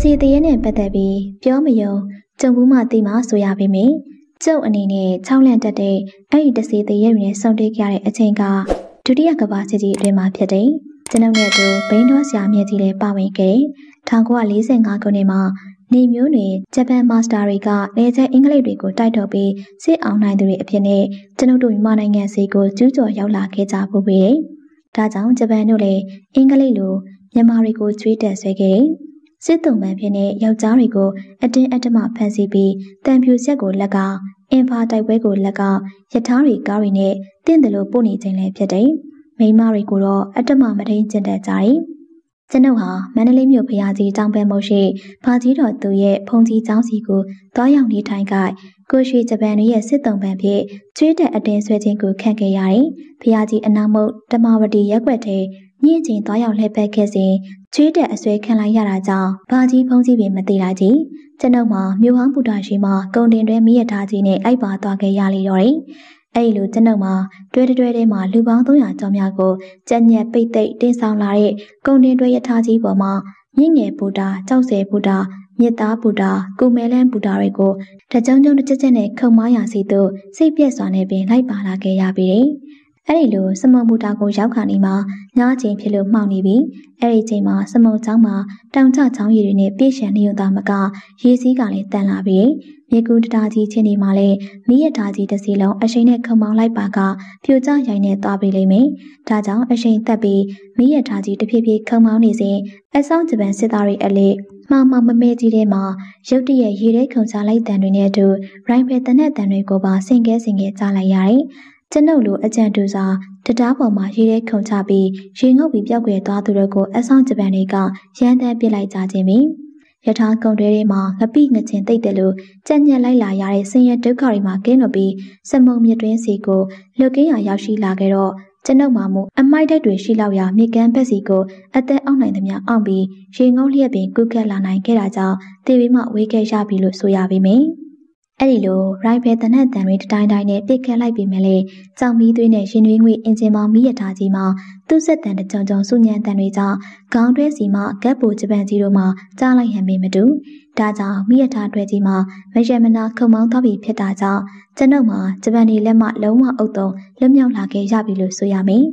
စီတရေနဲ့ပတ်သက်ပြီးပြောမယုံကြုံဘူးမှသိမှဆိုရပါမယ်ကျုပ်အနေနဲ့ချောင်းလန့်တက်တဲ့အဲ့ဒီတစီတရေနဲ့ဆုံတွေ့ကြတဲ့အချိန်ကဒုတိယကမ္ဘာစစ်ကြီးအတွင်းမှာဖြစ်တယ်ကျွန်ုပ်နဲ့သူဘိန်းတော်ဆရာမြတ်ကြီးလည်းပါဝင်ခဲ့1945ခုနှစ်မှာနေမျိုးတွေဂျပန်မာစတာတွေကနေချက်အင်္ဂလိပ်တွေကိုတိုက်ထုတ်ပြီးစစ်အောင်နိုင်သူတွေအဖြစ်နဲ့ကျွန်ုပ်တို့မြန်မာနိုင်ငံစီကိုကျူးကျော်ရောက်လာခဲ့ကြဖို့ပဲ။ဒါကြောင့်ဂျပန်တို့လည်းအင်္ဂလိပ်လိုမြန်မာတွေကိုကျွေးတက်ဆွဲခဲ့တယ်။ စစ်တုံးပန်းဖြစ်တဲ့ယောက်ျားတွေကိုအတင်းအဓမ္မဖမ်းဆီးပြီးတံပြူဆက်ကိုလက်ကောင်အင်ဖာတိုက်ပွဲကိုလက်ကောင်ရထားတွေကားတွေနဲ့တင့်တယ်လို့ပို့နေခြင်းလည်းဖြစ်တယ်။မိန်းမတွေကိုတော့အတ္တမမထိန်ကျင့်တတ်ကြတယ်။ကျွန်ုပ်ဟာမန္တလေးမြို့ဖရာကြီးတောင်ပန်မုတ်ရှိဘာကြီးတော်သူရဲ့ဖုန်ကြီးကျောင်းစီကိုတောရောက်နေထိုင်ကြကိုရွှေဂျပန်ရဲ့စစ်တုံးပန်ဖြင့်ချွေးတဲ့အတင်းဆွဲခြင်းကိုခံခဲ့ရတယ်။ဖရာကြီးအနာမုတ်တမဝတီရက်ွက်ထဲညင်ချင်းတောရောက်လှည့်ပတ်ခဲ့စဉ် ချွေးတဲ့အဆွဲခံလိုက်ရတာကြောင့်ဘာကြီးဖုန်ကြီးပင်မသိလိုက်ကြီးကျွန်ုပ်မှာမြို့ဟောင်းဘုရားရှိမှကုံတင်တွဲမိရထားကြီးနဲ့လိုက်ပါသွားခဲ့ရလေတော့တယ်။အဲ့လိုကျွန်ုပ်မှာတွဲတွဲထဲမှာလူပေါင်း300ကျော်များကိုကြက်ညက်ပိတ်သိပ်တင်းဆောင်လာတဲ့ကုံတင်တွဲရထားကြီးပေါ်မှာမြင့်ငယ်ဘူတာကြောက်စဲဘူတာမြစ်သားဘူတာကုမဲလန်းဘူတာတွေကိုတကြုံကြုံတစ်ချက်ချက်နဲ့ခုံမားရစီသို့စိတ်ပြက်စွာနဲ့ပင်လိုက်ပါလာခဲ့ရပြီ။ အဲ့ဒီလိုစမုံဘူတာကိုရောက်ခါနေမှာညားချိန်ဖြစ်လို့မှောင်နေပြီ။အဲ့ဒီချိန်မှာစမုံချောင်းမှာတောင်ချချောင်းရည်တွေနဲ့ပြည့်ရှံနေရတာမကရေစည်းကလည်းတန်လာပြီမြေကူတတာကြီးချင်းဒီမှာလဲမိရတာကြီးတစ်စီလုံးအရှိန်နဲ့ခုံမောင်းလိုက်ပါကပြိုကျရိုင်နဲ့သွားပြီလိမ့်မယ်။ဒါကြောင့်အရှိန်သက်ပြီးမိရတာကြီးတဖြည်းဖြည်းခုံမောင်းနေစဉ်အဆောင်ဂျပန်စစ်သားတွေအလေးမှားမှားမမဲကြီးထဲမှာရုတ်တရက်ရေထဲခုန်ချလိုက်တန်တွေနဲ့အတူရိုင်ဖယ်တနက်တန်တွေကိုပါဆင်ကဲဆင်ကဲကြားလိုက်ရတယ်။ ကျွန်ုပ်လိုအကြံတူစာတတားပေါ်မှာရေထဲခုန်ချပြီးရေငုပ်ပြီးပြောက်ွယ်သွားသူတို့ကိုအဆောင်ဂျပန်တွေကရန်တမ်းပစ်လိုက်ကြခြင်းပြီ။ရထားကုံတွေထဲမှာငပိငချင်းတိတ်တယ်လို့ကြက်ညက်လိုက်လာရတဲ့ဆင်းရဲဒုက္ခတွေမှာကင်းလွတ်ပြီးစမုံမြတွင်းစီကိုလွတ်ကင်းရရောက်ရှိလာခဲ့တော့ကျွန်ုပ်မှမူအမိုက်တိုက်တွေရှိလောက်ရာမြေကမ်းဘက်စီကိုအသက်အောက်နိုင်သမျှအောင့်ပြီးရေငုံလျက်ပင်ကုကက်လာနိုင်ခဲ့တာကြောင့်တေပြီးမှဝေးခဲ့ရပြီလို့ဆိုရပါမယ်။ အဲ့ဒီလိုရိုင်ဖယ်တနက်တန်တွေတတိုင်းတိုင်းနဲ့ပစ်ခတ်လိုက်ပြီမဲ့လေကြောင်မီးသွေးနဲ့ရင်သွေးငွေအင်ဂျင်မောင်မီးရထားကြီးမှာသူ့ဆက်တန်တကြုံကြုံစုညံတန်တွေကြောင့်ခေါင်းတွဲစီမှကပ်ပူဂျပန်ကြီးတို့မှကြားလိုက်ဟန်ပေမတူဒါကြောင့်မီးရထားတွဲကြီးမှာမရမနာခုံမောင်းသွားပြီဖြစ်တာကြောင့်ကျွန်ုပ်မှာဂျပန်တွေလက်မှလုံးဝအုပ်သုံးလွတ်မြောက်လာခဲ့ရပြီလို့ဆိုရမယ်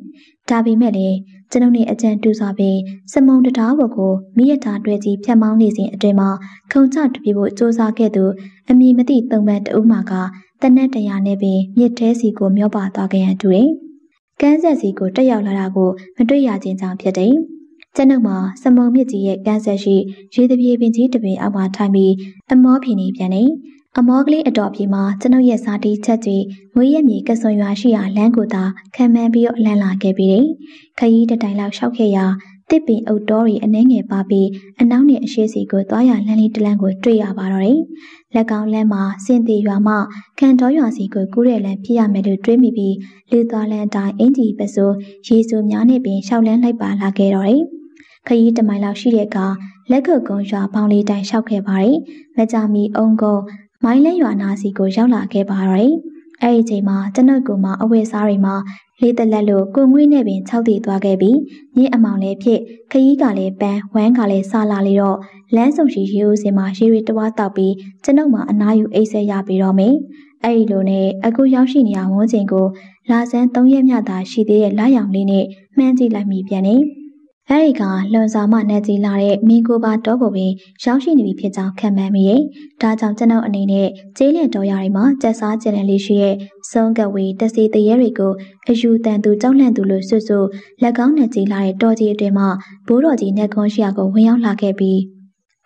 ဒါပေမဲ့လည်း ကျွန်ုပ်နဲ့အကြံတူစွာပင်စမုံတတားဘကိုမိရထားတွဲကြီးဖြတ်မောင်းနေစဉ်အတွင်းမှာခုံချတပြေဖို့စ조사ခဲ့သူအမည်မသိသုံးပန်းတဦးမှကတနက်တရာနဲ့ပင်မြစ်သေးစီကိုမျောပါသွားခဲ့ရန်တူတယ်။ကန်းဆက်စီကိုတက်ရောက်လာတာကိုမတွေ့ရခြင်းကြောင့်ဖြစ်တယ်။ကျွန်ုပ်မှာစမုံမြစ်ကြီးရဲ့ကန်းဆက်ရှိရေတပြေပင်ကြီးတပင်အောက်မှာထိုင်ပြီးအမောဖြင်းနေပြန်တယ်။ အမောကလေးအတော်ပြေမှာကျွန်ုပ်ရဲ့စာတီးချက်ကြီးငွေရမြေကစွန်ရွာရှိရာလမ်းကိုသာခံမှန်းပြီးတော့လမ်းလာခဲ့ပြီးတယ်။ခရီးတတိုင်လောက်ရှောက်ခဲ့ရာတစ်ပင်အုပ်တော်ရီအနှဲငယ်ပါပြီးအနောက်နဲ့အရှိစီကိုသွားရလမ်းလေးတစ်လမ်းကိုတွေ့ရပါတော့တယ်။လက်ကောင်းလမ်းမှာစင်သေးရွာမှခံတော်ရွာစီကိုကူးတဲ့လမ်းဖြစ်ရမယ်လို့တွေးမိပြီးလူသွားလမ်းအတိုင်းအင်ကြီးပစိုးရေစုများနဲ့ပင်ရှောက်လန်းလိုက်ပါလာခဲ့တော့တယ်။ခရီးတမိုင်လောက်ရှိတဲ့အခါလက်ကုတ်ကုန်းရွာပေါင်းလေးတိုင်လျှောက်ခဲ့ပါတယ်။မကြမီအုံကုန်း မိုင်းလဲရွာနာစီကိုရောက်လာခဲ့ပါတော့။အဲ့ဒီချိန်မှာကျွန်ုပ်ကမှအဝတ်စားတွေမှာလေးတလက်လို့ကိုငွေနဲ့ပင်၆တည်သွားခဲ့ပြီးညအမောင်လည်းဖြစ်ခရီးကလည်းပန်းဝမ်းကလည်းဆာလာလေတော့လမ်းစုံရှိရေဦးစင်မှာရေရီတဝါတောက်ပြီးကျွန်ုပ်မှာအနားယူအိတ်ဆက်ရပြီးတော့မယ်။အဲ့ဒီလိုနဲ့အခုရောက်ရှိနေရဝန်းကျင်ကိုလာစမ်း၃ရက်မြသာရှိသေးတဲ့လာရောင်လေးနဲ့မှန်းကြည့်လိုက်မိပြန်နေ။ အဲဒီကလွန်စွာမှနှက်ကြီးလာတဲ့မင်းကိုပါတော့ကိုပင်ရောက်ရှိနေပြီဖြစ်ကြောင်းခံမှန်းမိရဲ့။ဒါကြောင့်ကျွန်ုပ်အနေနဲ့ကျေးလျက်တော်ရတွေမှာကြက်စားကြင်လည်လေးရှိရဲ့စုံကဝေတစီတရဲတွေကိုအယူတန်သူကြောက်လန့်သူလို့ဆွဆွလက်ကောင်းနဲ့ကြီးလာတဲ့တော်ကြီးအတွင်မှဘိုးတော်ကြီးနဲ့ခွန်ရှိရကိုဝင်ရောက်လာခဲ့ပြီး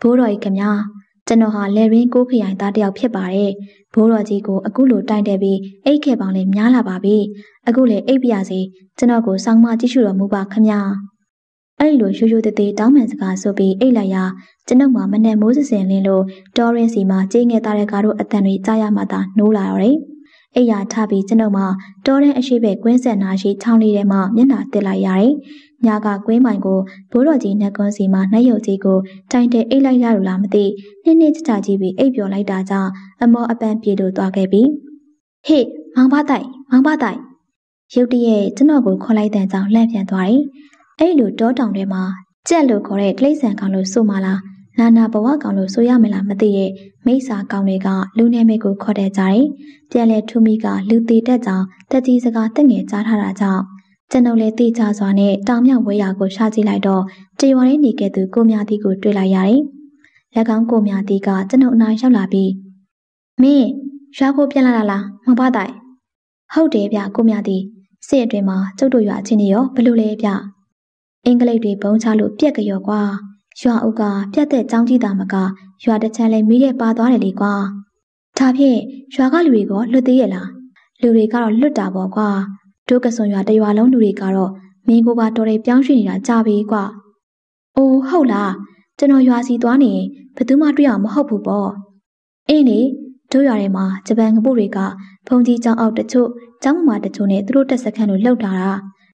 ဘိုးတော်ကြီးခင်ဗျာကျွန်တော်ဟာလေရင်းကိုခရိုင်သားတယောက်ဖြစ်ပါတယ်။ဘိုးတော်ကြီးကိုအခုလိုတိုင်တယ်ပြီးအိတ်ခဲ့ပေါင်းလေးများလာပါပြီ။အခုလေအိတ်ပြရစီကျွန်တော်ကိုစောင်းမကြည့်ရှုတော်မူပါခင်ဗျာ။ အဲ့လိုရိုးရိုးသေးသေးတောင်းပန်စကားဆိုပြီးအိတ်လိုက်ရာကျွန်ုပ်မှမနဲ့မိုးစစင်လင်းလို့တော်ရင်စီမှာကြေးငယ်သားတဲ့ကားတို့အတန်တွေကြားရမှသာနိုးလာတော့တယ်။အိတ်ရထပြီးကျွန်ုပ်မှတော်ရင်အရှိပဲကွင်းဆက်နာရှိချောင်းလေးထဲမှာမျက်နှာတက်လိုက်ရတယ်။ညာကကွင်းပိုင်ကိုဘိုးတော်ကြီးနှက်ကွန်းစီမှာနှက်ရုပ်ကြီးကိုတိုင်တဲ့အိတ်လိုက်ရလို့လားမသိနှင်းနှင်းချချကြီးပြီးအိတ်ပြော်လိုက်တာကြောင့်အမောအပန်းပြေလို့သွားခဲ့ပြီ။ဟေ့မောင်ပါတိုက်မောင်ပါတိုက်ရုတ်တရက်ကျွန်တော်ကိုခေါ်လိုက်တဲ့ကြောင့်လှန့်ပြန်သွားတယ်။ အဲ့လိုတောတောင်ထဲမှာကြက်လို့ခေါ်တဲ့တိရစ္ဆာန်ကောင်လို့ဆိုမှလားနာနာဘဝကောင်လို့ဆိုရမလားမသိတဲ့မိစ္ဆာကောင်တွေကလူနေမိတ်ကိုခေါ်တဲ့ကြတယ်။ပြန်လဲထူမီကလူသေးတက်ကြောင်တက်ကြီးစကားတက်ငယ်ကြားထားတာကြောင့်ကျွန်ုပ်လည်းသိကြစွာနဲ့တောင်မြောက်ဝဲရာကိုရှာကြည့်လိုက်တော့တရွာရင်းနေခဲ့သူကိုမြတီကိုတွေ့လိုက်ရတယ်။လက်ကောင်းကိုမြတီကကျွန်ုပ်အနားရောက်လာပြီးမင်းရွာကိုပြန်လာလားမပါတိုင်ဟုတ်တယ်ဗျကိုမြတီစစ်အတွင်မှာကျုပ်တို့ရွာချင်းနေရောဘလို့လဲဗျ အင်္ဂလိပ်တွေဘုံချလို့ပြက်ကြော်ကွာရွာအုပ်ကပြက်တဲ့ចောင်းကြီးတာမကရွာတစ်ချမ်းလဲမိတဲ့ပါသွားတယ်လေကွာဒါဖြင့်ရွာကလူတွေကလွတ်သေးရဲ့လားလူတွေကတော့လွတ်တာပေါ့ကွာတို့ကစွန်ရွာတရွာလုံးလူတွေကတော့မင်းကိုပါတော်တယ်ပြောင်းရွှေ့နေတာကြာပြီကွာအိုးဟုတ်လားကျွန်တော်ရွာစီသွားနေဘယ်သူမှတွေ့အောင်မဟုတ်ဘူးပေါ့အင်းလေတို့ရွာထဲမှာဂျပန်ကပုတ်တွေကဖုန်ကြီးကျောင်းအောက်တချို့ကျောင်းမတချို့နဲ့သူတို့တက်စခန်းကိုလှုပ်တာ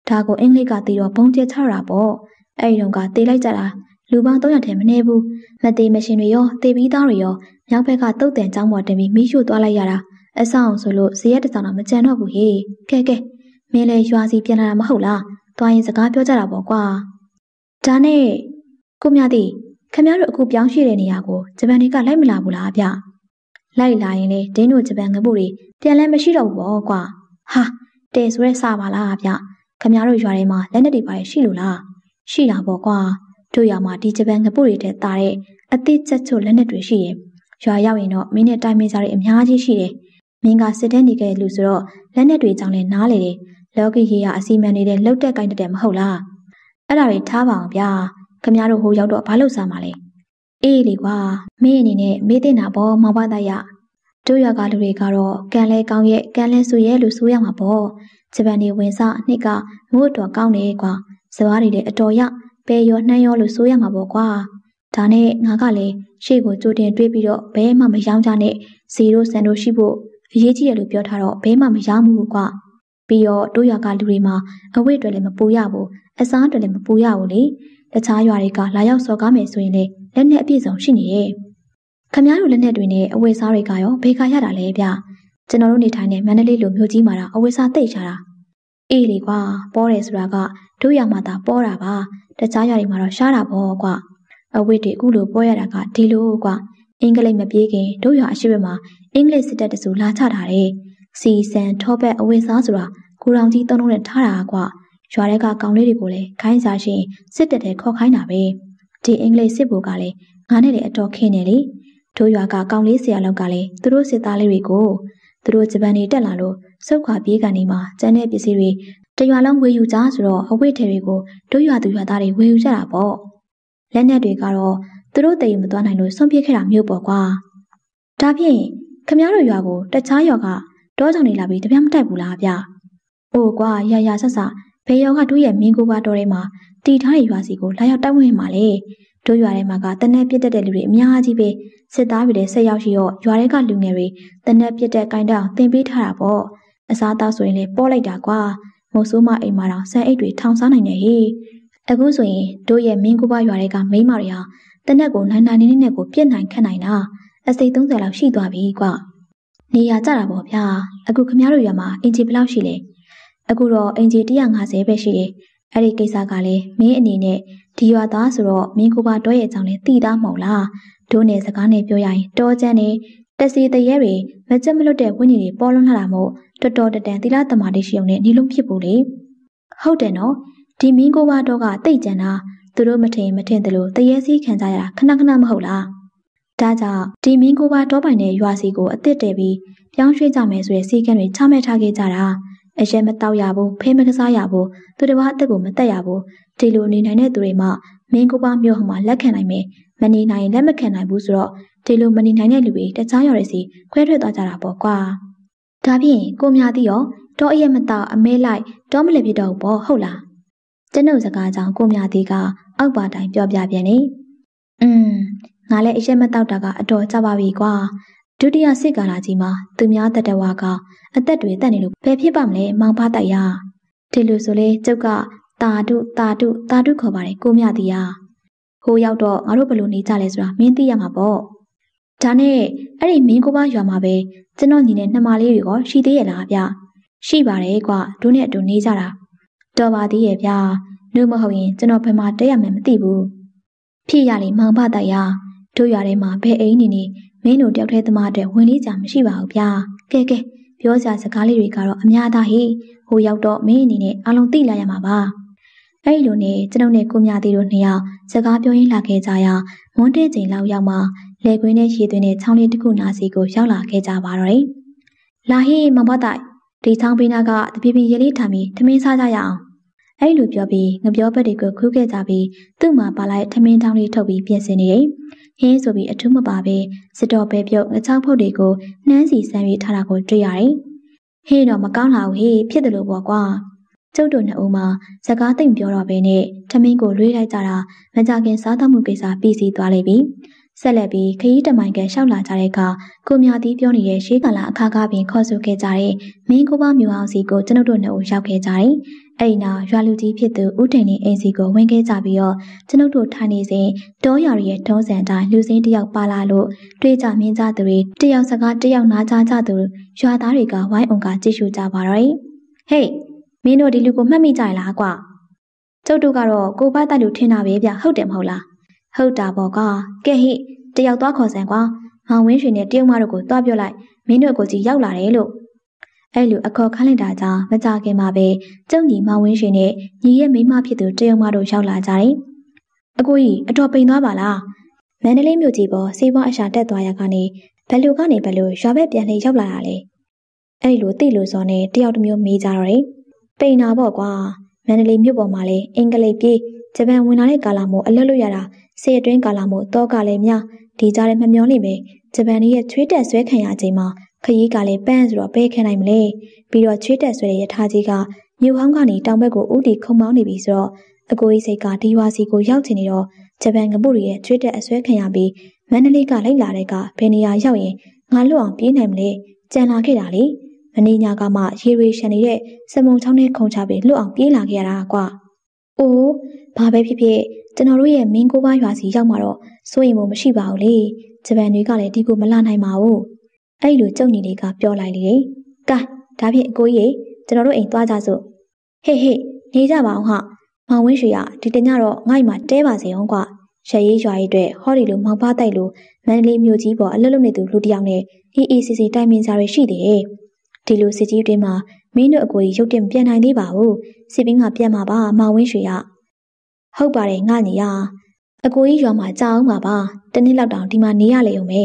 ဒါကိုအင်္ဂလိပ်ကသိတော့ဘုံကျဲချတာပေါ့အဲ့ဒီတော့ကတေးလိုက်ကြတာလူပေါင်း300ထဲမနေဘူးမသေးမရှင်တွေရောတေပြီးသားတွေရောမြောက်ဘက်ကတုတ်တန်ကျောင်းပေါ်တင်ပြီးမိရှို့သွားလိုက်ရတာအဆောင်ဆိုလို့ဇရက်တစောင်းတော့မကြံတော့ဘူးဟေးကဲကဲမင်းလည်းရွာစီပြန်လာတာမဟုတ်လားသွားရင်စကားပြောကြတာပေါ့ကွာဒါနဲ့ကိုမြသည်ခမရတို့အခုပြောင်းရွှေ့တဲ့နေရာကိုဂျပန်တွေကလိုက်မလာဘူးလားဗျလိုက်လာရင်လေဒင်းတို့ဂျပန်ငပုတွေပြန်လဲမရှိတော့ဘူးပေါ့ကွာဟာတဲဆိုရဲစပါလားဗျ ခမရတို့ရွာထဲမှာလက်နက်တွေပါရှိလို့လားရှိတာပေါ့ကွာတို့ရွာမှာဒီဂျပန်ငပုတွေတဲ့တာတဲ့အသစ်ချက်ချို့လက်နက်တွေရှိရင်ရွာရောက်ရင်တော့မင်းနဲ့တိုင်မင်းစားတွေအများကြီးရှိတယ်မင်းကစစ်တဲ့နေခဲ့လူဆိုတော့လက်နက်တွေကြောင့်လည်းနားလေတယ်လောကီရေရအစီမံနေတဲ့လှုပ်တက်ကိုင်းတဲ့မဟုတ်လားအဲ့ဒါတွေထားပါအောင်ဗျာခမရတို့ဟိုရောက်တော့ဘာလုပ်စားမှာလဲအေးလေကွာမင်းအနေနဲ့မေးတင်တာပေါ့မောင်ပါသားရတို့ရွာကလူတွေကတော့ကန်လဲကောင်းရဲ့ကန်လဲဆူရဲ့လို့ဆိုရမှာပေါ့ ဂျပန်နေဝင်စားနှစ်ကမိုးတော်ကောင်းနေကွာစွားတွေလည်းအတော်ရဘဲရောနှမ်းရောလို့ဆိုရမှာပေါ့ကွာဒါနဲ့ငါကလည်းရှေ့ကိုကြိုတင်တွေးပြီးတော့ဘဲမှမယောင်းကြနဲ့ဇီရိုဆန်တို့ရှိဖို့အရေးကြီးတယ်လို့ပြောထားတော့ဘဲမှမယောင်းဘူးကွာပြီးတော့တို့ရွာကလူတွေမှာအဝိတ်တွေလည်းမပူရဘူးအစားတွေလည်းမပူရဘူးလေတခြားရွာတွေကလာရောက်စော်ကားမယ်ဆိုရင်လည်းလက်နဲ့အပြည့်စုံရှိနေရဲ့ခမားတို့လက်နဲ့တွေနဲ့အဝိစားတွေကရောဘေကရတာလဲဗျကျွန်တော်တို့နေထိုင်တဲ့မန္တလေးလိုမြို့ကြီးမှာတော့အဝိစားတိတ်ချတာ အေးလေကွာပေါ်တယ်ဆိုတာကတို့ရွာမှာသာပေါ်တာပါတခြားရွာတွေမှာတော့ရှားတာပေါ့ကွာအဝိတွေအခုလိုပေါ်ရတာကဒီလိုကွာအင်္ဂလိပ်မပြေးခင်တို့ရွာအရှိဘက်မှာအင်္ဂလိပ်စစ်တပ်တစုလာချထားတယ်စီဆန်ထောဘက်အဝိစားဆိုတာကိုရောင်ကြီးသုံးလုံးနဲ့ထားတာကွာရွာထဲကကောင်လေးတွေကိုလည်းခိုင်းစားရှင်စစ်တပ်တဲ့ခေါ်ခိုင်းတာပဲဒီအင်္ဂလိပ်စစ်ဘိုလ်ကလည်းငါနဲ့လည်းအတော်ခင်းနေလေတို့ရွာကကောင်လေးဆရာလောက်ကလည်းသူတို့စစ်သားလေးတွေကို သူတို့ဂျပန်နေတက်လာလို့စုတ်ခွာပြေးကန်နေမှာကျန်တဲ့ပစ္စည်းတွေတရွာလုံးဝေယူကြဆိုတော့အဝိထေတွေကိုတို့ရွာသူရွာသားတွေဝေယူကြတာပေါ့လက်နက်တွေကတော့သူတို့တည်မသွားနိုင်လို့ဆုံးပြေးခဲ့တာမျိုးပေါ့ကွာဒါဖြင့်ခမရတို့ရွာကိုတခြားရွာကတောကြောင်နေလာပြီးတပြားမတိုက်ဘူးလားဗျ။အိုးကွာရရဆက်ဆက်ဘယ်ရောကတို့ရဲ့မင်းကိုပါတော်ထဲမှာတီထားတဲ့ရွာစီကိုလာရောက်တိုက်ဝင်မှာလေ။ တို့ရွာထဲမှာကတနက်ပြစ်တက်တဲ့လူတွေအများကြီးပဲစစ်သားတွေလည်းဆက်ရောက်ရှိတော့ရွာထဲကလူငယ်တွေတနက်ပြစ်တက်ကိုင်းတောင်တင်ပေးထားတာပေါ့။အစားအသောက်ဆိုရင်လည်းပေါ်လိုက်တာကွာ။မိုးဆိုးမအိမ်မှာတော့ဆန်အိတ်တွေထောင်စားနိုင်တယ်ဟေ့။အခုဆိုရင်တို့ရဲ့မင်းကိုပါရွာတွေကမိန်းမတွေဟာတနက်ကိုနိုင်နိုင်နေနေနဲ့ကိုပြစ်နိုင်ခတ်နိုင်တာအစိတ်30လောက်ရှိသွားပြီကွာ။နေရကြတာပေါ့ဗျာအခုခမရတို့ရွာမှာအင်ဂျီဘယ်လောက်ရှိလဲအခုတော့အင်ဂျီ150ပဲရှိတယ် အဲ့ဒီကိစ္စကလည်းမင်းအနေနဲ့ဒီရွာသားဆိုတော့မင်းကိုပါတော့ရဲ့အကြောင်းလေးသိသားမဟုတ်လားဒိုးနယ်စကားနဲ့ပြောရရင်တောချမ်းနေတက်စီတရဲတွေမကြက်မလွတ်တဲ့ဝိညာဉ်တွေပေါ်လွန်လာတာမို့တော်တော်တတန်သီလသမာဓိရှိုံနဲ့နေလုံးဖြစ်ဖို့လေဟုတ်တယ်နော်ဒီမင်းကိုပါတော့ကတိတ်ကြံတာသူတို့မထင်မထင်တယ်လို့တရဲစည်းခံကြရတာခဏခဏမဟုတ်လားဒါကြောင့်ဒီမင်းကိုပါတောပိုင်တဲ့ရွာစီကိုအစ်စ်တည်ပြီးပြောင်းရွှေ့ကြမယ်ဆိုတဲ့စီကံတွေချမှတ်ထားခဲ့ကြတာ အရဲမတောက်ရဘူးဖေးမကစားရဘူးသူတစ်ပါးအသက်ကိုမတက်ရဘူးဒီလိုနေနိုင်တဲ့သူတွေမှမင်းကိုပါမြို့ဟမှာလက်ခံနိုင်မယ်မနေနိုင်ရင်လက်မခံနိုင်ဘူးဆိုတော့ဒီလိုမနေနိုင်တဲ့လူတွေတခြားရော်ရစီခွဲထွက်သွားကြတာပေါ့ကွာဒါဖြင့်ကိုမြသည်ရောတောအရက်မတောက်အမဲလိုက်တောမလည်ပြတော့ဘောဟုတ်လားကျွန်ုပ်စကားကြောင့်ကိုမြသည်ကအောက်ပါတိုင်းပြောပြပြန်နေอืมငါလည်းအရက်မတောက်တာကအတော်ကြပါပြီကွာ ဒုတိယစစ်ကာလကြီးမှာသူများတတဝါကအသက်တွေတက်နေလို့ဘယ်ဖြစ်ပါမလဲမောင်ဖတိုက်ရဒီလိုဆိုလေကျုပ်ကတာတုတာတုတာတုခေါ်ပါတယ်ကိုမြသည်ယာဟိုရောက်တော့ငါတို့ဘယ်လိုနေကြလဲဆိုတာမင်းသိရမှာပေါ့ဒါနဲ့အဲ့ဒီမင်းကိုပါရွာမှာပဲကျွန်တော်ညီနဲ့နှမလေးတွေကရှိသေးရဲ့လားဗျရှိပါတယ်ကွာတို့နဲ့အတူနေကြတာတော်ပါသေးရဲ့ဗျနှုတ်မဟုတ်ရင်ကျွန်တော်ဘယ်မှာတက်ရမယ်မသိဘူးဖြစ်ရလေမောင်ဖတိုက်ရတို့ရွာထဲမှာဘယ်အိမ်နေနေ မင်းတို့တယောက်တည်းသမားအတွက်ဝင်လေးကြမရှိပါဘူးဗျာကဲကဲပြောစရာစကားလေးတွေကတော့အများသားဟိဟိုရောက်တော့မင်းအနေနဲ့အလုံးသိလာရမှာပါအဲ့လိုနဲ့ကျွန်ုပ်နဲ့ကိုမြသေးတို့နှစ်ယောက်စကားပြောရင်းလာခဲ့ကြရာမွန်းတဲ့ချိန်လောက်ရောက်မှလေကွင်းနဲ့ရေသွင်းတဲ့ချောင်းလေးတစ်ခုနာစီကိုရောက်လာခဲ့ကြပါတော့တယ်လာဟိမမတိုင်ဒီချောင်းပေးနာကတပြင်းပြင်းရေလေးထမ်းပြီးထမင်းစားကြရအောင်အဲ့လိုပြောပြီးငပြောဘက်တွေကိုခူးခဲ့ကြပြီးသူ့မှာပါလိုက်ထမင်းတောင်းလေးထုတ်ပြီးပြင်ဆင်နေတယ် ဟင်းဆိုပြီးအထူးမပါပဲစစ်တော်ပဲပြုတ်ငချောက်ဖုတ်တွေကိုနှမ်းစီဆမ်းပြီးထားတာကိုတွေ့ရတယ်ဟေးတော့မကောင်းလာဘူးဟေးဖြစ်တယ်လို့ပေါ့ကွာကျုပ်တို့နှစ်ဦးမှာစကားသိမ့်ပြောတော့ဘဲနဲ့ထမင်းကိုလွှေးလိုက်ကြတာမကြခင်စားသမှုကိစ္စပြီးစီးသွားလိမ့်ပြီဆက်လက်ပြီးခရီးတမိုင်ကရှောက်လာကြတဲ့အခါကိုမြသီးပြောနေတဲ့ရှေးကာလအခါကပင်ခေါ်ဆိုခဲ့ကြတဲ့မင်းကိုပါမျိုးအောင်စီကိုကျွန်ုပ်တို့နှစ်ဦးရောက်ခဲ့ကြတယ်။ အဲ့ဒီနောက်ရွာလူကြီးဖြစ်သူဦးထိန်နေအိမ်စီကိုဝင်ခဲ့ကြပြီးတော့ကျွန်ုပ်တို့ထိုင်နေစဉ်တောရွာရဲ့ထုံးစံတိုင်းလူစင်းတယောက်ပါလာလို့တွေးကြမြင်ကြသူတွေတယောက်စကားတယောက်နားကြကြသူရွာသားတွေကဝိုင်းအောင်ကကြည့်ရှုကြပါတော့။ဟေးမင်းတို့ဒီလူကိုမှတ်မိကြလားကွာ။ကျုပ်တို့ကတော့ကိုပါတိုက်လူထင်တာပဲဗျဟုတ်တယ်မဟုတ်လား။ဟုတ်တာပေါ့ကကဲဟိတယောက်သွားခေါ်စမ်းကွာမောင်ဝင်းရွှေနဲ့တရုတ်မတို့ကိုသွားပြောလိုက်မင်းတို့ကိုကြီးရောက်လာတယ်လို့ အဲ့လိုအခေါ်ခန်းလိုက်တာကြောင့်မကြခင်မှာပဲကျုံညီမောင်ဝင်းရွှေနဲ့ညီရဲ့မိမဖြစ်သူတရုတ်မတို့ရောက်လာကြတယ်အကိုကြီးအတော်ပိန်သွားပါလားမန္တလေးမြို့ကြီးပေါ်စေးပွားအရှာတက်သွားရကနေဘယ်လိုကနေဘယ်လိုရွာဘက်ပြန်လှည့်ရောက်လာတာလဲအဲ့လိုသိလို့စောနဲ့တယောက်တစ်မျိုးမေးကြတော့တယ်ပိန်တာပေါ့ကွာမန္တလေးမြို့ပေါ်မှာလဲအင်္ဂလိပ်ပြေးဂျပန်ဝင်လာတဲ့ကာလမို့အလွတ်လွတ်ရတာစေအတွင်းကာလမို့တော့ကလည်းများဒီကြားထဲမမျောလိမ့်မယ်ဂျပန်ရဲ့ချွေးတက်ဆွဲခံရချိန်မှာ ခရီးကလည်းပန်းဆိုတော့ဘဲခဲနိုင်မလဲပြီးတော့ချွေးတက်ဆွဲတဲ့ရထားကြီးကမြို့ဟောင်းကနေတောင်ဘက်ကိုဥတီခုံမောင်းနေပြီဆိုတော့အကိုကြီးစိတ်ကဒီဝါစီကိုရောက်ချင်နေတော့ဂျပန်ကပုတွေရဲ့ချွေးတက်အဆွဲခံရပြီးမန္တလေးကလိုက်လာတဲ့ကဘယ်နေရာရောက်ရင်ငါလွတ်အောင်ပြေးနိုင်မလဲကြံလာခဲ့တာလေမနေညာကမှရေရွေရှန်နေတဲ့စမုံချောင်းနဲ့ခုံချပြီးလွတ်အောင်ပြေးလာခဲ့ရတာကွာ။အိုးဘာပဲဖြစ်ဖြစ်ကျွန်တော်တို့ရဲ့မင်းကိုပါရွာစီရောက်มาတော့စိုးရင်မို့မရှိပါဘူးလေဂျပန်တွေကလည်းဒီကိုမလာနိုင်ပါဘူး အဲ့လိုကြုံညီလေးကပြောလိုက်လေကဲဒါဖြင့်အကိုကြီးကျွန်တော်တို့အိမ်သွားကြစို့ဟေးဟေးနေကြပါအောင်ဟာမောင်ဝင်းရွှေရဒီတညတော့ငါ့မှာတဲပါစေအောင်ကွာရရေးရွာရေးအတွက်ဟောဒီလိုမောင်ပါတိုက်လို့မန္တလေးမြို့ကြီးပေါ်အလွတ်လွတ်နေသူလူတစ်ယောက်နဲ့အေးအေးစီစီတိုင်ပင်စာတွေရှိသေးတယ်ဒီလိုစစ်ကြီးတွင်းမှာမင်းတို့အကိုကြီးရုတ်တင်ပြန်နိုင်သေးပါဘူးစစ်ပြီးမှပြန်မှာပါမောင်ဝင်းရွှေရဟုတ်ပါတယ်ငါညီရအကိုကြီးရွာမှာကြာအောင်ပါပါတနေ့လောက်တောင်ဒီမှာနေရလေုံပဲ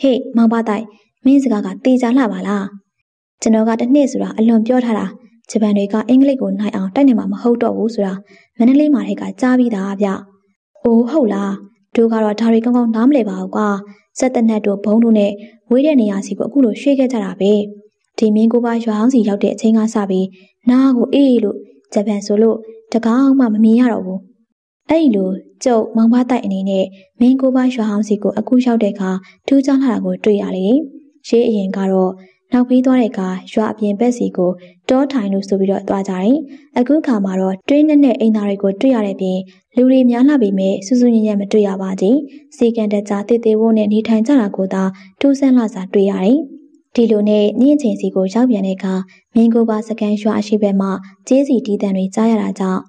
ဟေ့မောင်ပါတိုက် မင်းစကားကတေချာလှပါလားကျွန်တော်ကတစ်နှစ်ဆိုတာအလွန်ပြောထားတာဂျပန်တွေကအင်္ဂလိပ်ကိုနိုင်အောင်တိုက်နေမှာမဟုတ်တော့ဘူးဆိုတာမန္တလေးမှာတည်းကကြားပြီးသားဗျအိုးဟုတ်လားတို့ကတော့ဒါတွေကောင်းကောင်းနားမလည်ပါဘူးကွာစက်တနက်တို့ဘုံတို့နဲ့ဝေးတဲ့နေရာစီကိုအခုလိုရွှေ့ခဲ့ကြတာပဲဒီမင်းကိုပါရွာအောင်စီရောက်တဲ့အချိန်ကစပြီးနားကိုအေးလို့ဂျပန်ဆိုလို့တကောင်းမှမမြင်ရတော့ဘူးအဲ့လိုကျုပ်မောင်မတိုက်အနေနဲ့မင်းကိုပါရွာဟောင်းစီကိုအခုရောက်တဲ့အခါထူးခြားလာတာကိုတွေ့ရလေ။ ရှေးအရင်ကတော့နောက်ပြီးသွားတဲ့အခါရွာအပြင်ဘက်စီကိုတောထိုင်လို့ဆိုပြီးတော့သွားကြတယ်။အခုခါမှာတော့တွင်းနဲ့နဲ့အိမ်သားတွေကိုတွေ့ရတဲ့ပြင်လူတွေများလာပေမဲ့စူးစူးညံ့ညံ့မတွေ့ရပါဘူး။စီကန်တကြတေတေဝိုးနဲ့နေထိုင်ကြတာကိုသာထူးဆန်းလာစွာတွေ့ရတယ်။ဒီလိုနဲ့ညင်ချိန်စီကိုရောက်ပြန်တဲ့အခါမင်းကိုပါစကန်ရွာအရှိဘက်မှာကျေးစီတီးတန်တွေကြားရတာကြောင့်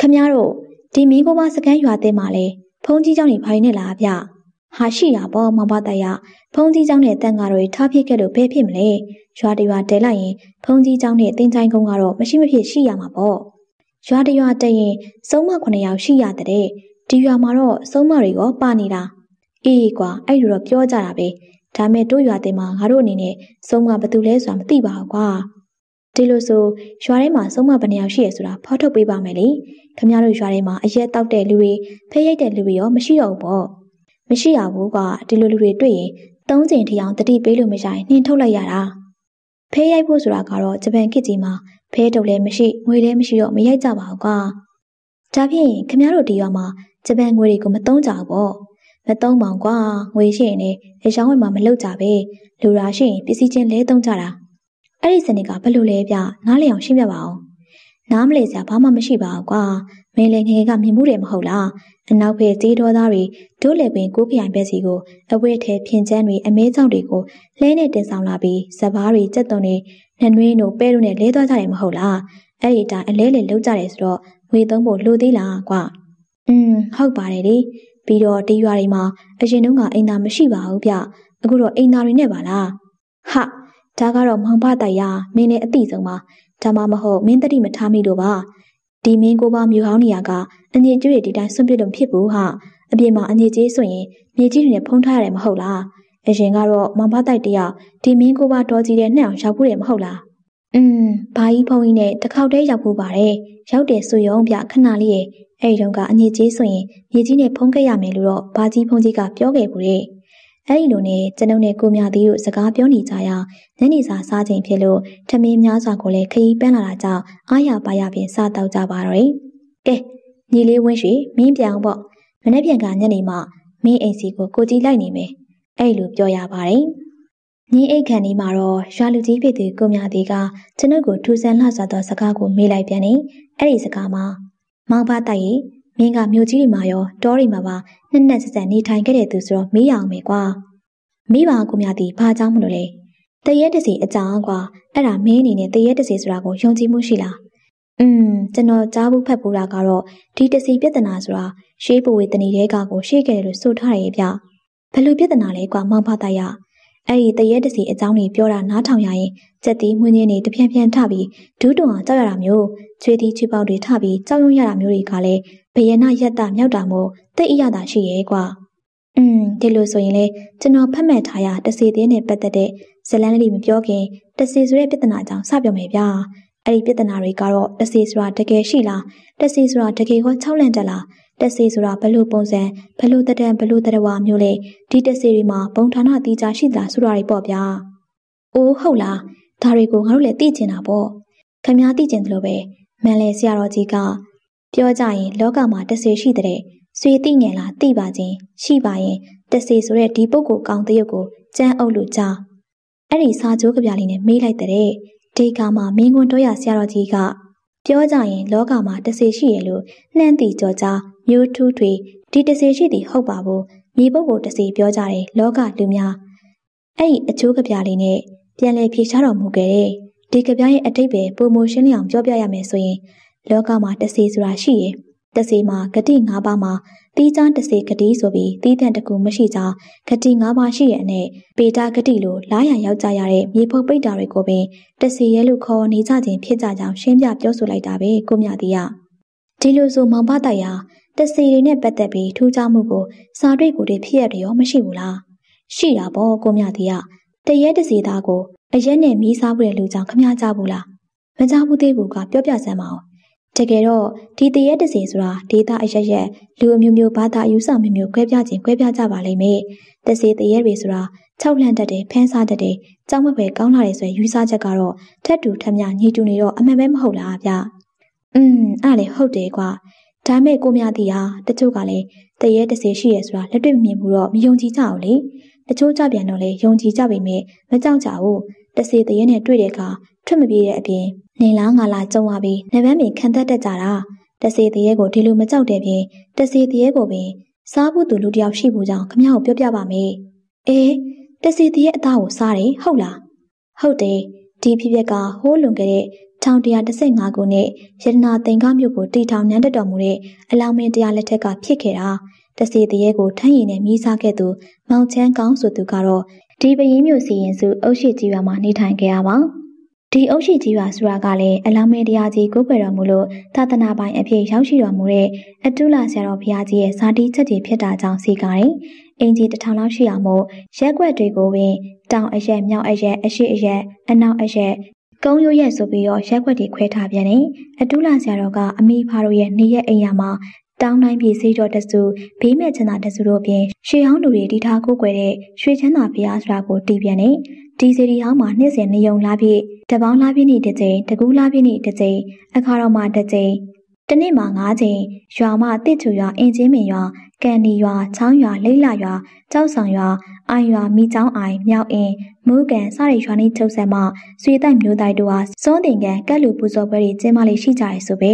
ခမည်းတော်ဒီမင်းကိုမစကန်းရွာတဲ့မှာလဲဖုန်ကြီးเจ้าနေဖိုင်နေလားဗျ ဟာရှိရပေါ့မဘတရဖုန်ကြီးเจ้าနဲ့တန်ဃာတွေထားဖြစ်ခဲ့လို့ဘယ်ဖြစ်မလဲရွာတရွာတဲလိုက်ရင်ဖုန်ကြီးเจ้าနဲ့တင်ချိုင်းကုန်းကတော့မရှိမဖြစ်ရှိရမှာပေါ့ရွာတရွာတဲရင်စုံမ9ယောက်ရှိရတဲ့ဒီရွာမှာတော့စုံမတွေရောပါနေတာအေးကွာအဲ့လိုတော့ပြောကြတာပဲဒါမဲ့တို့ရွာတဲမှာငါတို့အနေနဲ့စုံမဘသူလဲဆိုတာမသိပါဘူးကွာဒီလိုဆိုရွာထဲမှာစုံမဘယ်နှယောက်ရှိရဆိုတာဖော်ထုတ်ပေးပါမယ်လေခမရတို့ရွာထဲမှာအရက်တောက်တဲ့လူတွေဖဲရိုက်တဲ့လူတွေရောမရှိတော့ဘူးပေါ့ မရှိရဘူးကဒီလိုလူတွေတွေ့ရင်သုံးချိန်ထအောင်တတိပေးလို့မရရင်နှင်ထုတ်လိုက်ရတာဖဲရိုက်ဖို့ဆိုတာကတော့ဂျပန်ခေတ်ကြီးမှာဖဲတုပ်လည်းမရှိငွေလည်းမရှိတော့မရိုက်ကြပါဘူးကွာဒါဖြင့်ခမရတို့ဒီရွာမှာဂျပန်ငွေတွေကိုမသုံးကြဘူးပေါ့မသုံးပါဘူးကွာငွေရှိရင်လည်းအရောင်းဝယ်မှာမလုပ်ကြပဲလူရာရှိရင်ပစ္စည်းချင်းလဲသုံးကြတာအဲ့ဒီစနစ်ကဘယ်လိုလဲဗျနားလည်အောင်ရှင်းပြပါအောင်နားမလဲစရာဘာမှမရှိပါဘူးကွာ မင်းလည်းငယ်ကမြင်မှုတယ်မဟုတ်လားအနောက်ဘက်ကြေးတော်သားတွေဒိုးလေပင်ကိုခရိုင်ဘက်စီကိုအဝဲထဲဖြင်ချမ်းတွေအမဲကြောင့်တွေကိုလဲနဲ့တင်ဆောင်လာပြီးစပားတွေကြက်သွန်တွေနှနှွေးတို့ပဲတို့နဲ့လဲသွားကြတယ်မဟုတ်လားအဲ့ဒီတိုင်းအလဲလေလုံးကြတယ်ဆိုတော့ငွေသုံးဖို့လိုသေးလားကွာอืมဟုတ်ပါတယ်လေပြီးတော့ဒီရွာတွေမှာအရင်တုန်းကအိမ်သာမရှိပါဘူးဗျအခုတော့အိမ်သာတွေနဲ့ပါလားဟာဒါကတော့မောင်ဖတိုက်ရမင်းနဲ့အတိဆုံးပါဒါမှမဟုတ်မင်းတတိမထားမိလို့ပါ ဒီမင်းကိုပါမြူဟောင်းနေရကအငြိကျွေးဒီတိုင်းဆွန့်ပစ်လို့ဖြစ်ဘူးဟာအပြင်မှာအငြိကြီးဆိုရင်မြေကြီးတွေနဲ့ဖုံးထားရတယ်မဟုတ်လားအရင်ကတော့မောင်ဖတိုက်တယောက်ဒီမင်းကိုပါတော်ကြီးတဲ့နှက်အောင်ရောက်ဖို့တယ်မဟုတ်လားอืมဘာကြီးဖုံးကြီးနဲ့တစ်ခေါက်တည်းရောက်ဖို့ပါတယ်ရောက်တယ်ဆိုရုံပြခဏလေးရဲ့အဲ့ဒီတော့ကအညစ်ကြီးဆိုရင်မြေကြီးနဲ့ဖုံးခဲ့ရမယ်လို့တော့ဘာကြီးဖုံးကြီးကပြောခဲ့ဘူးတဲ့ အဲ့ဒီလိုနဲ့ကျွန်ုပ်နဲ့ကိုမြသီးတို့စကားပြောနေကြရညနေစာစားချိန်ဖြစ်လို့ထမင်းများစွာကိုလည်းခရီးပန်းလာတာကြောင့်အားရပါရဖြင့်စားတော့ကြပါတော့တယ်ကဲညီလေးဝင်းရွှေမင်းပြောင်ပေါ့မနေ့ပြန်ကညနေမှမင်းအိမ်စီကိုကိုကြီးလိုက်နေမယ်အဲ့လိုပြောရပါတယ်ညီအိတ်ခန်ဒီမှာတော့ရွာလူကြီးဖြစ်သူကိုမြသီးကကျွန်ုပ်ကိုထူဆန်းလှစွာသောစကားကိုမေးလိုက်ပြန်နေအဲ့ဒီစကားမှာမောင်ဖတိုက်ရင်မင်းကမြို့ကြီးတွေမှာရောတောတွေမှာပါ နှစ်နှစ်ဆက်ဆက်နေထိုင်ခဲ့တဲ့သူဆိုတော့မေးရအောင်ပဲကွာမိပါကိုမြသည်ဘာကြောင့်မလို့လဲတရက်တစီအကြောင်းကွာအဲ့ဒါမင်းအနေနဲ့တရက်တစီဆိုတာကိုယုံကြည်မှုရှိလားอืมကျွန်တော်ကြားဘူးဖတ်ပူတာကတော့ဒီတစီပြဿနာဆိုတာရှေးပဝေတဏီတဲကကိုရှေ့ခဲ့တယ်လို့ဆိုထားရဲ့ဗျဘယ်လိုပြဿနာလဲကွာမောင်ဖတ်တရအဲ့ဒီတရက်တစီအကြောင်းကြီးပြောတာနားထောင်ရရင်စက်တီးမွင်းချင်းတွေတပြန့်ပြန့်ထပြီးဒူးတုံအောင်ကြောက်ရတာမျိုးချွေးတီချွေးပေါက်တွေထပြီးကြောက်ရွံ့ရတာမျိုးတွေကလည်း ဘယနာရက်တာမြောက်တာမို့တိတ်အရတာရှိရဲ့ကွာอืมဒီလိုဆိုရင်လေကျွန်တော်ဖတ်မှတ်ထားရတစီသေးနဲ့ပတ်သက်တဲ့ဇလန်းလေးမပြောခင်တစီဆိုတဲ့ပြဿနာကြောင့်စပြောမယ်ဗျာအဲ့ဒီပြဿနာတွေကတော့တစီဆိုတာတကယ်ရှိလားတစီဆိုတာတကယ်ကို၆လန့်တက်လားတစီဆိုတာဘလို့ပုံစံဘလို့တဒံဘလို့တရဝမျိုးလေဒီတစီတွေမှာဘုံဌာနတီးကြရှိသလားဆိုတာတွေပေါ့ဗျာအိုးဟုတ်လားဒါတွေကိုငါတို့လည်းသိကျင်တာပေါ့ခမည်းသိကျင်တယ်လို့ပဲမန်လေဆရာတော်ကြီးက ပြောကြရင်လောကမှာတဆေရှိတဲ့ဆွေသိငယ်လားသိပါချင်းရှိပါရင်တဆေဆိုတဲ့ဒီပုဂ္ဂိုလ်ကောင်းတရုပ်ကိုကြမ်းအုပ်လို့ကြားအဲ့ဒီစာကြိုးကြပြလေးနဲ့မေးလိုက်တဲ့ဒီကမှာမင်းကွန်းတော်ရဆရာတော်ကြီးကပြောကြရင်လောကမှာတဆေရှိရလို့နှမ်းတီကြောကြားမျိုးထူးထွေဒီတဆေရှိသည်ဟုတ်ပါဘူးမြေပုဂ္ဂိုလ်တဆေပြောကြတယ်လောကလူများအဲ့ဒီအချိုးကြပြလေးနဲ့ပြန်လည်ဖြေရှားတော်မူခဲ့တဲ့ဒီကြပြရဲ့အတိတ်ပဲပုံမိုရှင်းလျောင်ပြောပြရမယ်ဆိုရင် လောကမှာတဆေဆိုတာရှိရင်တဆေမှာဂတိ၅ပါးမှာတီးချမ်းတဆေဂတိဆိုပြီးတီးတန့်တကူမရှိကြောင်းဂတိ၅ပါးရှိရဲ့နဲ့ပေတာဂတိလိုလာရန်ရောက်ကြရတဲ့မြေဖုတ်ပိတ်တာတွေကိုပင်တဆေရဲလို့ခေါ်နေကြခြင်းဖြစ်ကြကြောင်းရှင်းပြပြောဆိုလိုက်တာပဲကိုမြသည်ရဒီလိုဆိုမောင်ဖတိုက်ရတဆေတွေနဲ့ပတ်သက်ပြီးထူးခြားမှုကိုစာတွေ့ကိုတွေဖြစ်ရတယ်ရောမရှိဘူးလားရှိတာပေါ့ကိုမြသည်ရတရဲတစီသားကိုအရက်နဲ့မီးစားဖို့တဲ့လူကြောင့်ခမကြဘူးလားမကြဘူးသေးဘူးကပြောပြစမ်းပါအောင် တကယ်တော့ဒီတရက်တစီဆိုတာဒေတာအရရက်လူအမျိုးမျိုးဘာသာအယူဆမျိုးမျိုးကွဲပြားခြင်းကွဲပြားကြပါလိမ့်မယ်တစီတရက်တွေဆိုတာ၆လန့်တတ်တယ်ဖန်းစားတတ်တယ်ကြောက်မပဲကောင်းလာတယ်ဆိုရင်ယူဆချက်ကတော့ထက်တူထက်မြညီတူနေတော့အမှန်ပဲမဟုတ်လားဗျอืมအဲ့လေဟုတ်တယ်ကွာဒါမဲ့ကိုမြသည်ဟာတချို့ကလည်းတရဲတစီရှိရဆိုတာလက်တွေ့မမြင်ဘူးတော့မယုံကြည်ကြအောင်လေတချို့ကြပြန်တော့လေယုံကြည်ကြပေမဲ့မကြောက်ကြဘူး တစီတရဲနဲ့တွေ့တဲ့အခါထွက်မပြေးတဲ့အပြင်နေလားငါလားကြုံသွားပြီးနေပန်းပင်ခံသက်တက်ကြတာတစီတရဲကိုဒီလိုမကြောက်တဲ့ပြင်တစီတရဲကိုပင်စားဖို့သူလူတယောက်ရှိဖို့ကြောင့်ခမ ्या ကိုပြောပြပါမယ်အေးတစီတရဲအသားကိုစားတယ်ဟုတ်လားဟုတ်တယ်ဒီဖြစ်ပျက်ကဟိုးလွန်ခဲ့တဲ့1115ခုနှစ်ရတနာသင်္ကမြို့ကိုတီထောင်နန်းတက်တော်မူတဲ့အလောင်းမင်းတရားလက်ထက်ကဖြစ်ခဲ့တာတစီတရဲကိုထမ်းရည်နဲ့မြည်စားခဲ့သူမောင်ချမ်းကောင်းဆိုသူကတော့ ဒီပရင်မြို့စီရင်စုအုတ်ရှိကြီးရွာမှာနေထိုင်ခဲ့ရပါဒီအုတ်ရှိကြီးရွာဆိုတာကလည်းအလောင်းမင်းတရားကြီးကိုယ်ွယ်တော်မူလို့သာသနာပိုင်အဖြစ်ရောက်ရှိတော်မူတဲ့အတုလဆရာတော်ဘုရားကြီးရဲ့ဇာတိချက်တွေဖြစ်တာကြောင့်စီကားတယ်။အင်ကြီးတစ်ထောင်လောက်ရှိအောင်မို့ရက်ွက်တွေကိုပင်တောင်အရက်မြောက်အရက်အရှိအရက်အနောက်အရက်ကုန်းရိုးရက်ဆိုပြီးတော့ရက်ွက်တွေခွဲထားပြန်တယ်။အတုလဆရာတော်ကအမိဖားတို့ရဲ့နေရက်အိမ်ယာမှာ တောင်းတိုင်းပြည်စေးတော်တစုဘေးမဲ့ချမ်းသာတစုတို့ပြင်ရွှေဟောင်းလူတွေတီထားကိုးကွယ်တဲ့ရွှေချမ်းသာဘုရားဆိုတာကိုတည်ပြန်နေဒီစီရီဟောင်းမှာနှစ်စဉ်နေုံလာပြည့်တပေါင်းလာပြည့်နေ့တစ်ကြိမ်တကူလာပြည့်နေ့တစ်ကြိမ်အခါတော်မှာတစ်ကြိမ်တနေ့မှာ၅ချိန်ရွာမတစ်ချူရွာအင်ချင်းမင်ရွာကန်ဒီရွာချောင်းရွာလိမ့်လာရွာကြောက်ဆောင်ရွာအိုင်ရွာမိချောင်းအိုင်မြောက်အင်းမူးကန်စတဲ့ရွာနေချုပ်ဆက်မှဆွေတိုက်မျိုးတိုက်တို့ဟာစွန်းတင်ကန်ကက်လူပူဇော်ပွဲတွေကျင်းပလေးရှိကြရဲဆိုပဲ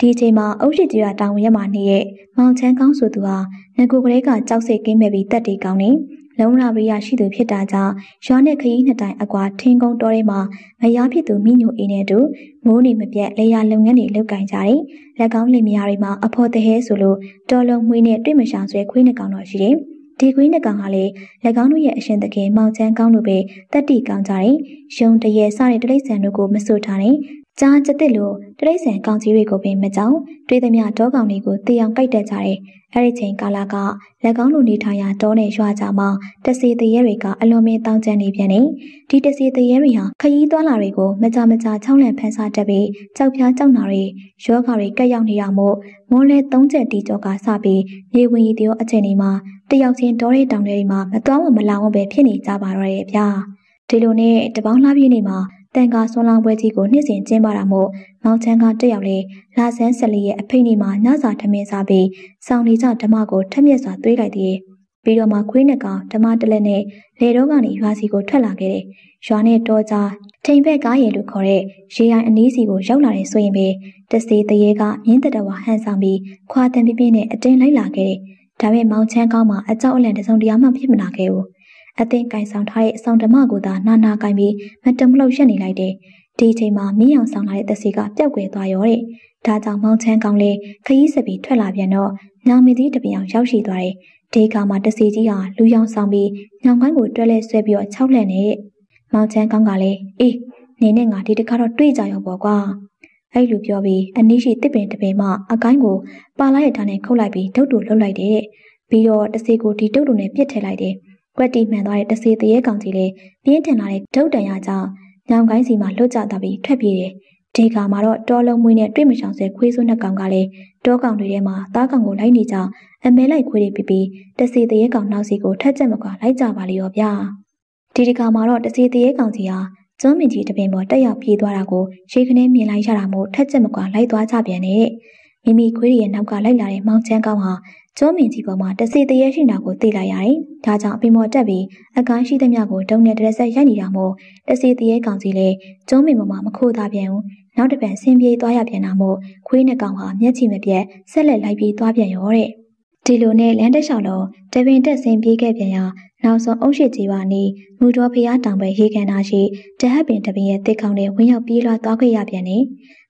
ဒီအချိန်မှာအုတ်ရှိကြီးကတောင်ဝရက်မှာနေတဲ့မောင်ချမ်းကောင်းဆိုသူဟာငကိုကလေးကကြောက်စိတ်ကင်းမဲ့ပြီးတက်တီကောင်းနေလုံးရာပရိယရှိသူဖြစ်တာကြောင့်ရွာနဲ့ခရီးနှစ်တိုင်အကွာထင်းကုန်းတောထဲမှာမယားဖြစ်သူမိညိုအေးနဲ့တူမိုးနေမပြတ်လေယာလုပ်ငန်းတွေလုပ်ကင်ကြတယ်။လက်ကောင်းလင်မယားတွေမှာအဖော်တဟဲဆိုလို့တော်လုံးမွေးနဲ့တွေ့မရှောင်ဆွဲခွေးနှကောင်တော့ရှိတယ်။ဒီခွေးနှကောင်ကလည်းလက်ကောင်းတို့ရဲ့အရှင်တခင်မောင်ချမ်းကောင်းတို့ပဲတက်တီကောင်းကြတယ်။ရုံတရေစတဲ့တိရစ္ဆာန်တို့ကိုမဆို့ထားနဲ့ ကြားကျတဲ့လို့တရိတ်ဆန်ကောင်ကြီးတွေကိုပင်မကြောင်တွေးသမျှတောကောင်တွေကိုတေအောင်ကြိုက်တတ်ကြတယ်။အဲဒီချိန်ကာလကလက်ကောင်းလိုနေထိုင်ရာတောနဲ့ရွာကြမှာတစီတရဲတွေကအလွန်မင်းတောင်းကျန်နေပြန်နေ။ဒီတစီတရဲတွေဟာခရီးသွားလာတွေကိုမကြမကြချောင်းလန့်ဖန်ဆာတက်ပြီးကြောက်ပြားကြောက်နာတွေရောဂါတွေကက်ရောက်နေရမို့မိုးလဲသုံးချက်တီကျော်ကစပြီးမြေဝင်ရီတရောအချိန်ဒီမှာတယောက်ချင်းတောတွေတောင်တွေမှာမသွားမလာဝပဲဖြစ်နေကြပါတော့ရဲ့ဗျာ။ဒီလိုနဲ့တပေါင်းလှပြည့်နေမှာ တန်ကာဆွမ်းလောင်းပွဲကြီးကိုနှစ်စဉ်ကျင်းပတာမို့မောင်ချမ်းကတက်ရောက်လေလာဆန်းဆက်လီရဲ့အဖိနေမှာညစာထမင်းစားပြီးစောင်းနေကြဓမ္မကိုထက်မြက်စွာသွေးလိုက်သေးတယ်။ပြီးတော့မှခွေးနှစ်ကောင်ဓမ္မတလက်နဲ့လေတော့ကနေရွာစီကိုထွက်လာခဲ့တယ်။ရွာနဲ့တော့ကြားထိန်ဘက်ကားရည်လို့ခေါ်တဲ့ရေရိုင်အနီးစီကိုရောက်လာတယ်ဆိုရင်ပဲတစီတရေကမြင်းတတဝဟန်ဆောင်ပြီးခွာတန်ပြပြနဲ့အတင်းလိုက်လာခဲ့တယ်။ဒါပေမဲ့မောင်ချမ်းကောင်းမှာအကြောက်အလန့်တစုံတရာမှဖြစ်မလာခဲ့ဘူး။ အသင်းကင်ဆောင်ထားတဲ့အဆောင်ဓမ္မကိုသာနာနာကင်ပြီးမတမလို့ရက်နေလိုက်တယ်။ဒီအချိန်မှာမင်းအောင်ဆောင်လာတဲ့တစီကပျောက်ကွယ်သွားရောတဲ့။ဒါကြောင့်မောင်ချမ်းကောင်းလေးခရီးစပြီးထွက်လာပြန်တော့ညောင်မင်းကြီးတပြောင်ရောက်ရှိသွားတယ်။ဒီကမှာတစီကြီးဟာလူရောင်ဆောင်ပြီးညောင်ကိုင်းကိုတွဲလဲဆွဲပြီးတော့ခြောက်လှန့်နေတဲ့။မောင်ချမ်းကောင်းကလည်းအေးနေနဲ့ငါဒီတစ်ခါတော့တွေ့ကြရောပေါ့ကွာ။အဲ့လိုပြောပြီးအနည်းရှိတစ်ပင်တစ်ပင်မှအကိုင်းကိုပါလာရထားနဲ့ခုတ်လိုက်ပြီးဒုတ်တူလှုပ်လိုက်တယ်။ပြီးတော့တစီကိုဒီဒုတ်တူနဲ့ပြစ်ထည့်လိုက်တယ်။ ကွက်တီမှန်သွားတဲ့တစေတရေကောင်ကြီးလေးပြင်းထန်လာတဲ့ဒုတ်တန်ရကြောင့်ညောင်ကိုင်းစီမှာလွတ်ကျသွားပြီးထွက်ပြေးတယ်။ဒီခါမှာတော့တောလုံးမွေးနဲ့တွေ့မချောင်ဆဲခွေးစွန်းနှစ်ကောင်ကလည်းတောကောင်တွေထဲမှာသားကောင်ကိုလိုက်နေကြအမဲလိုက်ခွေးတွေပြီးပြီးတစေတရေကောင်နောက်စီကိုထက်ချက်မကွာလိုက်ကြပါလေရောဗျာ။ဒီဒီခါမှာတော့တစေတရေကောင်ကြီးဟာကျွန်းမင်ကြီးတပင်ပေါ်တက်ရောက်ပြေးသွားတာကိုရှေးခနဲမြင်လိုက်ရတာမို့ထက်ချက်မကွာလိုက်သွားကြပြန်တယ်။မိမိခွေးရဲ့နောက်ကလိုက်လာတဲ့မောင်ချမ်းကောင်ဟာ ကျွန်းမင်ကြီးပေါ်မှာတစီတရေရှိနာကိုသိလိုက်ရတယ်။ဒါကြောင့်အပင်ပေါ်တက်ပြီးအကိုင်းရှိသမျှကိုဒုံနဲ့တရဆက်ရိုက်နေတာမို့တစီတရေကောင်ကြီးလည်းကျွန်းမင်ပေါ်မှာမခိုးသားပြန်ဘူး။နောက်တစ်ပတ်ဆင်းပြေးသွားရပြန်တာမို့ခွေးနှစ်ကောင်ဟာမျက်ချီမပြတ်ဆက်လက်လိုက်ပြေးသွားပြန်ရောတဲ့။ဒီလိုနဲ့လမ်းတက်လျှောက်လုံးတပင်တက်ဆင်းပြေးခဲ့ပြန်ရနောက်ဆုံးအုပ်ရှိကြီးပါနေမူတော်ဖျားတောင်ပဲရေကန်သားရှိတဟပ်ပင်တပင်ရဲ့တစ်ခေါင်နဲ့ဝင်းရောက်ပြေးလွှားသွားခဲ့ရပြန်နေ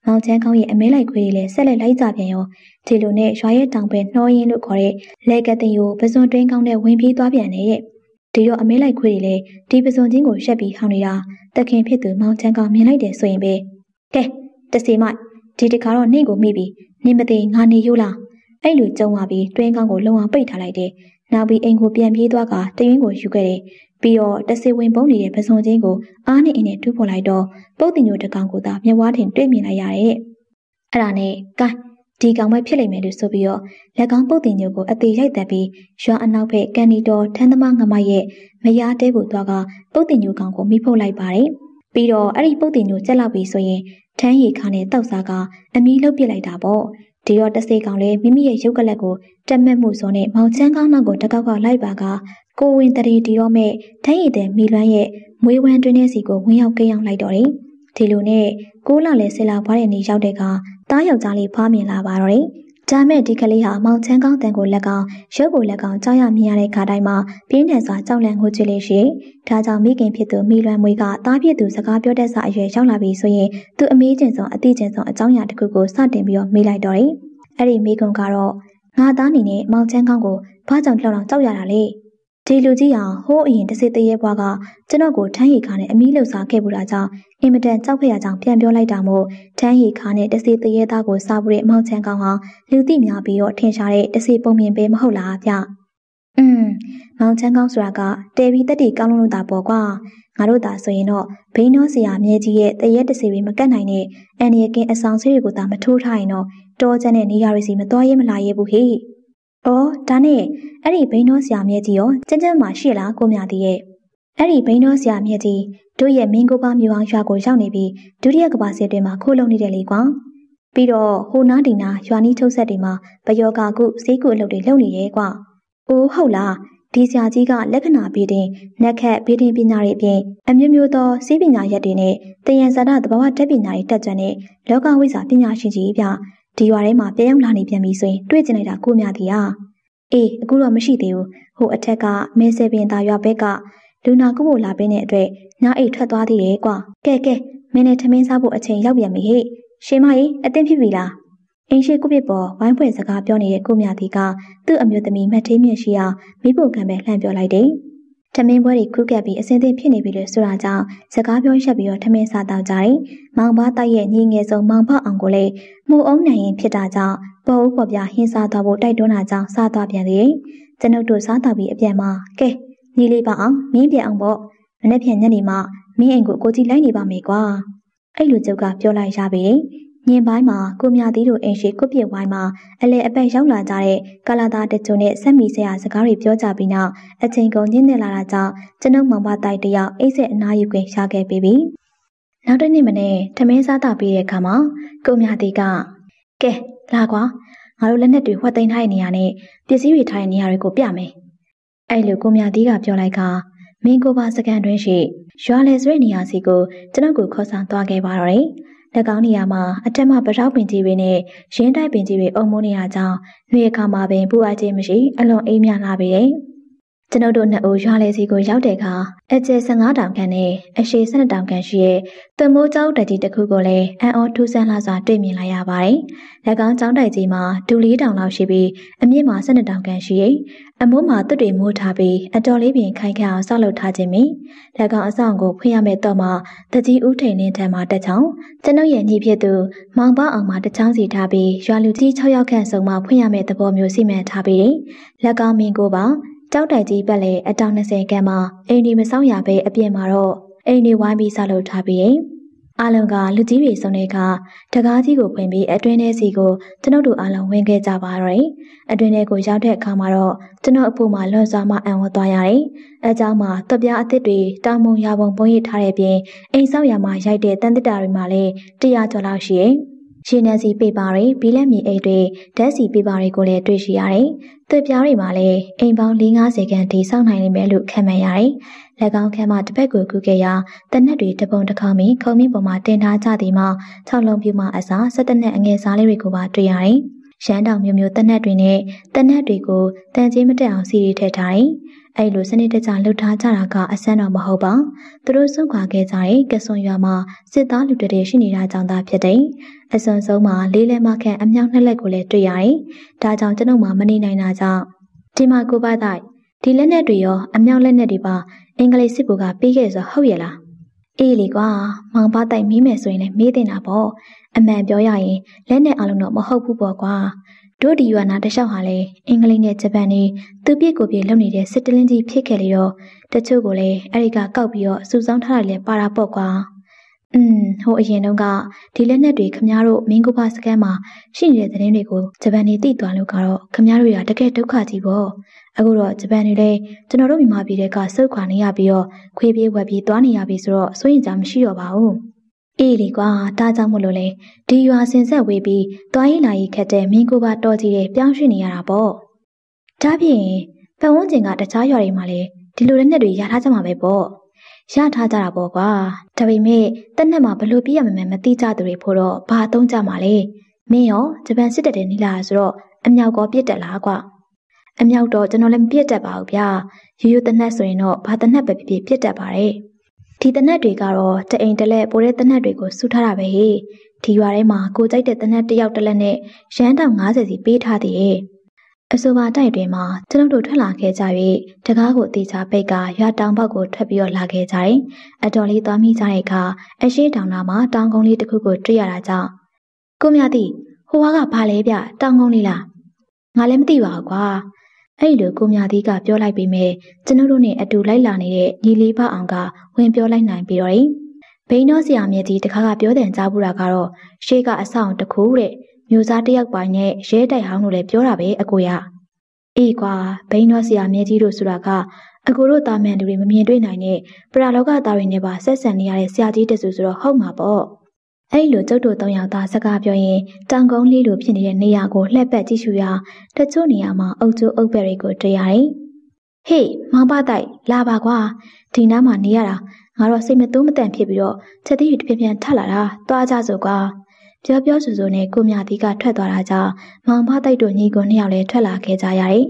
မောင်ချမ်းကောင်းရဲ့အမဲလိုက်ခွေးတွေလည်းဆက်လက်လိုက်ကြပြန်ရောဒီလိုနဲ့ရွာရဲ့တောင်ပဲနှောရင်းလို့ခေါ်တဲ့လေကတင်ကိုပစွန်တွင်းကောင်းနဲ့ဝင်ပြေးသွားပြန်နေတဲ့ဒီတော့အမဲလိုက်ခွေးတွေလည်းဒီပစွန်ချင်းကိုရှက်ပြီးဟောင်းနေတာတခင်ဖြစ်သူမောင်ချမ်းကောင်းမြင်လိုက်တယ်ဆိုရင်ပဲကဲတစီမိုက်ဒီတခါတော့နှင့်ကိုမိပြီနင်မသိငါနေရိုးလားအဲ့လိုကြုံသွားပြီးတွင်းကောင်းကိုလုံအောင်ပိတ်ထားလိုက်တယ်နောက်ပြီးအိမ်ကိုပြန်ပြေးသွားကတရင်ကိုယူခဲ့တယ် ပြီးတော့တဆေဝင်ပုံးနေတဲ့ပစုံချင်းကိုအားနဲ့အင်းနဲ့တူးပေါ်လိုက်တော့ပုတ်တင်ညိုတကောင်ကိုသာမျက်ဝါးထင်တွေ့မြင်လိုက်ရတဲ့အဲ့ဒါနဲ့ကိုင်းဒီကောင်ပဲဖြစ်လိမ့်မယ်လို့ဆိုပြီးတော့လက်ကောင်းပုတ်တင်ညိုကိုအသေးရိုက်တက်ပြီးရွာအနောက်ဘက်ကန်နီတော်ထန်းသမားငမရဲ့မယားတဲကိုသွားကပုတ်တင်ညိုကောင်ကိုမိဖုတ်လိုက်ပါတယ်ပြီးတော့အဲ့ဒီပုတ်တင်ညိုကြက်လောက်ပြီးဆိုရင်ထန်းရီခါနဲ့တောက်စားကအမီးလုတ်ပစ်လိုက်တာပေါ့ဒီတော့တစေကောင်လည်းမိမိရဲ့ရုပ်ကလပ်ကိုတက်မက်မှုစောနဲ့မောင်ချမ်းကောင်းနောက်ကိုတကောက်ကလိုက်ပါက ကိုဝင်တရီတီရောမဲ့ထန်းရည်တဲ့မိလွမ်းရဲ့မွေးဝမ်းတွင်းတဲ့စီကိုဝင်ရောက်ကိန်းအောင်လိုက်တော့တယ်ဒီလိုနဲ့ကိုလာလဲဆလာဖွားတဲ့နေရောက်တဲ့ကတားယောက်ျားလေးဖွားမြင်လာပါတော့တယ်ဒါမဲ့ဒီကလေးဟာမောင်ချမ်းကောင်းတန်ကိုလက်ကောင်ရုပ်ကိုလက်ကောင်ကြောက်ရမြင်ရတဲ့ခါတိုင်းမှာပြင်းထန်စွာကြောက်လန့်ငိုကြွလေးရှိဒါကြောင့်မိခင်ဖြစ်သူမိလွမ်းမွေးကတားဖြစ်သူစကားပြောတတ်စာအရွယ်ရောက်လာပြီဆိုရင်သူအမေးကျင်ဆုံးအသိကျင်ဆုံးအကြောင်းအရာတစ်ခုကိုစတင်ပြီးတော့မေးလိုက်တော့တယ်အဲ့ဒီမိကွန်ကတော့ငါသားနေနဲ့မောင်ချမ်းကောင်းကိုဘာကြောင့်လှောက်တော့ကြောက်ရတာလဲ ဒီလူကြီးဟာဟိုးအရင်တစ်စစ်တရေဘွားကကျွန်တော်ကိုထမ်းရီခါနဲ့အမီးလှုပ်စားခဲ့ပူတာကြောင့်အင်မတန်ကြောက်ခဲ့ရကြောင်းပြန်ပြောလိုက်တာမို့ထမ်းရီခါနဲ့တစ်စစ်တရေသားကိုစားပူတဲ့မောင်ချမ်းကောင်းဟာလူသိများပြီးတော့ထင်ရှားတဲ့တစ်စစ်ပုံမြင်ပဲမဟုတ်လားဗျ။อืมမောင်ချမ်းကောင်းဆိုတာကတဲပြီးတက်တီကောင်းလုံးလို့တာပေါ့ကွာငါတို့သာဆိုရင်တော့ဘိန်းနောဆရာမြဲကြီးရဲ့တရက်တစီတွေမကတ်နိုင်တဲ့အန်ရီကင်းအဆောင်ဆေးတွေကိုသာမထိုးထားရင်တော့တောကျန်တဲ့နေရာတွေစီမသွားရဲမလာရဲဘူးဟေ့။ အော်ဒါနဲ့အဲ့ဒီဘိန်းတော်ဆရာမြတ်ကြီးရောကျန်းကျန်းမှရှိလားကိုမြသည်ရဲ့။အဲ့ဒီဘိန်းတော်ဆရာမြတ်ကြီးတို့ရဲ့မင်းကိုပါမြို့အောင်ရွာကိုရောက်နေပြီးဒုတိယကဘာစစ်တွင်မှာခိုးလုံနေတယ်လေကွာ။ပြီးတော့ဟိုနားဒီနာရွာနီးထုတ်ဆက်တွေမှာဘယောဂကုဈေးကုအလုပ်တွေလုပ်နေရဲကွာ။အိုးဟုတ်လားဒီဆရာကြီးကလက္ခဏာပေးတဲ့နက်ခတ်ဘေးတင်ပညာတွေအပြင်အမျိုးမျိုးသောစီးပညာရက်တွေနဲ့တယံဇာတသဘာဝတက်ပညာတွေတက်ကြွတဲ့လောကဝိဇ္ဇာပညာရှင်ကြီးပြ ဒီရွာထဲမှာပြန်ရောက်လာနေပြန်ပြီဆိုရင်တွေ့ကျင်လိုက်တာကိုမြသည်ဟာအေးအခုတော့မရှိသေးဘူးဟိုအထက်ကမဲဆယ်ပင်သားရွာဘက်ကလူနာကုဖို့လာပေးတဲ့အတွက်ညအိတ်ထွက်သွားသေးတယ်ကွာကဲကဲမင်းနဲ့ထမင်းစားဖို့အချိန်ရောက်ပြန်ပြီဟဲ့ရှင်မကြီးအသင့်ဖြစ်ပြီလားအင်းရှိကုပစ်ပေါ်ဝိုင်းဖွဲ့စကားပြောနေတဲ့ကိုမြတီကသူ့အမျိုးသမီးမတ်သေးမြင့်ရှိအောင်မိဖို့ကံပဲလှမ်းပြောလိုက်တယ် ထမင်းပွဲတွေခုကပ်ပြီးအစင်းသိဖြစ်နေပြီလို့ဆိုတာကြောင့်စကားပြောရက်ပြီးတော့ထမင်းစားတော့ကြတယ်။မောင်ဘာတိုက်ရဲ့ညီငယ်ဆုံးမောင်ဖအောင်ကိုလည်းမှုအုံနိုင်ရင်ဖြစ်တာကြောင့်ပေါ်ဦးပေါ်ပြဟင်းစားတော့ဖို့တိုက်တွန်းတာကြောင့်စားသွားပြန်သေးတယ်။ကျွန်ုပ်တို့စားတော့ပြီးအပြန်မှာကဲညီလေးပါအောင်မင်းပြန်အောင်ပေါ့မနေ့ပြန်ညနေမှမင်းအိမ်ကိုကိုကြီးလိုက်နေပါမယ်ကွာ။အဲ့လိုကျုပ်ကပြောလိုက်ရပြီ။ ညင်ပိုင်းမှာကိုမြသီးတို့အိမ်ရှိကုပြစ်ဝိုင်းမှာအလဲအပက်ရောက်လာကြတဲ့ကာလာသားတချို့နဲ့ဆက်မီဆရာစကားတွေပြောကြပြီးနောက်အချိန်ကုန်ညင်းနေလာတာကြောင့်ကျွန်ုပ်မောင်မတိုက်တယောက်အိတ်ဆက်အနားယူခွင့်ရခဲ့ပြီပြီ။နောက်တစ်နေ့မနေ့ထမင်းစားတာပြီးတဲ့အခါမှာကိုမြသီးကကဲလာကွာငါတို့လက်နက်တွေဝှက်သိမ်းထားတဲ့နေရာနဲ့ပစ္စည်းတွေထားတဲ့နေရာတွေကိုပြမယ်။အဲ့လိုကိုမြသီးကပြောလိုက်ကမင်းကိုပါစကန်တွင်းရှိရွာလေဆွေးနေရာစီကိုကျွန်ုပ်ကိုခေါ်ဆောင်သွားခဲ့ပါတော့တယ်။၎ င်းနေရာမှာအထက်မှပထောက်ပင်ကြီးတွေနဲ့ရင်းတိုက်ပင်ကြီးတွေအုံမိုးနေရကြောင်းနှွေအခါမှာပင်ပူအားခြင်းမရှိအလွန်အေးမြလာပေတယ်။ ကျွန်ုပ်တို့နှစ်ဦးရွာလေစီကိုရောက်တဲ့အခါအကျယ်15တောင်ခန့်နဲ့အရှည်12တောင်ခန့်ရှိတဲ့သမိုးကျောင်းတိုက်ကြီးတစ်ခုကိုလည်းအန်အောထူးဆန်းလာစွာတွေ့မြင်လိုက်ရပါတယ်။၎င်းကျောင်းတိုက်ကြီးမှာဒူလေးတောင်လောက်ရှိပြီးအမြင့်မှာ12တောင်ခန့်ရှိအမိုးမှာတွတ်တွေမိုးထားပြီးအတော်လေးပင်ခိုင်ခန့်အောင်ဆောက်လုပ်ထားခြင်းမီ၎င်းအဆောင်ကိုဖွင့်ရမယ့်တော့မှတကြီးဦးထိန်နှင်းထံမှာတက်ချောင်းကျွန်ုပ်ရဲ့ညီဖြစ်သူမောင်ပအောင်မှာတချောင်းစီထားပြီးရွာလူကြီး6ယောက်ခန့်စုံမှဖွင့်ရမယ့်သဘောမျိုးစီမံထားပြီး၎င်းမင်းကိုပါ ကြောက်တိုက်ကြီးပတ်လေအတောင်20ခန့်မှာအိမ်ဒီမဆောင်ရဘဲအပြင်မှာတော့အိမ်ဒီဝိုင်းပြီးဆောက်လုပ်ထားပြီးအားလုံးကလူကြီးတွေစုံတဲ့အခါတကားကြီးကိုဖွင့်ပြီးအတွင်းထဲစီကိုကျွန်ုပ်တို့အားလုံးဝင်ခဲ့ကြပါတော့တယ်။အတွင်းထဲကိုရောက်တဲ့အခါမှာတော့ကျွန်တော်အဖို့မှလွန်စွာမှအံ့ဩသွားရတယ်။အဲကြောင့်မှတပြားအသစ်တွေတောင်မုံရပုံပုံရိပ်ထားတဲ့ပြင်အိမ်ဆောက်ရမှာရိုက်တဲ့တန်တစ်တာတွေမှာလည်းတရားကျော်လောက်ရှိရဲ့။ ရေနံစီပေပါတွေဘီလက်မီအိတ်တွေဓာတ်စီပေပါတွေကိုလည်းတွေ့ရှိရတယ်။သွေးပြားတွေမှာလည်းအိမ်ပေါင်း450ခန့်ထိစောင့်နိုင်လိမ့်မယ်လို့ခန့်မှန်းရတယ်။၎င်းခန်းမှာတစ်ဖက်ကိုကူခဲ့ရာတနက်တွေတပုံတစ်ခေါင်းမီခုံမင်းပေါ်မှာတင်ထားကြသည်မှာ၆လုံးပြူမှာအစားဆက်တနက်အငယ်စားလေးတွေကိုပါတွေ့ရတယ်။ရန်တောင်မျိုးမျိုးတနက်တွေနဲ့တနက်တွေကိုတန်ကြီးမတက်အောင်စီရီထည့်ထားတယ်။ အဲ့လိုစနစ်တကျလှုပ်ထားကြတာကအဆန်းတော့မဟုတ်ပါသူတို့ဆုံးခွာခဲ့ကြတဲ့ကစွန်ရွာမှာစစ်သားလူတွေရှိနေတာကြောင့်သာဖြစ်တယ်အစွန်ဆုံးမှာလေးလဲမခန့်အမြောက်နှစ်လက်ကိုလည်းတွေ့ရတယ်ဒါကြောင့်ကျွန်ုပ်မှမနေနိုင်တာကြောင့်ဒီမှာကိုပါတိုက်ဒီလက်နက်တွေရောအမြောက်လက်နက်တွေပါအင်္ဂလိပ်စစ်ဗိုလ်ကပေးခဲ့ဆိုဟုတ်ရဲ့လားအေးလေကွာမောင်ပါတိုက်မီးမယ်ဆိုရင်လည်းမေးတင်တာပေါ့အမှန်ပြောရရင်လက်နဲ့အလုံးတော့မဟုတ်ဘူးပေါ့ကွာ တို့ဒီရွာနာတလျှောက်ဟာလည်းအင်္ဂလိပ်နဲ့ဂျပန်နေသူပြစ်ကိုပြလုံနေတဲ့စစ်တလင်းကြီးဖြစ်ခဲ့လေတော့တချို့ကိုလည်းအဲ့ဒီကကောက်ပြီးတော့စူဆောင်းထားတယ်လည်းပါတာပေါ့ကွာอืมဟိုအရင်တုန်းကဒီလက်နက်တွေခမားတို့မင်းကိုပါစကန်မှာရှိနေတဲ့သတင်းတွေကိုဂျပန်နေသိသွားလို့ကတော့ခမားတို့ရတကယ်ဒုက္ခကြီးပေါ့အခုတော့ဂျပန်တွေလည်းကျွန်တော်တို့မြန်မာပြည်တွေကစုတ်ခွာနေရပြီးတော့ခွေးပြေးဝက်ပြေးသွားနေရပြီဆိုတော့စိုးရင်ကြမရှိတော့ပါဘူး အေးလေကွာဒါကြောင့်မို့လို့လေဒီရွာစင်ဆက်ဝေးပြီးသွားရေးလာရေးခက်တဲ့မင်းကိုပါတော်ကြီးတဲ့ပြောင်းရွှေ့နေရတာပေါ့ဒါဖြင့်ပတ်ဝန်းကျင်ကတခြားရွာတွေမှာလည်းဒီလိုလက်နက်တွေရထားကြမှာပဲပေါ့ရထားကြတာပေါ့ကွာဒါပေမဲ့တက်နက်မှာဘလို့ပြရမမှန်းမသိကြသူတွေဖို့တော့ဘာသုံးကြမှာလဲမင်းရောဂျပန်စစ်တပ်တဲ့နီလာဆိုတော့အမြောက်ကောပြစ်တက်လားကွာအမြောက်တော့ကျွန်တော်လည်းမပြစ်တတ်ပါဘူးဗျာရိုးရိုးတနက်ဆိုရင်တော့ဘာတနက်ပဲဖြစ်ဖြစ်ပြစ်တတ်ပါတယ် ဒီတနက်တွေကတော့တအိမ်တလက်ပိုတဲ့တနက်တွေကိုစုထားတာပဲဟေ့ဒီရွာထဲမှာကိုကြိုက်တဲ့တနက်တစ်ယောက်တစ်လက်နဲ့ရန်တောင်90စီပေးထားသေးရဲ့အဆိုပါတိုက်တွင်မှာကျွန်တော်တို့ထွက်လာခဲ့ကြ၍တကားကိုတေချာပိတ်ကရွာတောင်ဘက်ကိုထွက်ပြီးတော့လာခဲ့ကြတယ်အတော်လေးသွားမိကြတဲ့အခါအရှိတောင်နာမှာတောင်ကုန်းလေးတစ်ခုကိုတွေ့ရတာကြောင့်ကိုမြသည်ဟိုဘကဘာလဲဗျတောင်ကုန်းလေးလားငါလည်းမသိပါဘူးကွာ အဲ့လိုကိုမြသည်ကပြောလိုက်ပြီးမြဲကျွန်တော်တို့နဲ့အတူလိုက်လာနေတဲ့ညီလေးဖအောင်ကဝင်ပြောလိုက်နိုင်ပြီးတော့ရင်ဘိန်းတော်ဆရာမြတ်ကြီးတခါကပြောတဲ့ကြားဘူးတာကတော့ရှေးကအဆောင်တစ်ခုတဲ့မျိုးစားတယောက်ပိုင်းနဲ့ရဲတိုက်ဟောင်းလို့လည်းပြောတာပဲအကိုရအေးကွာဘိန်းတော်ဆရာမြတ်ကြီးတို့ဆိုတာကအကိုတို့တာမန်လူတွေမမြင်တွေ့နိုင်တဲ့ပရာလောကသားတွေနဲ့ပါဆက်ဆံနေရတဲ့ဆရာကြီးတဆူဆိုတော့ဟုတ်မှာပေါ့ အဲ့လိုကျုပ်တို့သုံးယောက်သားစကားပြောရင်တောင်ကုန်းလေးလိုဖြစ်နေတဲ့နေရာကိုလှည့်ပတ်ကြည့်ရှုရာတချို့နေရာမှာအုပ်ကျိုးအုပ်ပဲတွေကိုတွေ့ရတယ်။ဟေးမောင်ပတိုက်လာပါကွာဒီနားမှာနေရတာငါတော့စိတ်မသွမတန်ဖြစ်ပြီးတော့ချက်သေးတပြင်းပြင်းထလာတာသွားကြစို့ကွာပြောပြောဆိုဆိုနဲ့ကိုမြသီးကထွက်သွားတာကြောင့်မောင်ဖတိုက်တို့ညီကိုနှစ်ယောက်လည်းထွက်လာခဲ့ကြရတယ်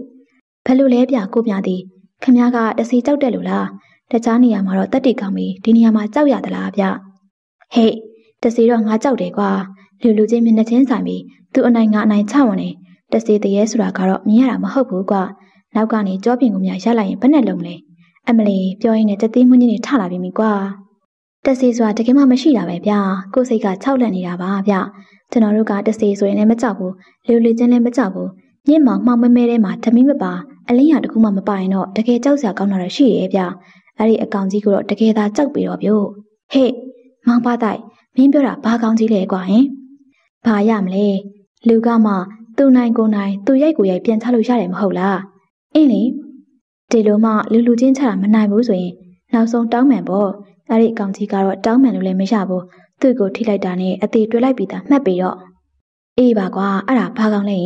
ဘယ်လိုလဲဗျကိုမြသည်ခမည်းကတစီကြောက်တယ်လို့လားတခြားနေရာမှာတော့တက်တီကောင်းပြီးဒီနေရာမှာကြောက်ရသလားဗျဟေး တစီတော့ငါကြောက်တယ်ကွာလူလူချင်းမျက်နှာချင်းဆိုင်ပြီးသူ့အနိုင်ငါအနိုင်ချဝင်နေတစီတရေဆိုတာကတော့မြင်ရတာမဟုတ်ဘူးကွာနောက်ကနေကြောပြင်ကိုများရလိုက်ရင်ဘယ်နဲ့လုံးမလဲအမလီပြောရင်းနဲ့တသိမွန်းကြီးနေထလာပြီမိကွာတစီဆိုတာတကယ်မှမရှိတာပဲဗျာကိုစိတ်က၆လက်နေတာပါဗျကျွန်တော်တို့ကတစီဆိုရင်လည်းမကြောက်ဘူးလူလူချင်းလည်းမကြောက်ဘူးညစ်မောင်မှောင်မဲမဲထဲမှာသမီးမပါအလင်းရတခုမှမပါရင်တော့တကယ်ကြောက်စရာကောင်းတာရှိရဲ့ဗျအဲ့ဒီအကောင်ကြီးကိုတော့တကယ်သာကြောက်ပြီးတော့ဗျို့ဟေ့မောင်ပါတိုက် မင်းပြောတာဘာကောင်းကြီးလဲကွာဟင်ဘာရမလဲလူကမှသူ့နိုင်ကိုနိုင်သူ့ရိုက်ကိုရိုက်ပြန်ချလို့ရတယ်မဟုတ်လားအင်းလေဒီလိုမှလူလူချင်းချတာမနိုင်ဘူးဆိုရင်နောက်ဆုံးတောင်းမှန်ပေါ့အဲ့ဒီအကောင်ကြီးကတော့တောင်းမှန်လို့လည်းမရဘူးသူ့ကိုထိလိုက်တာနဲ့အသေးတွေ့လိုက်ပြီးသားမှတ်ပြီးတော့အေးပါကွာအဲ့ဒါဘာကောင်းလဲ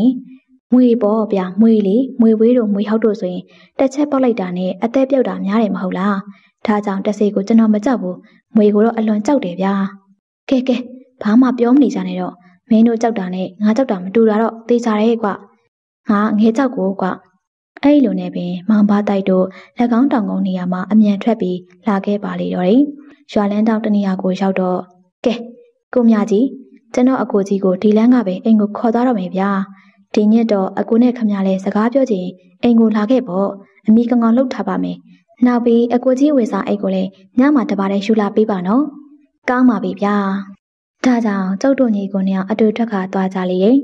မွေပေါ့ဗျာမွေလေမွေဝေးတို့မွေဟောက်တို့ဆိုရင်တစ်ချက်ပေါက်လိုက်တာနဲ့အသက်ပြုတ်တာများတယ်မဟုတ်လားဒါကြောင့်တဆေကိုကျွန်တော်မကြောက်ဘူးမွေကိုတော့အလွန်ကြောက်တယ်ဗျာ ကဲကဲဘာမှပြောမနေကြနဲ့တော့မင်းတို့ကြောက်တာနဲ့ငါကြောက်တာမတူတာတော့သေချာတယ်ကွငါငဲကြောက်ကိုကွအဲ့လိုနဲ့ပင်မောင်ပါတိုက်တို့လက်ကောင်းတောင်ကုန်းနေရာမှာအမြန်ထွက်ပြီးလာခဲ့ပါလေတော့တယ်ရွာလန်းတောင်တနေရာကိုရောက်တော့ကဲကိုမြကြီးကျွန်တော်အကိုကြီးကိုဒီလန်းကပဲအိမ်ကိုခေါ်သွားတော့မယ်ဗျာဒီညက်တော့အကိုနဲ့ခမရလဲစကားပြောချင်အိမ်ကိုလာခဲ့ပေါ့အမိကောင်ကောင်လှုပ်ထားပါမယ်နောက်ပြီးအကိုကြီးဝေစာအိတ်ကိုလည်းညမှာတပါးတည်းယူလာပေးပါနော် ကောင်းပါပြီဗျာဒါကြောင့်ကျုပ်တို့ညီကိုနှစ်ယောက်အတူထွက်ခါသွားကြလေရင်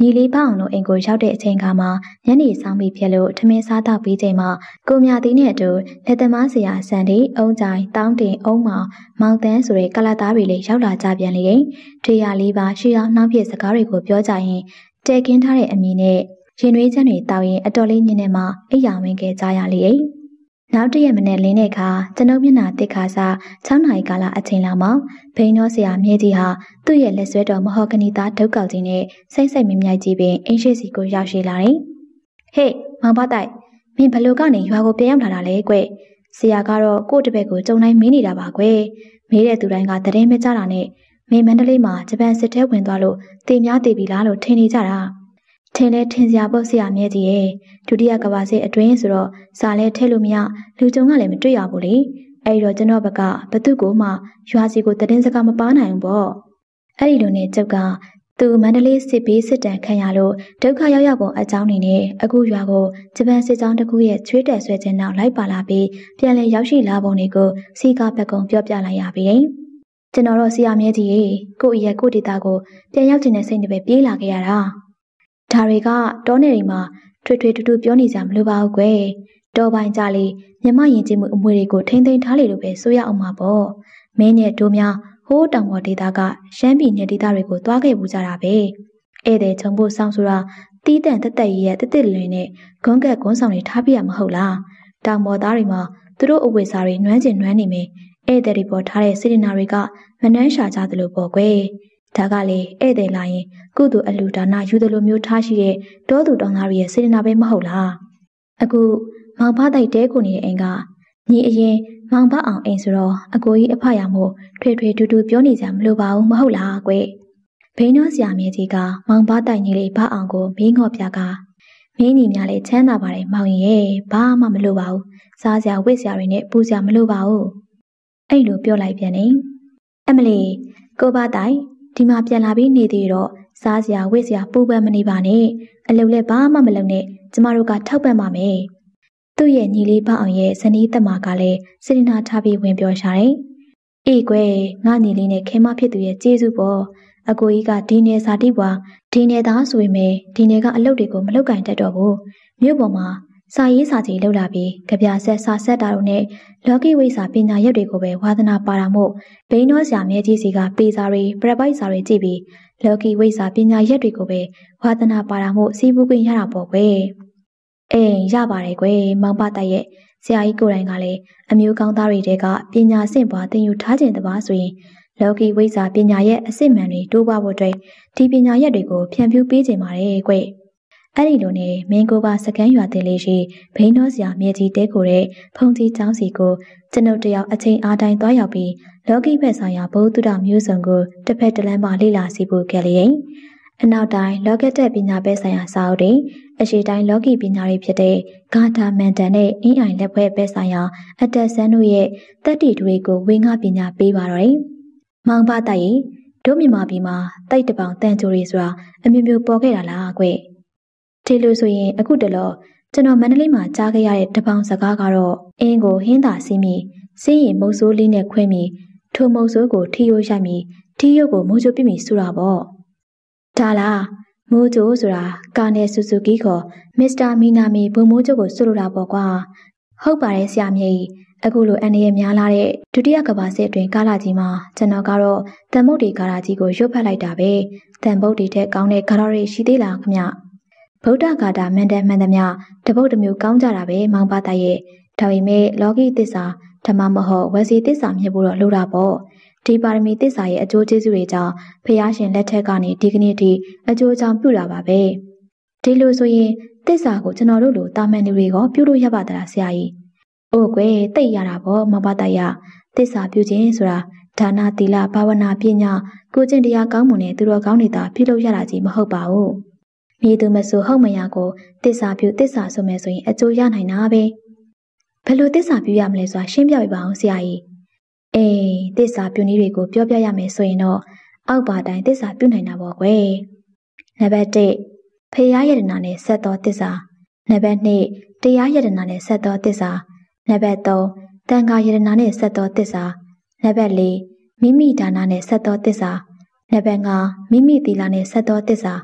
ညီလေးပေါအောင်တို့အိမ်ကိုရောက်တဲ့အချိန်ခါမှာညနေဆောင်ပြီးဖြစ်လို့ထမင်းစားတော့ပြီးချိန်မှာကိုမြသီးနဲ့အတူလက်သမားဆရာဆန်ဒီအုံကြိုင်တောင်းတင်အုံမောင်မောင်တန်းဆိုတဲ့ကလသားတွေလည်းရောက်လာကြပြန်လေရင်ထေရလေးပါရှေးအောင်နှောင်းဖြစ်စကားတွေကိုပြောကြရင်တဲကင်းထားတဲ့အမိနဲ့ရင်နွေးချမ်းတွေတောက်ရင်အတော်လေးညင်နေမှအိယာဝင်ခဲ့ကြရလေ၏ နောက်တရက်မနေ့လင်းတဲ့အခါကျွန်ုပ်မျက်နှာတစ်ခါစား6နာရီကာလအချိန်လောက်မှာဘိန်းတော်ဆရာမြဲကြီးဟာသူ့ရဲ့လက်ဆွဲတော်မဟော်ဂနီသားဒုတ်ကောက်ကြီးနဲ့စိတ်စိတ်မြမြိုက်ကြီးပင်အင်းရှိစီကိုရောက်ရှိလာတယ်။ဟေ့မောင်ဖတိုက်မင်းဘလို့ကနေရွာကိုပြန်ရောက်လာတာလဲကွ။ဆရာကတော့ကို့တပည့်ကိုကြုံတိုင်းမင်းနေတာပါကွယ်။မေးတဲ့သူတိုင်းကတရင်မကြတာနဲ့မင်းမန္တလေးမှာဂျပန်စစ်ထဲဝင်သွားလို့တေများတေပြီလားလို့ထင်နေကြတာ။ ထင်လဲထင်စရာပေါ့ဆရာမြဲကြီးရဲ့ဒုတိယကဘာစစ်အတွင်းဆိုတော့စာလဲထဲလို့မရလူကြုံကလည်းမတွေ့ရဘူးလေအဲ့တော့ကျွန်တော်ဘက်ကဘသူ့ကိုမှရွာစီကိုတည်င်းစကားမပါနိုင်ဘူးပေါ့အဲ့ဒီလိုနဲ့ကျုပ်ကသူမန္တလေးစစ်ဘေးစစ်တမ်းခံရလို့ဒုက္ခရောက်ရပုံအကြောင်းနေနဲ့အခုရွာကိုဂျပန်စစ်ကြောင်းတစ်ခုရဲ့ချွေးတက်ဆွဲခြင်းနောက်လိုက်ပါလာပြီးပြန်လည်ရောက်ရှိလာပုံတွေကိုစီကားဘက်ကုံပြောပြလိုက်ရပြီကျွန်တော်တို့ဆရာမြဲကြီးရေကိုယ့်ရဲ့ကိုယ့်ဒေတာကိုပြန်ရောက်ခြင်းနဲ့စိတ်နဲ့ပဲပြေးလာခဲ့ရတာ ဒါတွေကတောနယ်တွေမှာထွေထွေတူတူပြောနေကြမလို့ပါဘူးကွယ်တောပိုင်းကြလေမြမရင်ကျမှုအမွေတွေကိုထိမ့်သိမ်းထားလေလို့ပဲဆိုရအောင်ပါပေါ့မင်းနဲ့တို့များဟိုးတောင်ပေါ်ဒေသကရှမ်းပြည်နယ်ဒေသတွေကိုသွားခဲ့ပူကြတာပဲဧည့်သည်ခြုံဖို့စောင်းဆိုတာတီးတန့်တက်တက်ရရဲ့တက်တက်လွင်နဲ့ဂွန်းကက်ဂွန်းဆောင်တွေထားပြရမဟုတ်လားတောင်ပေါ်သားတွေမှာသူတို့အဝတ်စားတွေနွမ်းကျင်နွမ်းနေမယ်ဧည့်သည်တွေပေါ်ထားတဲ့စေရနာတွေကမနှမ်းရှာကြသလိုပေါ့ကွယ် ဒါကလေဧည့်သည်လာရင်ကုသိုလ်အလူဒါနယူသလိုမျိုးထားရှိတဲ့တောသူတောင်သားတွေရဲ့စေတနာပဲမဟုတ်လားအခုမောင်ဖတိုက်တဲကိုနေတဲ့အိမ်ကညီအရင်မောင်ဖအောင်အိမ်ဆိုတော့အကိုကြီးအဖရမို့ထွေထွေတူတူပြောနေကြမလို့ပါဘူးမဟုတ်လားကွဘိန်းတော်ဆရာမြေကြီးကမောင်ဖတိုက်ညီလေးဖအောင်ကိုမင်းငေါ့ပြကမင်းညီများလည်းချမ်းသာပါတယ်မောင်ရဲ့ဘာမှမလိုပါဘူးစားစရာဝတ်စရာတွေနဲ့ပူစရာမလိုပါဘူးအဲ့လိုပြောလိုက်ပြန်နေအမလီကိုပါတိုင် ဒီမှာပြန်လာပြီးနေသေးတော့စားစရာဝတ်စရာပူပန်မနေပါနဲ့အလုပ်လည်းဘာမှမလုပ်နဲ့ကျမတို့ကထောက်ပံ့ပါမယ်သူ့ရဲ့ညီလေးဖအောင်ရဲ့ဇနီးသက်မကလည်းစေတနာထားပြီးဝင်ပြောရှာတယ်အေးကွယ်ငါညီလေးနဲ့ခဲမဖြစ်သူရဲ့ကျေးဇူးပေါ့အကိုကြီးကဒီနယ်စာတိပွားဒီနယ်သားဆိုပေမဲ့ဒီနယ်ကအလုပ်တွေကိုမလုပ်ကင်တတ်တော့ဘူးမြို့ပေါ်မှာ စာရေးစာကြီးလောက်လာပြီးကြပြဆက်စာဆက်တာတို့နဲ့လော်ကီဝိစာပညာရက်တွေကိုပဲဝါသနာပါတာမို့ဘိန်းတော်ဆရာမဲကြီးစီကပေစာတွေပရပိုက်စာတွေကြည့်ပြီးလော်ကီဝိစာပညာရက်တွေကိုပဲဝါသနာပါတာမို့စီးပူးခွင့်ရတာပေါ့ကွယ်အေးရပါတယ်ကွယ်မောင်ပတိုက်ရဲ့ဆရာကြီးကိုယ်တိုင်ကလည်းအမျိုးကောင်းသားတွေတဲကပညာဆင့်ပွားသင်ယူထားခြင်းတပါဆိုရင်လောကီဝိဇာပညာရဲ့အစစ်မှန်တွေတိုးပွားဖို့အတွက်ဒီပညာရက်တွေကိုဖြန့်ဖြူးပေးခြင်းပါတယ်ကွ။ အဲ့ဒီလိုနဲ့မင်းကိုကစကန်းရွာတင်လေးရှိဘိန်းတော်စရာမြေကြီးတဲကိုတဲ့ဖုန်ကြီးကျောင်းစီကိုကျွန်ုပ်တယောက်အချိန်အားတိုင်းသွားရောက်ပြီးလောကီဘက်ဆိုင်ရာဘုဒ္ဓမျိုးစုံကိုတစ်ဖက်တစ်လမ်းမှလေ့လာစီဖို့ခဲ့လျင်အနောက်တိုင်းလောကတက်ပညာပဲဆိုင်ရာစာအုပ်တွေအရှေ့တိုင်းလောကီပညာတွေဖြစ်တဲ့ဂါထာမန်တန်နဲ့အင်းအိုင်လက်ဖွဲ့ပဲဆိုင်ရာအတက်ဆန်းတို့ရဲ့တက်တီတွေကိုဝေငှပညာပေးပါတော့တယ်။မောင်ပါတိုက်ရင်တို့မြန်မာပြည်မှာတိုက်တပောင်တန်ကြိုတွေဆိုတာအမျိုးမျိုးပေါ်ခဲ့တာလားကွ။ ဒီလိုဆိုရင်အခုတလောကျွန်တော်မန္တလေးမှာကြားခဲ့ရတဲ့တပောင်စကားကတော့အင်းကိုဟင်းသာစီးမိစင်းရင်မုတ်ဆိုးလေးနဲ့ခွဲမိထိုမုတ်ဆိုးကိုထီရိုးရိုက်မိထီရုပ်ကိုမိုးချိုပြမိဆိုတာပေါ့ဒါလားမိုးချိုဆိုတာကာနယ်ဆူဆူကီခေါ်မစ္စတာမီနာမီဘုံမိုးချိုကိုဆွလို့တာပေါ့ကွာဟုတ်ပါတယ်ဆရာမြေကြီးအခုလိုအန်ရများလာတဲ့ဒုတိယကဘာစစ်အတွင်းကာလာကြီးမှာကျွန်တော်ကတော့တန်မုတ်ဒီကာလာကြီးကိုရုပ်ဖတ်လိုက်တာပဲတန်မုတ်ဒီထက်ကောင်းတဲ့ကာလာတွေရှိသေးလားခင် ဗျဗုဒ္ဓဂါထာမန္တန်မှန်သမျှတပုတ်တစ်မျိုးကောင်းကြတာပဲမောင်ပါတရဲ့ဒါပေမဲ့လောကီသစ္စာဓမ္မမဟုတ်ဝစီသစ္စာမြင်ဖို့တော့လိုတာပေါ့ဒီပါရမီသစ္စာရဲ့အကျိုးကျေးဇူးတွေကြောင့်ဖះရှင်လက်ထက်ကနေဒီကနေ့ထိအကျိုးကြောင့်ပြုလာပါပဲဒီလိုဆိုရင်သစ္စာကိုကျွန်တော်တို့လိုတာမန်လူတွေကပြုလို့ရပါသလားဆရာကြီးအိုးကွယ်တိတ်ရတာပေါ့မဘတရသစ္စာပြုခြင်းဆိုတာဒါနသီလဘာဝနာပညာကိုကျင့်တရားကောင်းမွန်တဲ့သူတော်ကောင်းတွေသာပြုလုပ်ရတာကြီးမဟုတ်ပါဘူး မိသူမဆိုဟုတ်မရကိုတစ္ဆာပြုတစ္ဆာဆိုမယ်ဆိုရင်အကျိုးရနိုင်တာပဲဘယ်လိုတစ္ဆာပြုရမလဲဆိုတာရှင်းပြပြပါအောင်ဆရာကြီးအေးတစ္ဆာပြုနည်းတွေကိုပြောပြရမယ်ဆိုရင်တော့အောက်ပါတိုင်းတစ္ဆာပြုနိုင်တာပေါ့ကွယ်နံပါတ်1ဖေရယတနာနဲ့ဆက်တော်တစ္ဆာနံပါတ်2တရားယတနာနဲ့ဆက်တော်တစ္ဆာနံပါတ်3တန်ခါယတနာနဲ့ဆက်တော်တစ္ဆာနံပါတ်4မိမိဒါနနဲ့ဆက်တော်တစ္ဆာနံပါတ်5မိမိသီလနဲ့ဆက်တော်တစ္ဆာ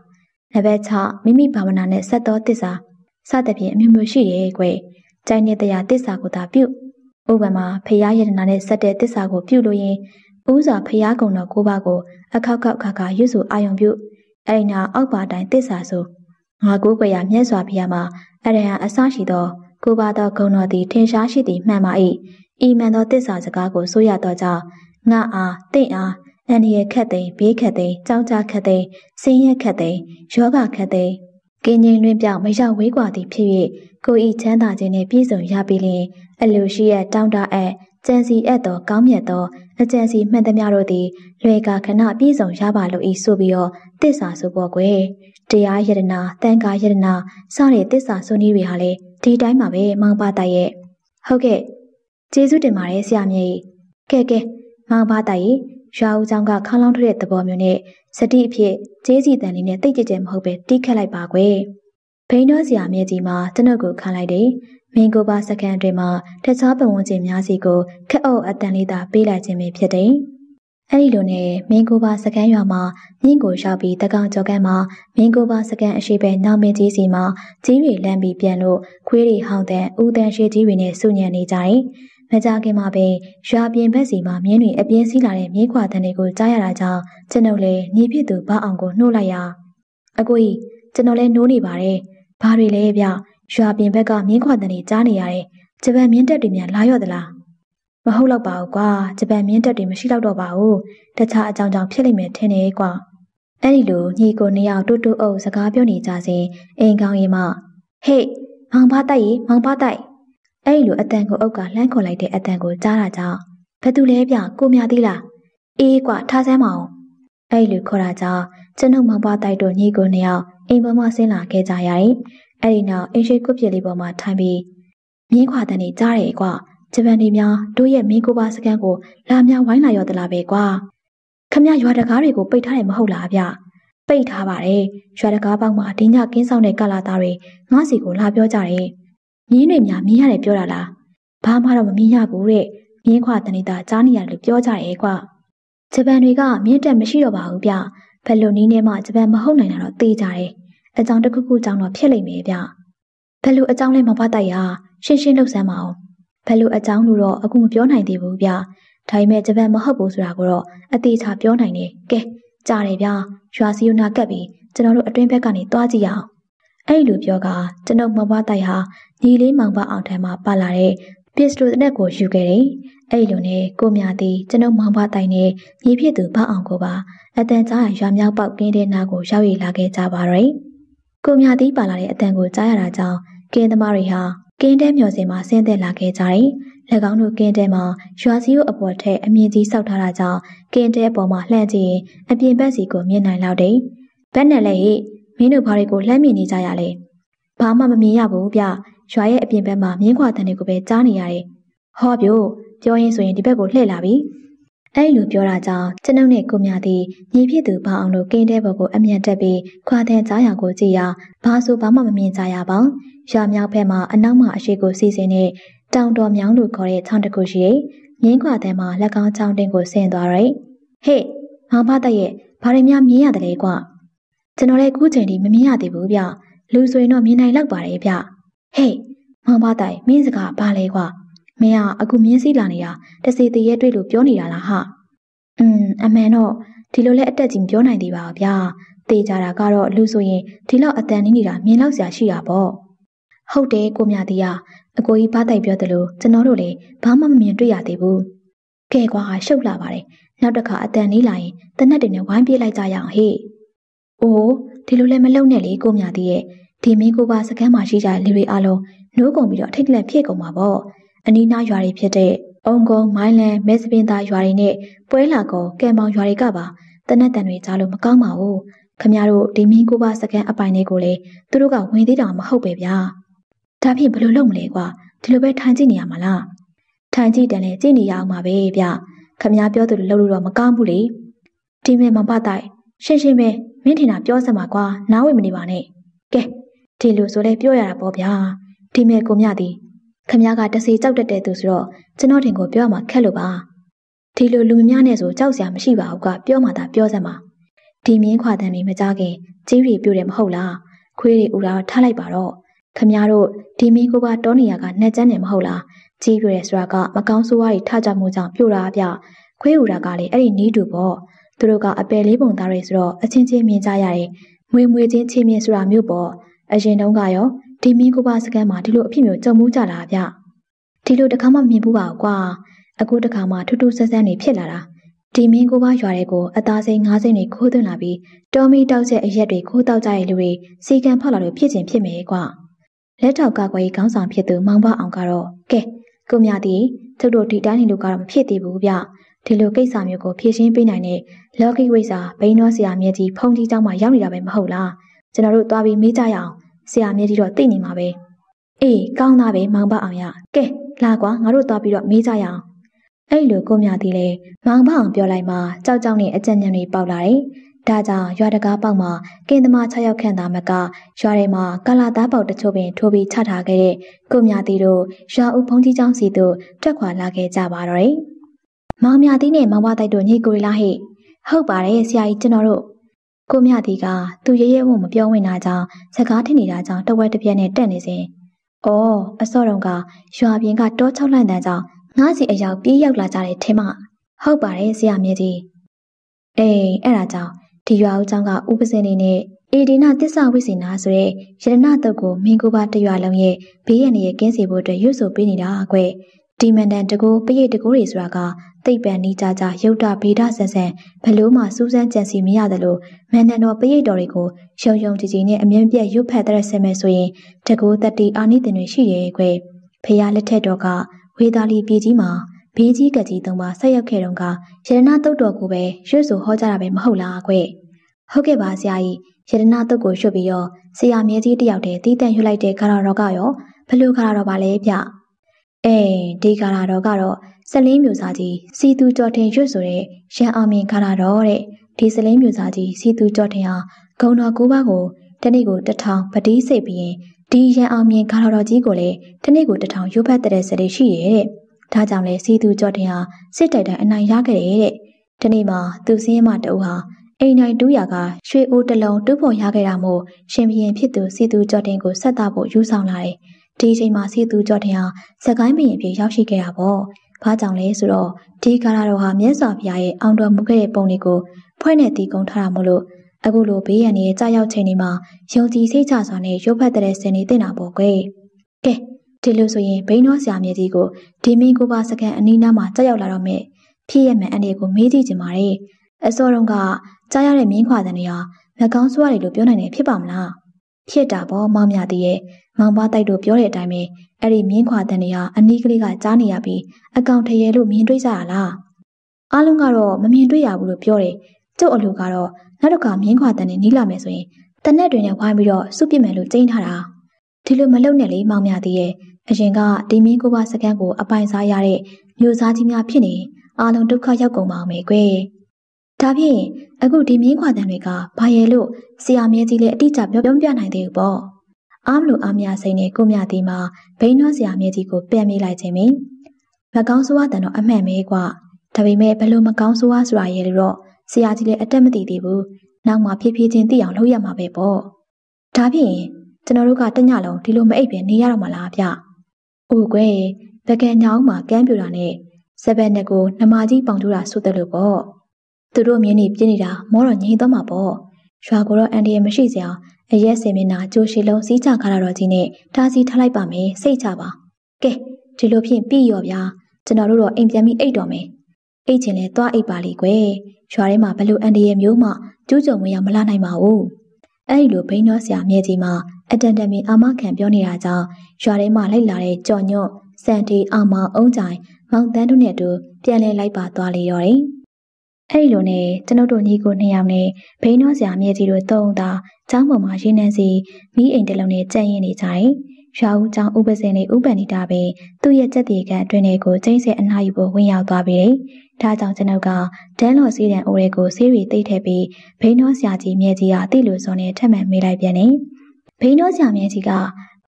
နံပါတ်6မိမိဘာဝနာနဲ့ဆက်တော်တစ္ဆာစသဖြင့်အမျိုးမျိုးရှိတယ်ကွယ်။ကြိုင်နေတရားတစ္ဆာကိုသာပြုဥပမာဖရာယတနာနဲ့ဆက်တဲ့တစ္ဆာကိုပြုလို့ရင်ဥစွာဖရာကုံတော်ကိုပါကိုအခောက်ခောက်ခါခါရွတ်ဆိုအာယုံပြုအဲ့ဒီနာအောက်ပါတိုင်းတစ္ဆာဆိုငါကိုယ်ကွယ်ရမြတ်စွာဘုရားမှာအရဟံအစရှိသောကိုပါသောဂုံတော်သည်ထင်ရှားရှိသည်မှန်ပါ၏ဤမှန်သောတစ္ဆာစကားကိုဆိုရသောကြောင့်ငါအားတင့်အား အန္တရာယ်ခက်သိမ်းဘေးခက်သိမ်းကြောက်ကြခက်သိမ်းဆင်းရဲခက်သိမ်းယောဂခက်သိမ်းကင်းငိမ့်လွင်ပြောင်းမရောက်ဝေးကွာသည်ဖြစ်၍ကိုဤချမ်းသာခြင်းနှင့်ပြည့်စုံရပြီလျင်အလိုရှိရတောင်းတအပ်ကြံစီအပ်သောကောင်းမြတ်သောအကြံစီမှန်သမျှတို့သည်လွယ်ကခဏပြည့်စုံရပါလို့ဤဆိုပြီးတော့တစ္ဆာဆိုပေါ်ကွယ်တရားယရနာတန်ခါယရနာစတဲ့တစ္ဆာဆိုနည်းတွေဟာလေဒီတိုင်းမှာပဲမောင်ပါတိုက်ရဲ့ဟုတ်ကဲ့ကျေးဇူးတင်ပါတယ်ဆရာမြေကဲကဲမောင်ပါတိုက်ရဲ့ ရွာဦးကျောင်းကခေါင်းလောင်းထွက်တဲ့သဘောမျိုးနဲ့စတိအဖြစ်ကျေးစီတန်လေးနဲ့တိတ်ကြကြမဟုတ်ပဲတိခတ်လိုက်ပါကွယ်ဘိန်းတော်ဆရာမြဲကြီးမှာကျွန်ုပ်ကိုခံလိုက်တယ်မင်းကိုပါစကန်တွေမှာတခြားပတ်ဝန်းကျင်များစီကိုခက်အုပ်အတန်လေးသာပေးလိုက်ခြင်းပဲဖြစ်တယ်အဲ့ဒီလိုနဲ့မင်းကိုပါစကန်ရွာမှာမြင့်ကိုရောက်ပြီးတကောင်ကြော်ကန်းမှာမင်းကိုပါစကန်အရှိပဲနောင်မင်းကြီးစီမှာကြီးတွေလမ်းပြီးပြန်လို့ခွေးတွေဟောင်းတဲ့ဦးတန်းရှိကြီးတွေနဲ့စုညံနေကြတယ် မကြခင်မှာပဲရွာပြင်ဘက်စီမှာမြင်းတွေအပြင်းစီးလာတဲ့မြေခွာတန်တွေကိုကြားရတာကြောင့်ကျွန်ုပ်လည်းညီဖြစ်သူဘာအောင်ကိုနှိုးလိုက်ရအကိုကြီးကျွန်တော်လည်းနိုးနေပါတယ်ဘာတွေလဲဗျရွာပြင်ဘက်ကမြင်းခွာတန်တွေကြားနေရတယ်ဂျပန်မြင်းတက်တွေများလာရော့သလားမဟုတ်တော့ပါဘူးကွာဂျပန်မြင်းတက်တွေမရှိတော့တော့ပါဘူးတခြားအကြောင်းကြောင့်ဖြစ်လိမ့်မယ်ထင်တယ်ကွာအဲ့ဒီလိုညီကိုနှစ်ယောက်တူတူအုပ်စကားပြောနေကြစဉ်အိမ်ကောင်းရင်မှဟေ့မောင်ဖားတိုက်ရေမောင်ဖားတိုက် အဲ့လိုအတန်ကိုအုပ်ကလှမ်းခေါ်လိုက်တဲ့အတန်ကိုကြားတာကြောင့်ဘသူလဲဗျကိုမြသေးလားအေးကွာထားစမ်းမအောင်အဲ့လိုခေါ်တာကြောင့်ကျွန်ုပ်မောင်ပွားတိုက်တို့ညီကိုနှစ်ယောက်အိမ်ပေါ်မှာဆင်းလာခဲ့ကြရတယ်အဲ့ဒီနောက်အင်းရှိကုပြစ်လေးပေါ်မှာထိုင်ပြီးမြင်းခွာတန်နေကြားတယ်ကွာဂျပန်နေများတို့ရဲ့မင်းကိုပါစကန်ကိုလာများဝိုင်းလာရောသလားပဲကွာခမရွာတကားတွေကိုပိတ်ထားတယ်မဟုတ်လားဗျပိတ်ထားပါတယ်ရွာတကားပေါက်မှာဒီညကင်းဆောင်တဲ့ကလာသားတွေငါးစီကိုလာပြောကြတယ် မြင်းတွေများမြင်ရတယ်ပြောတာလားဘာမှတော့မမြင်ရဘူးတဲ့မြင်းခွာတဏိတာကြားနေရလို့ပြောကြတယ်ကွာဂျပန်တွေကမြင်းတက်မရှိတော့ပါဘူးဗျဘယ်လိုနည်းနဲ့မှဂျပန်မဟုတ်နိုင်တာတော့သိကြတယ်အကြောင်းတစ်ခုခုကြောင့်တော့ဖြစ်လိမ့်မယ်ဗျဘယ်လိုအကြောင်းလဲမဖတ်တိုက်ရရှင်းရှင်းလုပ်စမ်းပါအောင်ဘယ်လိုအကြောင်းလို့တော့အခုမပြောနိုင်သေးဘူးဗျဒါပေမဲ့ဂျပန်မဟုတ်ဘူးဆိုတာကိုတော့အသေးချာပြောနိုင်တယ်ကဲကြားတယ်ဗျရွာစီယိုနာကပ်ပြီးကျွန်တော်တို့အတွင်းဘက်ကနေတွားကြည့်ရအောင်အဲ့လိုပြောကကျွန်ုပ်မဘွားတိုက်ဟာ ညီလေးမောင်ဘအောင်ထံမှပါလာတဲ့ပစ္စတိုတဲ့ကိုယူခဲ့တယ်။အဲ့လိုနဲ့ကိုမြသည်ကျွန်ုပ်မောင်ဘွားတိုက်နဲ့ညီဖြစ်သူဘအောင်ကိုပါအတန်ကြားရွာမြောက်ပေါက်ကင်းတဲ့နားကိုရောက်ရည်လာခဲ့ကြပါတော့။ကိုမြသည်ပါလာတဲ့အတန်ကိုကြားရတာကြောင့်ကင်းသမားတွေဟာကင်းတဲမျောစင်မှာဆင်းသက်လာခဲ့ကြတယ်။၎င်းတို့ကင်းတဲမှာရွာစည်းကိုအပေါ်ထက်အမြင့်ကြီးဆောက်ထားတာကြောင့်ကင်းတဲအပေါ်မှာလှမ်းကြည့်ရင်အပြင်ဘက်စီကိုမြင်နိုင်လောက်တယ်။ဘက်နဲ့လည်းဟိမင်းတို့ဘာတွေကိုလှမ်းမြင်နေကြရလဲဘာမှမမြင်ရဘူးဗျ ရွာရဲ့အပြင်ဘက်မှာမြင်းခွာတန်တွေကိုပဲကြားနေရတယ်ဟောပြို့ပြောရင်းဆိုရင်ဒီဘက်ကိုလှည့်လာပြီအဲ့လိုပြောတာကြောင့်ကျွန်ုပ်နဲ့ကိုမြသည်ညီဖြစ်သူဘာအောင်တို့ကင်းတဲ့ဘက်ကိုအမြန်တက်ပြီးခွာတဲ့ကြားရာကိုကြည့်ရဘာဆိုဘာမှမမြင်ကြရပါရွာမြောက်ဘက်မှာအနောက်မှာအရှိကိုစီစဉ်တဲ့တောင်တော်မြောင်းလို့ခေါ်တဲ့ချောင်းတစ်ခုရှိမြင်းခွာတဲ့မှာလက်ကောင်းချောင်းတင်းကိုဆင်းသွားတယ်ဟေ့မောင်ဖတ်ရဲ့ဘာတွေများမြင်ရတယ်လဲကွာကျွန်တော်လည်းခုချိန်ထိမမြင်ရသေးဘူးဗျလူဆိုရင်တော့မြင်နိုင်လောက်ပါတယ်ဗျ ဟေးမောင်ဖတ်မင်းစကားဘာလဲကွာမင်းကအခုမြင်းစည်းလာနေတာတစီတရဲတွေ့လို့ပြောနေတာလားဟာอืมအမှန်တော့ဒီလိုလဲအတက်ကြီးပြောနိုင်သေးပါဗျာတေးကြတာကတော့လူဆိုရင်ဒီလောက်အတန်နေနေတာမြင်လောက်စရာရှိတာပေါ့ဟုတ်တယ်ကိုမြတီးကအကိုကြီးဘာတိုက်ပြောတယ်လို့ကျွန်တော်တို့လည်းဘာမှမမြင်တွေ့ရသေးဘူးကဲကွာရှုပ်လာပါတယ်နောက်တစ်ခါအတန်နေလာရင်တနက်တွေနဲ့ဝိုင်းပြေးလိုက်ကြရအောင်ဟေ့အိုးဒီလိုလဲမလုံနဲ့လေကိုမြတီးရဲ့ ဒီမင်းကိုပါစကမ်းမှာရှိကြတဲ့လူတွေအလုံးနိုးကုန်ပြီးတော့ထိတ်လက်ဖြစ်ကုန်မှာပေါ့အနီးနားရွာတွေဖြစ်တဲ့အုံကုန်းမိုင်းလန်မဲစပင်သားရွာတွေနဲ့ပွဲလာကုန်းကံမောင်ရွာတွေကပါတနက်တန်တွေကြားလို့မကောင်းပါဘူးခမရတို့ဒီမင်းကိုပါစကန်အပိုင်တွေကိုလေသူတို့ကဝင်သေးတာမဟုတ်ပဲဗျာဒါဖြင့်ဘယ်လိုလုပ်မလဲကွာဒီလိုပဲထိုင်ကြည့်နေရမှာလားထိုင်ကြည့်တယ်လေကြည့်နေရအောင်ပါပဲဗျခမရပြောသူလို့လုပ်လို့တော့မကောင်းဘူးလေဒီမဲမပတိုက်ရှင်းရှင်းပဲမင်းထင်တာပြောစမ်းပါကွာနားဝိမနေပါနဲ့ကဲ ဒီလိုဆိုလဲပြောရတာပေါ့ဗျာဒီမဲကိုမြသည်ခမရကတစီကြောက်တတ်တဲ့သူဆိုတော့ကျွန်တော်တင်ကိုပြောမှခက်လို့ပါဒီလိုလူများနဲ့ဆိုကြောက်စရာမရှိပါဘူးကပြောမှသာပြောစမ်းပါဒီမြင်းခွာတန်တွေမကြခင်ကြီးရီပြိုတယ်မဟုတ်လားခွေးတွေဥတာထားလိုက်ပါတော့ခမရတို့ဒီမင်းကိုပါတောနေရကနှက်ကျန်းနေမဟုတ်လားကြီးပြိုတယ်ဆိုတာကမကောင်းဆိုးဝါးတွေထကြမှုကြောင့်ပြိုတာဗျခွေးဥတာကလည်းအဲ့ဒီနီးတူပေါ့သူတို့ကအပယ်လေးပုံသားတွေဆိုတော့အချင်းချင်းမြင်ကြရတယ်မွေမွေချင်းချင်းမြင်ဆိုတာမျိုးပေါ့ အရင်တုန်းကရောဒီမင်းကိုပါစကန်မှာဒီလိုအဖြစ်မျိုးကြုံမှုကြလားဗျဒီလိုတခါမှမြင်ဘူးပါကွာအခုတခါမှထူးထူးဆန်းဆန်းနေဖြစ်လာတာဒီမင်းကိုပါရွာတွေကိုအသားစိမ်းငါးစိမ်းတွေခိုးသွင်းလာပြီးတော်မီတောက်ချက်အရက်တွေခိုးတောက်ကြတဲ့လူတွေစီကံဖောက်လာလို့ဖြစ်ချင်းဖြစ်မယ်ကွာလက်ထောက်ကကွယ်ခေါင်းဆောင်ဖြစ်သူမောင်ဘအောင်ကတော့ကဲကိုမြသည်သူတို့ဒီတိုင်းနေလို့ကတော့မဖြစ်သေးဘူးဗျဒီလိုကိစ္စမျိုးကိုဖြေရှင်းပေးနိုင်တဲ့လော်ကီဝိစာဘိန်းတော်ဆရာမြတ်ကြီးဖုန်ကြီးเจ้าမှာရောက်နေတာပဲမဟုတ်လားကျွန်တော်တို့သွားပြီးမေးကြရအောင် ဆရာမြတ်ကြီးတော့သိနေမှာပဲအေးကောင်းသားပဲမောင်ဘအောင်ရကဲလာကွာငါတို့သွားပြီးတော့မေးကြရအောင်အဲ့လိုကိုမြသည်လေမောင်ဘအောင်ပြောလိုက်မှကြောက်ကြောက်နဲ့အကြံဉာဏ်တွေပေါက်လာတယ်ဒါကြောင့်ရွာတကားပေါက်မှာကင်းသမား6ယောက်ခန့်သာမကရွာထဲမှာကလာသားပေါက်တချို့ပင်ထိုးပြီးချထားခဲ့တဲ့ကိုမြသည်တို့ရွာဦးဖုန်ကြီးကျောင်းစီတို့တက်ခွာလာခဲ့ကြပါတော့တယ်။မောင်မြသည်နဲ့မောင်ဘတိုက်တို့ညီကိုလားဟဲ့ဟုတ်ပါတယ်ဆရာကြီးကျွန်တော်တို့ ကိုမြသည်ကသူရဲရဲဝံ့မပြောဝင်တာကြောင့်စကားထင်နေတာကြောင့်တဝက်တစ်ပြက်နဲ့တက်နေစဉ်။အော်အစောတုန်းကရွာပြင်ကတောချောက်လိုက်တဲ့ကြောင့်ငါးစီအယောက်ပြေးရောက်လာကြတယ်ထင်မဟုတ်ပါတယ်ဆရာမြတ်ကြီး။အေးအဲ့ဒါကြောင့်ဒီရွာဦးကျောင်းကဥပစင်နေနဲ့အေဒီနာတစ္ဆဝိစီနာဆိုတဲ့ရတနာတုတ်ကိုမင်းကိုပါတရွာလုံးရဲ့ဘေးရန်ရဲ့ကင်းစီဖို့အတွက်ရွတ်ဆိုပေးနေတာကွ ဒီမန်တန်တကိုးပရိတ်တကိုးတွေဆိုတာကသိပ်ပန်နီးကြကြရုတ်တဗေဒဆန်ဆန်ဘလို့မှစူးစမ်းကြံစီမရတယ်လို့မန်တန်တော်ပရိတ်တော်တွေကိုယုံယုံကြည်ကြည်နဲ့အမြင်ပြတ်ရွတ်ဖက်တဲ့ဆင်မယ်ဆိုရင်တကိုးတတိအာနိသင်တွေရှိရဲ့ကွဖះလက်ထက်တော်ကဝေသာလီပြည်ကြီးမှာဘေးကြီးကကြီးသုံးပါဆက်ရောက်ခဲ့တော့ကရတနာတုတ်တော်ကိုပဲရွတ်ဆိုဟောကြတာပဲမဟုတ်လားကွဟုတ်ကဲ့ပါဆရာကြီးရတနာတုတ်ကိုရွတ်ပြီးတော့ဆရာမြဲကြီးတယောက်တည်းတီးတန့်ရွတ်လိုက်တဲ့ကာရာတော်ကရောဘလို့ကာရာတော်ပါလဲဗျ အဲဒီကာရာတော်ကတော့စလင်းမျိုးစားကြီးစီသူကြော်ထင်ရွတ်ဆိုတဲ့ရန်အောင်မြင်ကာရာတော်တဲ့ဒီစလင်းမျိုးစားကြီးစီသူကြော်ထင်ဟာဂုံတော်ကိုးပါးကိုတနေ့ကိုတထောင်ပတိစိတ်ပြီးရင်ဒီရန်အောင်မြင်ကာရာတော်ကြီးကိုလည်းတနေ့ကိုတထောင်ရုပ်ဖတ်တဲ့စရိတ်ရှိရဲ့တဲ့ဒါကြောင့်လဲစီသူကြော်ထင်ဟာစစ်တိုက်တိုင်းအနိုင်ရခဲ့တဲ့တဲ့ဒီနေ့မှာသူစင်းရမတူဟာအိမ်နိုင်တူးရကရွှေအိုးတစ်လုံးတူးဖို့ရခဲ့တာမို့ရှင်ဘရင်ဖြစ်သူစီသူကြော်တင်ကိုဆက်တာဖို့ယူဆောင်လာတယ်။ ဒီအချိန်မှာစီသူကြော်တင်ဟာစကိုင်းဘရင်ဖြစ်ရောက်ရှိခဲ့တာပေါ့။ဘာကြောင့်လဲဆိုတော့ဒီကာလာတော်ဟာမြတ်စွာဘုရားရဲ့အောင်တော်မူခဲ့တဲ့ပုံလေးကိုဖွဲ့နဲ့တီးကုံထားတာမို့လို့အခုလိုဘေးရန်ရဲ့ကြာရောက်ချိန်ဒီမှာယုံကြည်စိတ်ချစွာနဲ့ရုပ်ဖက်တဲ့ဆင်နေတင်တာပေါ့ကွယ်။ကဲဒီလိုဆိုရင်ဘိန်းတော်ဆရာမြတ်ကြီးကိုဒီမင်းကိုပါစကန်အနီးနားမှာကြာရောက်လာတော့မယ်။ဖြစ်ရမယ်အနေကိုမေးကြည့်ကြပါရယ်။အစောတုန်းကကြားရတဲ့မြင်းခွာတဲ့နေရာလက်ကောင်းစွာတွေလို့ပြောနိုင်တယ်ဖြစ်ပါမလား ဖြစ်တာပေါ့မောင်မြတည်းရဲ့မောင်ပါတိုက်တို့ပြောတဲ့အတိုင်းပဲအဲ့ဒီမြင်းခွာတဲ့နေရာအနီးကလေးကကြားနေရပြီးအကောင်ထရဲလို့မြင်တွေ့ကြရလားအားလုံးကတော့မမြင်တွေ့ရဘူးလို့ပြောတယ်ကျုပ်အလူကတော့နောက်တစ်ခါမြင်းခွာတန်နဲ့နီးလာမယ်ဆိုရင်တနက်တွေနဲ့ဝိုင်းပြီးတော့စုပစ်မယ်လို့ကြိမ်းထားတာဒီလိုမလုပ်နဲ့လေမောင်မြသေးရဲ့အရင်ကဒီမင်းကိုပါစကန်ကိုအပိုင်စားရတဲ့မျိုးစားကြီးများဖြစ်နေအားလုံးဒုက္ခရောက်ကုန်ပါမယ်ကွယ် ဒါဖြင့်အခုဒီမင်းခွာတန်တွေကဘာရဲ့လို့ဆရာမြဲကြီးလည်းအတိအကျပြောပြနိုင်သေးဘူးပေါ့အားမလို့အားမရစိမ့်နဲ့ကိုမြသေးမှာဘိန်းတော်ဆရာမြဲကြီးကိုပြန်မေးလိုက်ခြင်းမင်းမကောင်းဆိုးရတန်တော့အမှန်ပဲကွာဒါပေမဲ့ဘယ်လိုမကောင်းဆိုးရဆိုတာရဲ့လို့တော့ဆရာကြီးလည်းအတက်မသိသေးဘူးနောက်မှဖြည်းဖြည်းချင်းသိအောင်လုပ်ရမှာပဲပေါ့ဒါဖြင့်ကျွန်တော်တို့ကတညလုံးဒီလိုမအိပ်ပဲနေရတော့မှလားဗျ။အိုကွယ်ပကံညောင်းမှာကမ်းပြူတာနဲ့စပက်နဲ့ကိုနှမကြီးပေါင်ထူတာဆိုတယ်လို့ပေါ့။ သူတို့မြင်းနေပြင်းနေတာမောတော့ငြိမ်သွားမှာပေါ့။ရွာကိုတော့အန်ဒီရမရှိစရာအရက်စင်မျက်နှာကြိုးရှိလုံးစီးချခါရတော့ကြီးနဲ့တားစီထားလိုက်ပါမယ်စိတ်ချပါ။ကဲဒီလိုဖြင့်ပြီးရောဗျာကျွန်တော်တို့တော့အိမ်ပြန်ပြီးအိတ်တော်မယ်။အိတ်ချင်လဲသွားအိတ်ပါလိကွယ်။ရွာထဲမှာဘလို့အန်ဒီရမျိုးမှကျူးကျော်ဝင်ရမလာနိုင်ပါဘူး။အဲ့ဒီလိုဘိန်းတော်ဆရာမြဲကြီးမှာအတန်တမင်အာမခံပြောနေတာကြောင့်ရွာထဲမှာလိုက်လာတဲ့ကြော်ညွန့်စံတီအောင်မောင်အုံးကြိုင်မောင်တန်းတို့နဲ့အတူပြန်လဲလိုက်ပါသွားလေရောတယ်။ အဲ့ဒီလိုနဲ့ကျွန်ုပ်တို့ညီကိုနှစ်ယောက်နဲ့ဘိန်းတော်ဆရာမြဲကြီးတို့သုံးသာကျောင်းပေါ်မှာရင်းနှန်းစီမိအိမ်တလုံးနဲ့ကြံ့ရင်နေကြတယ်။ရွာဦးကျောင်းဥပစင်လေးဥပန်နေတာပဲသူ့ရဲ့ကြက်တီကအတွင်းထဲကိုကျိန်းစဲအနားယူဖို့ဝင်ရောက်သွားပြီ။ဒါကြောင့်ကျွန်ုပ်ကဒန်းလော်စီးတန်အိုရဲကိုဆေးရီတိတ်ထည့်ပြီးဘိန်းတော်ဆရာကြီးမြဲကြီးကတိလို့စောနဲ့ထက်မှန်မေးလိုက်ပြန်တယ်။ဘိန်းတော်ဆရာမြဲကြီးက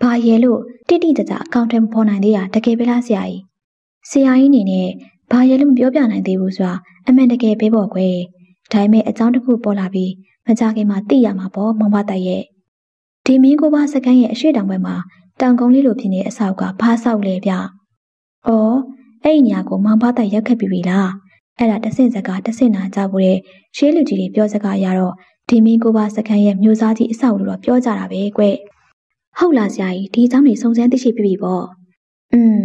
ဘာရဲလို့တိတိကျကျအကောင့်ထဲမပေါ်နိုင်သေးတာတကယ်ပဲလားဆရာကြီးဆရာကြီးအနေနဲ့ ဘာရဲလို့မပြောပြနိုင်သေးဘူးဆိုတာအမှန်တကယ်ပဲပေါ့ကွယ်ဒါပေမဲ့အကြောင်းတစ်ခုပေါ်လာပြီးမကြခင်မှာသိရမှာပေါ့မောင်မတိုက်ရဲ့ဒီမင်းကိုပါစကန်ရဲ့အရှိတောင်ဘက်မှာတောင်ကုန်းလေးလိုဖြစ်နေတဲ့အဆောက်ကဘာဆောက်လဲဗျ။အော်အဲ့ဒီညာကိုမောင်မတိုက်ရက်ခတ်ပြီးပြီလား။အဲ့ဒါတဆင့်စကားတဆင့်နာကြဖို့တဲ့ရှေးလူကြီးတွေပြောစကားရတော့ဒီမင်းကိုပါစခန်းရဲ့မျိုးစားကြီးအဆောက်လို့တော့ပြောကြတာပဲကွဟုတ်လားဆရာကြီးဒီအကြောင်းတွေစုံစမ်းသိရှိပြီပေါ့อืม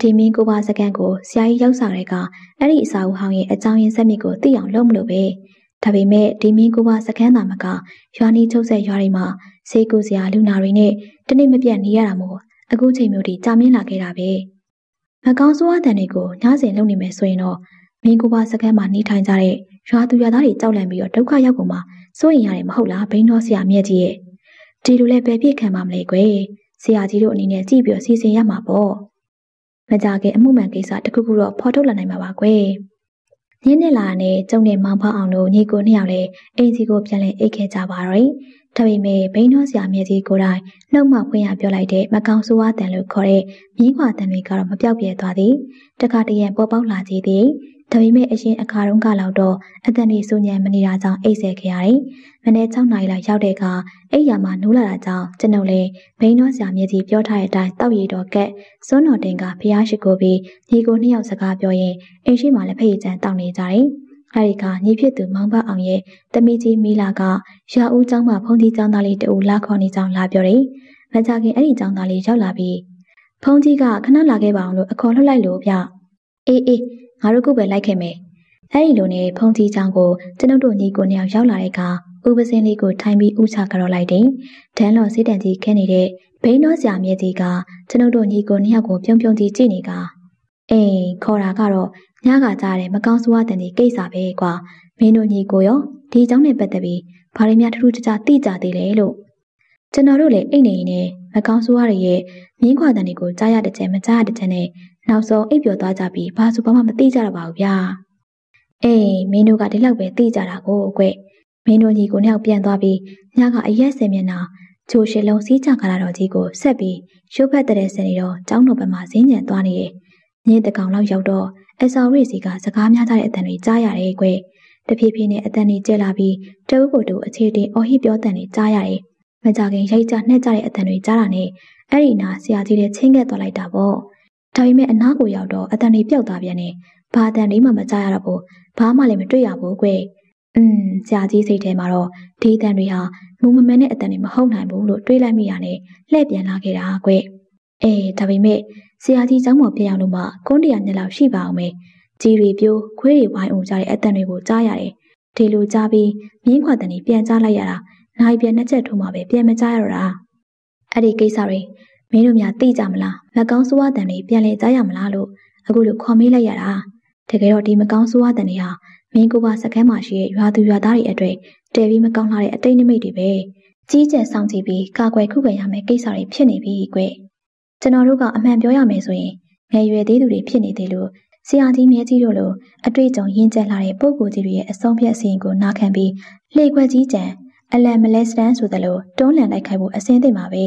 ဒီမင်းကိုပါစခန်းကိုဆရာကြီးရောက်စားတဲ့ကအဲ့ဒီအစာအုပ်ဟောင်းရဲ့အကြောင်းရင်းဆက်မြစ်ကိုသိအောင်လုပ်မလို့ပဲဒါပေမဲ့ဒီမင်းကိုပါစခန်းသားမကရွာနီးချုပ်ဆက်ရွာတွေမှာဆေးကူစရာလူနာတွေနဲ့တနေ့မပြတ်နေရတာမို့အခုချိန်မျိုးထိကြာမြင့်လာခဲ့တာပဲမကောင်းဆိုးအတန်တွေကိုညစဉ်လုပ်နေမယ်ဆိုရင်တော့မင်းကိုပါစခန်းမှာနေထိုင်ကြတဲ့ရွာသူရွာသားတွေကြောက်လန့်ပြီးတော့ဒုက္ခရောက်ကုန်မှာစိုးရင်ရတယ်မဟုတ်လားဘိန်းတော်ဆရာမြတ်ကြီးရဲ့ဒီလိုလဲပဲပြစ်ခံပါမလဲကွယ်ဆရာကြီးတို့အနေနဲ့ကြည့်ပြီးစီစဉ်ရမှာပေါ့ မကြခင်အမှုမှန်ကိစ္စတခုခုတော့ဖော်ထုတ်လာနိုင်မှာပါကွယ်ညင်းနေလာတဲ့ကျုံနဲ့မောင်ဖောက်အောင်တို့ညီကိုနှစ်ယောက်လည်းအိမ်စီကိုပြန်လဲအိတ်ခဲ့ကြပါတော့။ဒါပေမဲ့ဘိန်းတော်ဆရာမြတ်ကြီးကိုယ်တိုင်နှုတ်မှဖွင့်ရပြောလိုက်တဲ့မကောင်ဆိုးဝါးတန်လို့ခေါ်တဲ့မြင်းခွာတန်တွေကတော့မပြောက်ပြဲသွားသည်။တခါတရံပေါ်ပေါက်လာကြသည် ဒါပေမဲ့အရင်အခါတုန်းကလောက်တော့အတန်ကြီးစူညံမနေတာကြောင့်အိတ်ဆဲခဲ့ရတယ်။မနေ့6နာရီလောက်ရောက်တဲ့အခါအိတ်ရမှာနိုးလာတာကြောင့်ကျွန်ုပ်လည်းဘိန်းတော်ဆရာမြကြီးပြောထားတဲ့အတိုင်းတောက်ရည်တော်ကက်စွန်းတော်တင်ကဖျားရှိကိုပြီးညီကိုနှစ်ယောက်စကားပြောရင်အိမ်ရှိမှလည်းဖရိတ်ချန်တောက်နေကြတယ်။အဲဒီကညီဖြစ်သူမောင်ဘအောင်ရဲ့တမီကြီးမီလာကရာဦးကျောင်းမှာဖုန်ကြီးကျောင်းသားလေးတူလာခေါ်နေကြောင်းလာပြောတယ်။မကြခင်အဲ့ဒီကျောင်းသားလေးရောက်လာပြီးဖုန်ကြီးကခဏလာခဲ့ပါအောင်လို့အခေါ်လှုပ်လိုက်လို့ဗျ။အေးအေး ငါတို့ခုပဲလိုက်ခဲ့မယ်။အဲဒီလိုနဲ့ဖုန်ကြီးချောင်းကိုကျွန်ုပ်တို့ညီကိုနှစ်ယောက်ရောက်လာတဲ့အခါဥပစင်းလေးကိုထိုင်ပြီးဥချကြတော့လိုက်တယ်။ဒန်းလော်စစ်တန်ကြီးခင်းနေတဲ့ဘိန်းတော်ဆရာမြဲကြီးကကျွန်ုပ်တို့ညီကိုနှစ်ယောက်ကိုပြုံးပြုံးကြီးကြည့်နေကအေးခေါ်တာကတော့ညကကြားတယ်မကောင်းဆိုးရတဲ့ဒီကိစ္စပဲကွာမင်းတို့ညီကိုရောဒီအကြောင်းနဲ့ပတ်သက်ပြီးဘာတွေများထူးထူးခြားခြားသိကြသေးလဲလို့ကျွန်တော်တို့လည်းအိတ်နေနေမကောင်းဆိုးရရဲ့မြင်းခွာတန်တွေကိုကြားရတဲ့ချက်မကြားရတဲ့ချက်နဲ့နောက်ဆုံးအိပ်ပျော်သွားကြပြီးဘာဆိုဘာမှမသိကြတော့ပါဘူးဗျာအေးမင်းတို့ကဒီလောက်ပဲသိကြတာကိုကွမင်းတို့ညီကိုနှစ်ယောက်ပြန်သွားပြီးညကအရက်စင်မျက်နှာချိုရှည်လုံးစီးချခါလာတော်ကြီးကိုဆက်ပြီးရုပ်ဖက်တဲ့စင်နေတော့ကျောင်းတော်ဘက်မှာဈင်းညံသွားနေတယ်။ညင်းတကောင်လောက်ရောက်တော့အဆော်ရိစီကစကားများကြတဲ့အတန်တွေကြားရတယ်ကွ။တဖြည်းဖြည်းနဲ့အတန်တွေကျဲလာပြီးတအုပ်ကိုတူအခြေတင်အော်ဟစ်ပြောတန်တွေကြားရတယ်။မကြခင်ရိုက်ကြနှက်ကြတဲ့အတန်တွေကြားတာနဲ့အဲ့ဒီနာဆရာကြီးတဲ့ချင်းကက်သွားလိုက်တာပေါ့။ ဒါပေမဲ့အနားကိုရောက်တော့အတန်လေးပျောက်သွားပြန်တယ်။ဘာအတန်လေးမှမကြားရတော့ဘူး။ဘာမှလည်းမတွေ့ရဘူးကွ။อืมဆရာကြီးစိတ်ထဲမှာတော့ဒီအတန်တွေဟာမူမမှန်တဲ့အတန်တွေမဟုတ်နိုင်ဘူးလို့တွေးလိုက်မိရတယ်။လှည့်ပြန်လာခဲ့တာကွ။အေးဒါပေမဲ့ဆရာကြီးကျောင်းပေါ်ပြရအောင်လို့မှကွန်းတရာနှစ်လောက်ရှိပါအောင်မယ်။ကြီးရီပြိုးခွေးတွေဝိုင်းအောင်ကြတဲ့အတန်တွေကိုကြားရတယ်။ဒီလိုကြားပြီးမြင်းခွာတန်တွေပြန်ကြားလိုက်ရတာနိုင်ပြန်နှစ်ချက်ထိုးမှပဲပြန်မကြားရတော့တာ။အဲ့ဒီကိစ္စတွေ မင်းတို့များသိကြမလားမကောင်းဆိုးဝါးတန်တွေပြန်လဲကြားရမလားလို့အခုလိုခေါ်မေးလိုက်ရတာတကယ်တော့ဒီမကောင်းဆိုးဝါးတန်တွေဟာမင်းကိုပါစကမ်းမှာရှိတဲ့ရွာသူရွာသားတွေအတွေ့တဲပြီးမကောင်းလာတဲ့အတိတ်နိမိတ်တွေပဲကြီးကျယ်ဆောင်ကြည့်ပြီးကာကွယ်ခုခံရမယ့်ကိစ္စတွေဖြစ်နေပြီကွကျွန်တော်တို့ကအမှန်ပြောရမယ်ဆိုရင်ငယ်ရွယ်သေးသူတွေဖြစ်နေသေးလို့ဆရာကြီးမြဲကြီးတို့လိုအတွေ့အကြုံရင့်ကျက်လာတဲ့ပုဂ္ဂိုလ်ကြီးတွေရဲ့အဆုံးဖြတ်စီရင်ကိုနားခံပြီးလှေခွက်ကြီးကြံအလံမလဲစတန်းဆိုသလိုတွန်းလှန်လိုက်ခိုက်ဖို့အစင်းသိမှာပဲ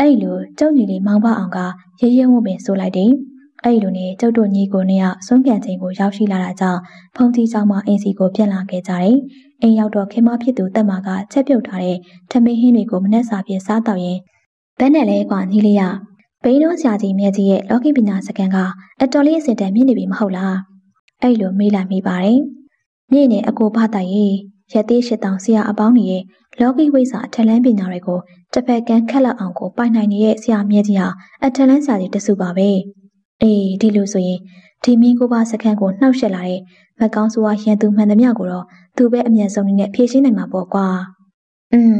အဲ့လိုကျုပ်ညီလေးမောင်ပအောင်ကရဲရဲဝံ့ပင်ဆိုလိုက်တယ်။အဲ့လိုနဲ့ကျုပ်တို့ညီကိုနှစ်ယောက်ဆုံးဖြတ်ချိန်ကိုရောက်ရှိလာတာကြောင့်ဖုန်ကြီးဆောင်မအင်စီကိုပြန်လာခဲ့ကြတယ်။အိမ်ရောက်တော့ခင်မဖြစ်သူတက်မကချက်ပြုတ်ထားတဲ့ထမင်းဟင်းတွေကိုမနှက်စာဖြင့်စားတော့ရင်ဘယ်နဲ့လဲကွာညီလေးရဘိန်းတော်ဆရာကြီးမြတ်ကြီးရဲ့လောကီပညာစကန်ကအတော်လေးအစင်တန်မြင့်နေပြီမဟုတ်လားအဲ့လိုမေးလိုက်မိပါတယ်မြင့်နေအကိုဘတာရေရက်သေး၈000ဆရာအပေါင်းကြီးရဲ့ လောကီဝိဇ္ဇာအထက်လန်းပညာတွေကိုတစ်ဖက်ကန်းခက်လက်အောင်ကိုပိုင်နိုင်နေတဲ့ဆရာမြဲကြီးဟာအထက်လန်းဆရာကြီးတစုပါပဲ။အေးဒီလိုဆိုရင်ဒီမင်းကိုပါစခန်းကိုနှောက်ရှက်လာတဲ့မကောင်းဆိုးဝါရန်သူမှန်သမျှကိုတော့သူပဲအမြန်ဆုံးနဲ့ဖြေရှင်းနိုင်မှာပေါ့ကွာ။อืม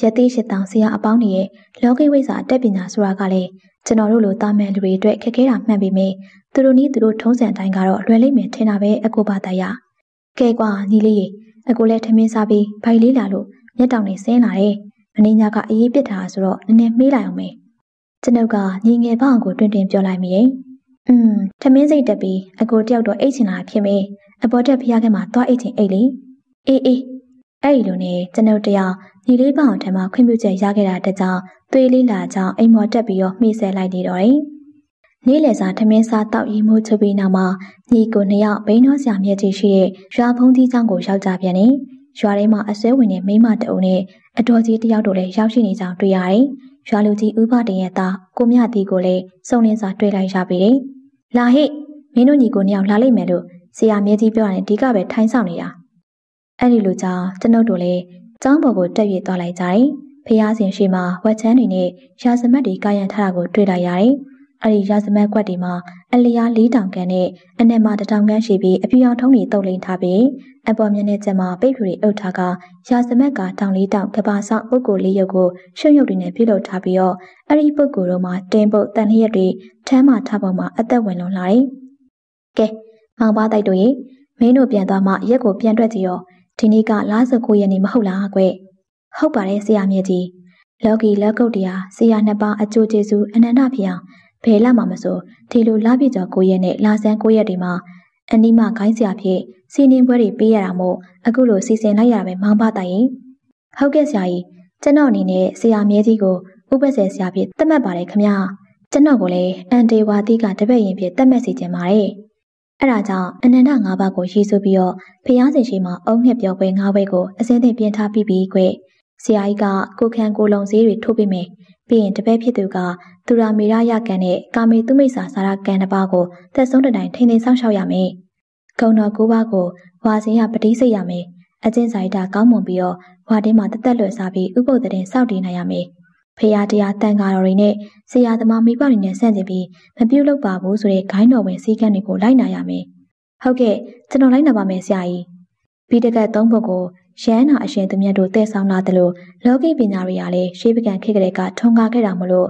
ရသေးရှိတောင်ဆရာအပေါင်းကြီးရဲ့လောကိဝိဇ္ဇာတက်ပညာဆိုတာကလည်းကျွန်တော်တို့လိုတာမန်လူတွေအတွက်ခက်ခဲတာမှန်ပေမယ့်သူတို့နည်းသူတို့ထုံးစံတိုင်းကတော့လွယ်လိမ့်မယ်ထင်တာပဲအကိုပါတရ။ကဲကွာညီလေးရေအကိုလည်းထမင်းစားပြီးဘိုင်လေးလာလို့ မျက်တောင်နေဆင်းလာတယ်။မင်းညာကအရေးပစ်တာဆိုတော့နည်းနည်းမေးလိုက်အောင်မေ။ကျွန်ုပ်ကညီငယ်ပေါအောင်ကိုတွင်တွင်ပြောလိုက်မိရဲ့။อืมထမင်းစိတ်တက်ပြီးအကိုတယောက်တော့အိတ်ချင်တာဖြစ်မေအပေါ်တက်ဖျားခဲမှာသွားအိတ်ချင်အိတ်လေအေးအေးအဲ့ဒီလိုနဲ့ကျွန်ုပ်တယောက်ညီလေးပေါအောင်ထမခွင့်ပြုချက်ရခဲ့တာတကြောင်သွေးလေးလာကြောင်အိမ်မော်တက်ပြီးတော့မှီဆဲလိုက်နေတော့တယ်နေ့လယ်စာထမင်းစားတောက်ရီမိုးချုပ်ပြီးနောက်မှာညီကိုနှစ်ယောက်ဘိန်းတော်ဆရာမြတ်ကြီးရှိတဲ့ရွာဖုံးကြီးကျောင်းကိုရောက်ကြပြန်နေ ရွာထဲမှာအစွဲဝင်တဲ့မိမတအုံနဲ့အတော်ကြီးတယောက်တို့လည်းရောက်ရှိနေကြောင်းတွေ့ရတယ်။ရွာလူကြီးဥပဒေရဲ့သားကိုမြတီကိုလည်းစုံလင်းစွာတွေ့လိုက်ရပြီတယ်။လာဟိမင်းတို့ညီကိုနှစ်ယောက်လာလိမ့်မယ်လို့ဆရာမြဲကြီးပြောရတယ်ဒီကပဲထိုင်းဆောင်နေတာအဲ့ဒီလိုကြောင့်ကျွန်ုပ်တို့လည်းကျောင်းပေါ်ကိုတက်ရွေ့သွားလိုက်ကြတယ်ဖះဆင်ရှိမှာဝက်ချမ်းတွေနဲ့ရာဇမတ်တွေကာယံထားတာကိုတွေ့လိုက်ရတယ် အဲ့ဒီရာဇမတ်ကွက်တွေမှာအလျား၄တောင်ကန်နဲ့အနက်မှာတထောင်ကန်ရှိပြီးအပြူအောင်ထုံးတွေတုပ်လိန်ထားပြီးအပေါ်မျက်နှာချက်မှာပိတ်ဖြူတွေအုပ်ထားကရာဇမတ်ကတောင်လေးတောင်ကဘာဆောင်ပုဂ္ဂိုလ်လေးရုပ်ကိုရွှွရုပ်တွေနဲ့ပြုလုပ်ထားပြီးတော့အဲ့ဒီပုဂ္ဂိုလ်တို့မှာတင်ပုတ်တန်လျက်တွေထမ်းမှထားပုံမှာအသက်ဝင်လွန်လာတယ်။ကဲမောင်ပါတိုက်တို့ရေမင်းတို့ပြန်သွားမှရက်ကိုပြန်တွက်ကြည့်ရောဒီနေ့ကလားစကိုရက်နေမဟုတ်လားကွ။ဟုတ်ပါတယ်ဆရာမြတ်ကြီးလော်ကီလက်ကုတ်တရားဆရာနှစ်ပါးအကျိုးကျေးဇူးအနန္တဖျောင်း ဘယ်လာမှမဆိုဒီလိုလာပြကြောကိုရက်နဲ့လာဆန်းကိုရက်တွေမှာအနီးမှခိုင်းစရာဖြစ်စီနင်းပွဲတွေပေးရတာမို့အခုလိုစီစဉ်လိုက်ရတာပဲမောင်ပါတိုင်ရင်ဟုတ်ကဲ့ဆရာကြီးကျွန်တော်အနေနဲ့ဆရာမြဲကြီးကိုဥပ္ပစေဆရာဖြစ်သတ်မှတ်ပါတယ်ခမညာကျွန်တော်ကိုလည်းအန်တေဝါတိကတပည့်ရင်ဖြစ်သတ်မှတ်စီခြင်းပါတယ်အဲ့ဒါကြောင့်အနန္တ၅ပါးကိုရေးဆိုပြီးတော့ဖျားစင်ရှိမှာအုံငှက်ပြောပွဲ၅ဘဲကိုအစင်းသင်ပြင်ထားပြီးပြီးခွဲဆရာကြီးကကိုခန့်ကိုလုံစည်းတွေထိုးပေးမယ်ပြီးရင်တပည့်ဖြစ်သူက သူရာမေရရကန်နဲ့ကာမေသူမိတ်စာစာရကန်တစ်ပါးကိုသက်ဆုံးတိုင်ထိန်ထိန်ဆောက်ရှောက်ရမယ်။ဂုံတော်ကိုးပါးကိုဝါစင်ရပတိစိတ်ရမယ်။အကျင့်စာရိတာကောင်းမွန်ပြီးတော့ဝါတင်းမှာတသက်လွယ်စားပြီးဥပုသ်တဲ့စောက်တည်နိုင်ရမယ်။ဖရာတရားတန်ဃာတော်တွေနဲ့ဆရာသမားမိဘတွေနဲ့ဆန့်ကျင်ပြီးမပြုတ်လုပ်ပါဘူးဆိုတဲ့ဂိုင်းတော်ဝင်စည်းကမ်းတွေကိုလိုက်နာရမယ်။ဟုတ်ကဲ့ကျွန်တော်လိုက်နာပါမယ်ဆရာကြီး။ပြီးတကက်သုံးဖို့ကိုရန်နာအရှင်သူမြတ်တို့တည်ဆောင်လာတယ်လို့လောကီပညာတွေကလည်းရှေးပကံခေတ်ကလေးကထုံကားခဲ့တာမလို့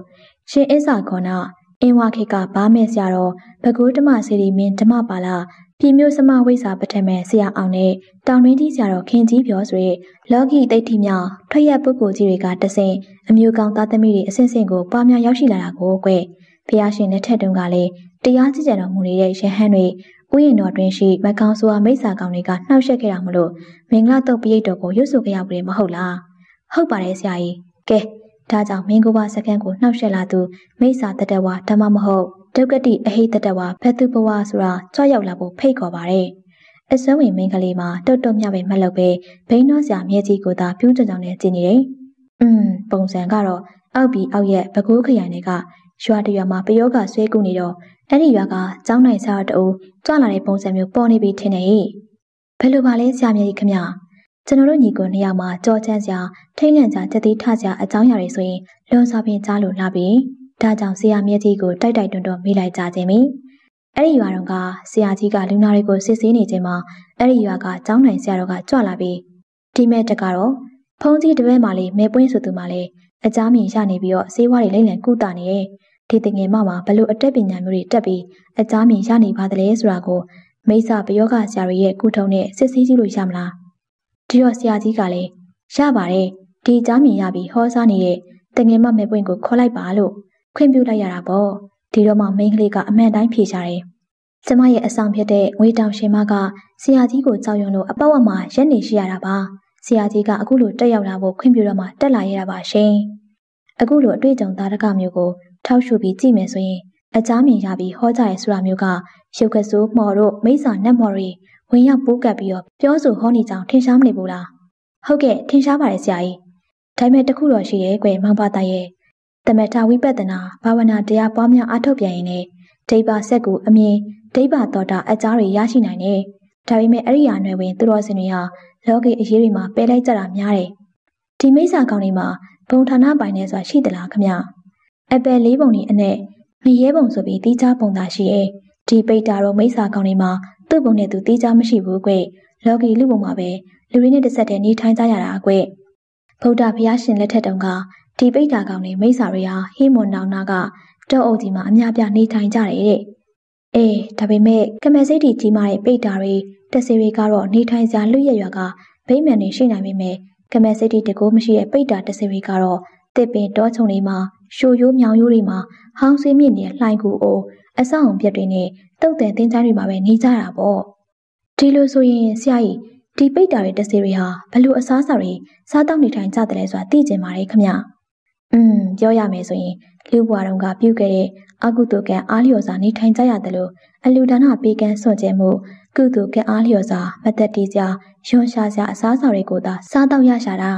ရှင်အစ္စာခေါနာအင်းဝခေတ်ကဘာမဲ့ဆရာတော်ဘဂုဓမ္မစေရီမင်းဓမ္မပါလာပြည်မျိုးစမဝိစာပထမဆရာအောင်နဲ့တောင်တွင်းကြီးဆရာတော်ခင်ကြီးပြောဆိုရဲလောကီတိတ်ထိမြောင်ထွက်ရပုဂ္ဂိုလ်ကြီးတွေကတဆင်အမျိုးကောင်းသားသမီးတွေအဆင့်ဆင့်ကိုပွားများရောက်ရှိလာတာကိုကွဖះရှင်နဲ့ထက်တုန်းကလည်းတရားကြည်ကြံတော်မူနေတဲ့ရဟန်းတွေဥယျာဉ်တော်တွင်ရှိမကောင်းစွာမိစ္ဆာကောင်တွေကနှောက်ယှက်ခဲ့တာမလို့မင်္ဂလာတုတ်ပရိတ်တော်ကိုရွတ်ဆိုခဲ့ရပြီမဟုတ်လားဟုတ်ပါတယ်ဆရာကြီးကဲ ဒါကြောင့်မင်းကိုပါစကန်ကိုနှောက်ယှက်လာသူမိစ္ဆာတတဝါဓမ္မမဟုတ်ဒုက္ကတိအဟိတတဝါဘတ်သူဘဝဆိုတာကြွရောက်လာဖို့ဖိတ်ခေါ်ပါတယ်အစွမ်းဝင်မင်းကလေးမှာတုတ်တုတ်မြပဲမလုပ်ပဲဘိန်းတော်ဆရာမြဲကြီးကိုသာပြုံးကြကြောင်နဲ့ကြည်နေတယ်อืมပုံစံကတော့အောက်ပြီးအောက်ရက်ဘကိုးခရိုင်တွေကရွာတရွာမှာပယောဂဆွဲကူနေတော့အဲ့ဒီရွာကကျောင်းနိုင်ဆရာတူကြွလာတဲ့ပုံစံမျိုးပေါ်နေပြီထင်တယ်။ဘယ်လိုပါလဲဆရာမြတ်ကြီးခမ။ ကျွန်တော်တို့ညီကိုနှစ်ယောက်မှာကြောချမ်းစရာထိတ်လန့်စရာကြက်သေးထစရာအကြောင်းအရာတွေဆိုရင်လွန်စွာဖြင့်ကြားလို့လာပြီ။ဒါကြောင့်ဆရာမြတ်ကြီးကိုတိုက်တိုက်တွန်းတွန်းမိလိုက်ကြခြင်းမိ။အဲ့ဒီရွာတော်ကဆရာကြီးကလူနာတွေကိုစစ်ဆေးနေခြင်းမှာအဲ့ဒီရွာကကျောင်းနိုင်ဆရာတော်ကကြွလာပြီးဒီမဲ့တကတော့ဖုံးကြီးတပည့်မှလေးမဲပွင့်ဆိုသူမှလေးအကြမ်းမြင်ရနေပြီးတော့ဆေးဝါးတွေလိမ့်လည်ကုသနေတယ်ဒီတငယ်မမှာဘလို့အတက်ပညာမျိုးတွေတက်ပြီးအကြမ်းမြင်ရနေပါသလဲဆိုတာကိုမိစ္ဆပယောဂဆရာရဲ့ကုထုံနဲ့စစ်ဆေးကြည့်လို့ရမလား ဒီတော့ဆရာကြီးကလည်းရပါတယ်ဒီအကြောင်းမြင်ရပြီးဟောစားနေတဲ့တငယ်မမဲ့ပွင့်ကိုခေါ်လိုက်ပါလို့ခွင့်ပြုလိုက်ရတာပေါ့ဒီတော့မှမိန်းကလေးကအမှန်တိုင်းဖြေချတယ်ကျမရဲ့အဆောင်ဖြစ်တဲ့ငွေတောင်ရှင်မကဆရာကြီးကိုကြောက်ရွံ့လို့အပေါ့အမှာရက်နေရှိရတာပါဆရာကြီးကအခုလိုတက်ရောက်လာဖို့ခွင့်ပြုတော့မှတက်လာရတာပါရှင်အခုလိုအတွေ့အကြုံသားတကမျိုးကိုထောက်ရှုပြီးကြည့်မယ်ဆိုရင်အကြမ်းမြင်ရပြီးဟောကြရဲဆိုတာမျိုးကရုပ်ကစိုးမော်တို့မိစ္ဆာနတ်မော်တွေ ဝင်ရောက်ပိုးကပ်ပြီးတော့ပြောဆိုဟောနေကြအောင်ထင်ရှားမနေဘူးလားဟုတ်ကဲ့ထင်ရှားပါတယ်ဆရာကြီးဒါပေမဲ့တခုတော့ရှိရဲ့ကွယ်မောင်ပါသားရဲ့တမထဝိပဿနာဘာဝနာတရားပွားများအားထုတ်ပြန်ရင်လည်းဒိဗ္ဗဆက်ကူအမြင်ဒိဗ္ဗတော်တာအကြားတွေရရှိနိုင်တယ်ဒါပေမဲ့အရိယာနယ်ဝင်သူတော်စင်တွေဟာလောကီအရေးတွေမှာပယ်လိုက်ကြတာများတယ်ဒီမိစ္ဆာကောင်တွေမှာဘုံဌာနပိုင်နေဆိုတာရှိသလားခမအပယ်လေးပုံကြီးအနဲ့မရဲပုံဆိုပြီးတီးခြားပုံသာရှိရဲ့ဒီပိတ်တာတော့မိစ္ဆာကောင်တွေမှာ သူ့ပုံနဲ့သူတီးခြားမရှိဘူးကွလောကီလူပုံမှာပဲလူတွေနဲ့တစ်ဆက်တည်းနေထိုင်ကြရတာကွဗုဒ္ဓဘုရားရှင်လက်ထက်တုန်းကဒီပိတ်တာကောင်တွေမိစ္ဆာတွေဟာဟိမွန်နောင်နာကတောအုပ်ကြီးမှာအများပြနေထိုင်ကြတယ်တဲ့အေးဒါပေမဲ့ကမစိတ်တီကြီးမားတဲ့ပိတ်တာတွေတက်စီတွေကတော့နေထိုင်စရာလွတ်ရရွာကဗိမာန်တွေရှိနိုင်ပေမဲ့ကမစိတ်တီတကိုးမရှိတဲ့ပိတ်တာတက်စီတွေကတော့တစ်ပင်တောချုံတွေမှာရှိုရိုးမြောင်ရိုးတွေမှာဟောင်းဆွေးမြင့်နေတဲ့လှိုင်ကူအိုအဆောက်အုံပြက်တွေနဲ့ တုတ်တန်တင်းချိုင်းတွေမှာပဲနေကြတာပေါ့ဒီလိုဆိုရင်ဆရာကြီးဒီပိတ်တာတွေတစေတွေဟာဘလို့အစားအစာတွေစားတောက်နေထိုင်ကြတယ်လဲဆိုတာသိကျင်ပါတယ်ခမ။อืมပြောရမယ်ဆိုရင်လူဘွားတော်ကပြုခဲ့တဲ့အကုသိုလ်ကံအားလျော်စွာနေထိုင်ကြရတယ်လို့အလူဒါနပေးကမ်းဆွကျဲမှုကုသိုလ်ကံအားလျော်စွာမသက်တီးကြယွန်ရှာစရာအစားအစာတွေကိုသာစားတောက်ရရှာတာ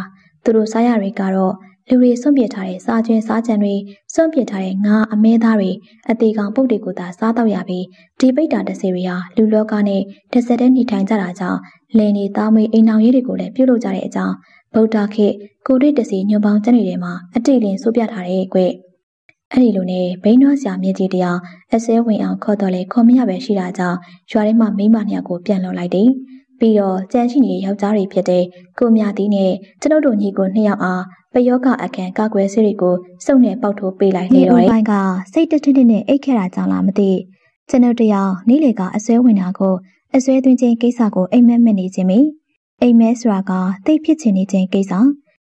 သူတို့စားရတွေကတော့ လူတွေစွန့်ပစ်ထားတဲ့စားကျွင်းစားကြံတွေစွန့်ပစ်ထားတဲ့ငါအမဲသားတွေအသေးကောင်ပုတ်တွေကိုသာစားတော့ရပြီးဒီပိတ်တာတစေတွေဟာလူလောကနဲ့တစ်ဆက်တည်းနေထိုင်ကြတာကြောင့်လင်နေသားမွေးအိမ်အောင်ရေးတွေကိုလည်းပြုလုပ်ကြတဲ့အကြောင်းဗုဒ္ဓခေကိုရိတစီညွန်ပေါင်းကျက်နေတဲ့မှာအတိတ်လင်ဆိုပြထားတဲ့ကွအဲ့ဒီလိုနဲ့ဘိန်းတော်ဆရာမြင့်ကြီးတရားအစဲဝင်အောင်ခေါ်တော်လေခေါ်မရပဲရှိတာကြောင့်ရွာထဲမှာမိမနှစ်ယောက်ကိုပြန်လွှတ်လိုက်တယ်ပြီးတော့ကြမ်းရှိနေတဲ့ယောက်ျားတွေဖြစ်တဲ့ကိုမြတီးနဲ့ကျွန်ုပ်တို့ညီကိုနှစ်ယောက်အား ပယောဂအခန်းကာကွယ်ဆေးတွေကိုစုံနဲ့ပေါက်ထိုးပေးလိုက်နေတော့တယ်။ဒီကစိတ်တထင်းနဲ့အိတ်ခဲ့တာကြောင့်လားမသိကျွန်ုပ်တယောက်နေ့လေကအစွဲဝင်တာကိုအစွဲသွင်းခြင်းကိစ္စကိုအိမ်မက်မက်နေခြင်းမီအိမ်မဲဆိုတာကတိတ်ဖြစ်ချင်နေခြင်းကိစ္စ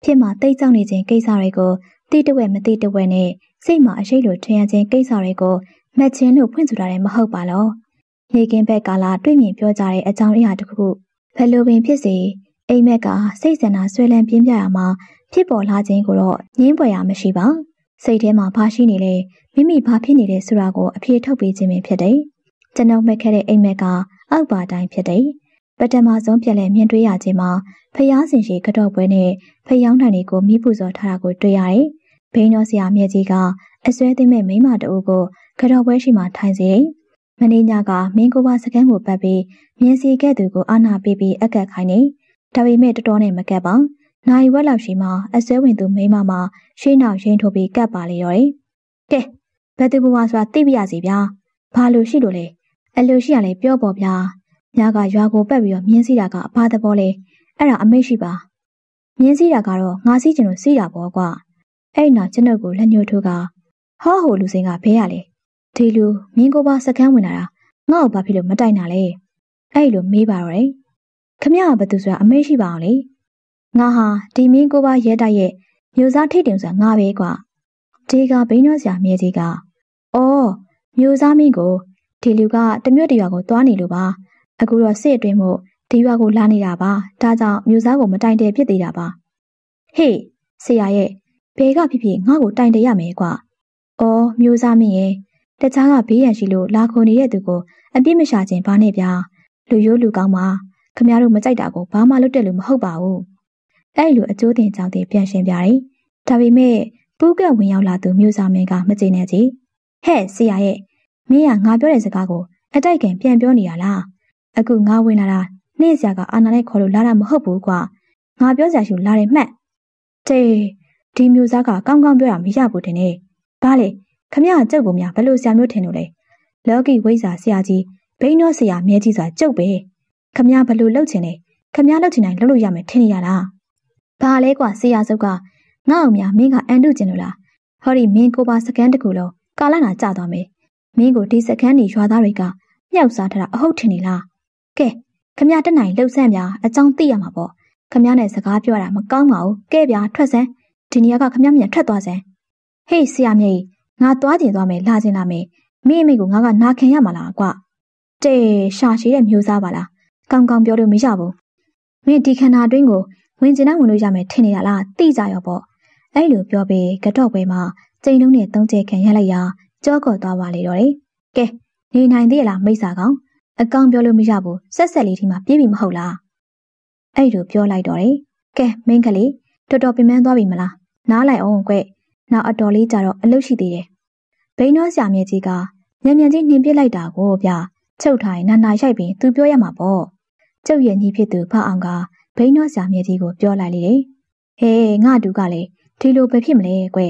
ဖြစ်မှာတိတ်ကြောက်နေခြင်းကိစ္စတွေကိုတိတဝက်မတိတဝက်နဲ့စိတ်မှာအရှိတ်လိုထင်ရခြင်းကိစ္စတွေကိုမှတ်ခြင်းလို့ဖွင့်ဆိုထားတယ်မဟုတ်ပါလို့နေကင်းဘက်ကာလာတွေ့မြင်ပြောကြတဲ့အကြောင်းအရာတစ်ခုဘယ်လိုပင်ဖြစ်စေအိမ်မက်ကစိတ်ဆန္ဒဆွဲလန်းပြင်းပြရမှာ ဖြစ်ပေါ်လာခြင်းကိုတော့ငင်းပွေရမရှိပါစိတ်ထဲမှာဘာရှိနေလဲမိမိဘာဖြစ်နေလဲဆိုတာကိုအဖြေထုတ်ပေးခြင်းပဲဖြစ်တယ်ကျွန်ုပ်မဲ့ခဲ့တဲ့အိမ်မက်ကအောက်ပါတိုင်းဖြစ်တယ်ပထမဆုံးပြက်လဲမြင်တွေ့ရခြင်းမှာဖျားစင်ရှိကတော့ပွဲနဲ့ဖျောင်းတန်တွေကိုမိပူဇော်ထားတာကိုတွေ့ရတယ်ဘိန်းတော်ဆရာမြဲကြီးကအစွဲသိမဲ့မိမတအုပ်ကိုကတော့ပွဲရှိမှထိုင်စေမင်းညကမင်းကိုပါစကန်းကိုပတ်ပြီးမြင်းစီခဲ့သူကိုအာနာပေးပြီးအကက်ခိုင်းနေဒါပေမဲ့တော်တော်နဲ့မကက်ပါ နိုင်ဝက်လောက်ရှိမှအစွဲဝင်သူမိမမှာရှင်းနောက်ရင်းထိုးပြီးကပ်ပါလေရော်ကဲဘယ်သူဘဝဆိုတာသိပြရစီဗျာဘာလို့ရှိလို့လဲအလိုရှိရလဲပြောပေါ်ဗျာညကရွာကိုပက်ပြီးတော့မြင်းစီတာကဘာသဘောလဲအဲ့ဒါအမိတ်ရှိပါမြင်းစီတာကတော့ငါစီးကျင်လို့စီးတာပေါ့ကွာအဲ့နောက်ကျွန်ုပ်ကိုလက်ညှိုးထိုးကဟောဟိုလူစင်ကဘဲရလဲဒီလူမင်းကိုပါစကန်းဝင်လာတာငါ့ကိုဘာဖြစ်လို့မတိုင်တာလဲအဲ့လိုမေးပါတော့တယ်ခမရဘသူဆိုတာအမေရှိပါအောင်လေ ငါဟာဒီမင်းကိုပါရဲတိုက်ရဲ့မျိုးစားထိတ်တင်ဆိုတာငါပဲကွာဒီကဘိန်းတော်ဆရာမြဲကြီးကအော်မျိုးစားမင်းကိုဒီလူကတမြွတ်တရွာကိုသွားနေလို့ပါအခုတော့စစ်အတွင်းမို့ဒီရွာကိုလာနေတာပါဒါကြောင့်မျိုးစားကိုမတိုင်တယ်ဖြစ်သေးတာပါဟေးဆရာရဲ့ဘဲကဖြစ်ဖြစ်ငါ့ကိုတိုင်တယ်ရမယ်ကွာအော်မျိုးစားမင်းရဲ့တခြားကဘေးရန်ရှိလို့လာခုန်နေတဲ့သူကိုအပြစ်မရှာခြင်းဘာနဲ့ဗျာလူရိုးလူကောင်းမှာခမရတို့မကြိုက်တာကိုဘာမှလုပ်တယ်လို့မဟုတ်ပါဘူး အဲ့လိုအကျိုးတင်ကြောင်းတင်ပြန်ရှင်းပြတယ်ဒါပေမဲ့ပူးကက်ဝင်ရောက်လာသူမျိုးစားမင်းကမကြိမ်နဲ့ကြီးဟဲ့ဆရာရဲ့မင်းကငါပြောတဲ့စကားကိုအတိုက်ကန်ပြန်ပြောနေရလားအခုငါဝင်လာတာနှင်းဆရာကအာနာနဲ့ခေါ်လို့လာတာမဟုတ်ဘူးကွာငါပြောစရာရှိလာတယ်မှတ်တေးဒီမျိုးစားကကောင်းကောင်းပြောတာမရဘူးတင်နေဘာလဲခမရကျုပ်ကများဘယ်လိုဆရာမျိုးထင်လို့လဲလော်ကီဝိဇာဆရာကြီးဘိန်းတော်ဆရာမြဲကြီးစွာကျုပ်ပဲခမရဘယ်လိုလုပ်ချင်လဲခမရလုပ်ချင်တိုင်းလုပ်လို့ရမယ်ထင်နေရလား ဘာလဲကွာဆရာစုပ်ကငါ့အောင်များမင်းကအန်တုကျင်လို့လားဟောဒီမင်းကိုပါစကန်တကူလုံးကာလနာကြသွားမယ်မင်းကိုဒီစကန်နေရွာသားတွေကမြောက်စားထားတာအဟုတ်ထင်နေလားကဲခမရတက်နိုင်လှုပ်ဆန့်ပြအကြောင်းသိရမှာပေါ့ခမရနဲ့စကားပြောတာမကောင်းပါဘူးကဲဗျာထွက်စမ်းဒီနေရာကခမရမြန်ထွက်သွားစမ်းဟေးဆရာမြေငါသွားကျင်သွားမယ်လာကျင်လာမယ်မိမိကိုငါကနာခင်ရမှာလားကွတေရှာရှိတဲ့မျိုးစားပါလားကောင်းကောင်းပြောလို့မရဘူးမင်းဒီခန္ဓာအတွင်းကို ဝင်ကျင်တဲ့ဝင်လို့ရမယ်ထင်နေရလားသိကြရောပေါ့အဲ့လိုပြောပြီးကတော့ပွဲမှာကျိန်လုံးနဲ့သုံးချက်ခံရလိုက်ရာကြောကော်သွားပါလေတော့တယ်ကဲနေနိုင်သေးရလားမိစ္ဆာကောင်အကောင်ပြောလို့မရဘူးဆက်ဆက်လေးဒီမှာပြေးပြီမဟုတ်လားအဲ့လိုပြောလိုက်တော့တယ်ကဲမင်းကလေးတော်တော်ပင်ပန်းသွားပြီမလားနားလိုက်အောင်ကွနောက်အတော်လေးကြာတော့အလုပ်ရှိသေးတယ်ဘိန်းတော်ဆရာမြတ်ကြီးကညံညံကြီးနှင်ပစ်လိုက်တာကိုဗျချုပ်ထိုင်နာနာရိုက်ပြီးသူပြောရမှာပေါ့ကျုပ်ရဲ့ညီဖြစ်သူဖအောင်က ဘိန်းတော်ဆရာမြတ်ကြီးကိုပြောလိုက်လေတယ်ဟေးငါတူကလေဒီလိုပဲဖြစ်မလဲကွ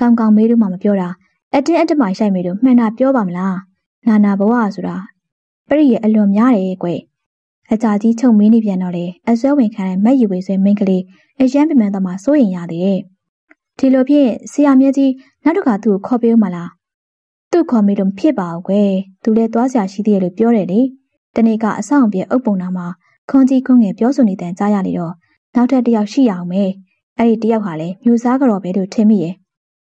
ကောင်းကောင်းမေးလို့မှမပြောတာအတင်းအတမရိုက်မေးလို့မှန်တာပြောပါမလားနာနာဘဝဆိုတာပရိရဲ့အလွန်များတယ်ကွအကြာကြီးချုပ်မင်းနေပြန်တော့လေအစွဲဝင်ခံတဲ့မက်ယူဝေဆွဲမိန်းကလေးအရန်ပြမန်းသမားစိုးရင်ရသေးတယ်ဒီလိုဖြင့်ဆရာမြတ်ကြီးနောက်တစ်ခါသူ့ကိုခေါ်ပေးဦးမလားသူ့ခေါ်မေးလို့ဖြစ်ပါဘူးကွယ်သူလည်းသွားစရာရှိသေးတယ်လို့ပြောတယ်လေတနေ့ကအဆောင်ပြေအုပ်ပုံနာမှာ ခွန်ကြီးခွန်ငယ်ပြောဆိုနေတဲ့ကြားရလေတော့နောက်ထပ်တစ်ယောက်ရှိရအောင်မေအဲ့ဒီတစ်ယောက်ဟာလည်းမျိုးစားကြော်ပဲလို့ထင်မိရဲ့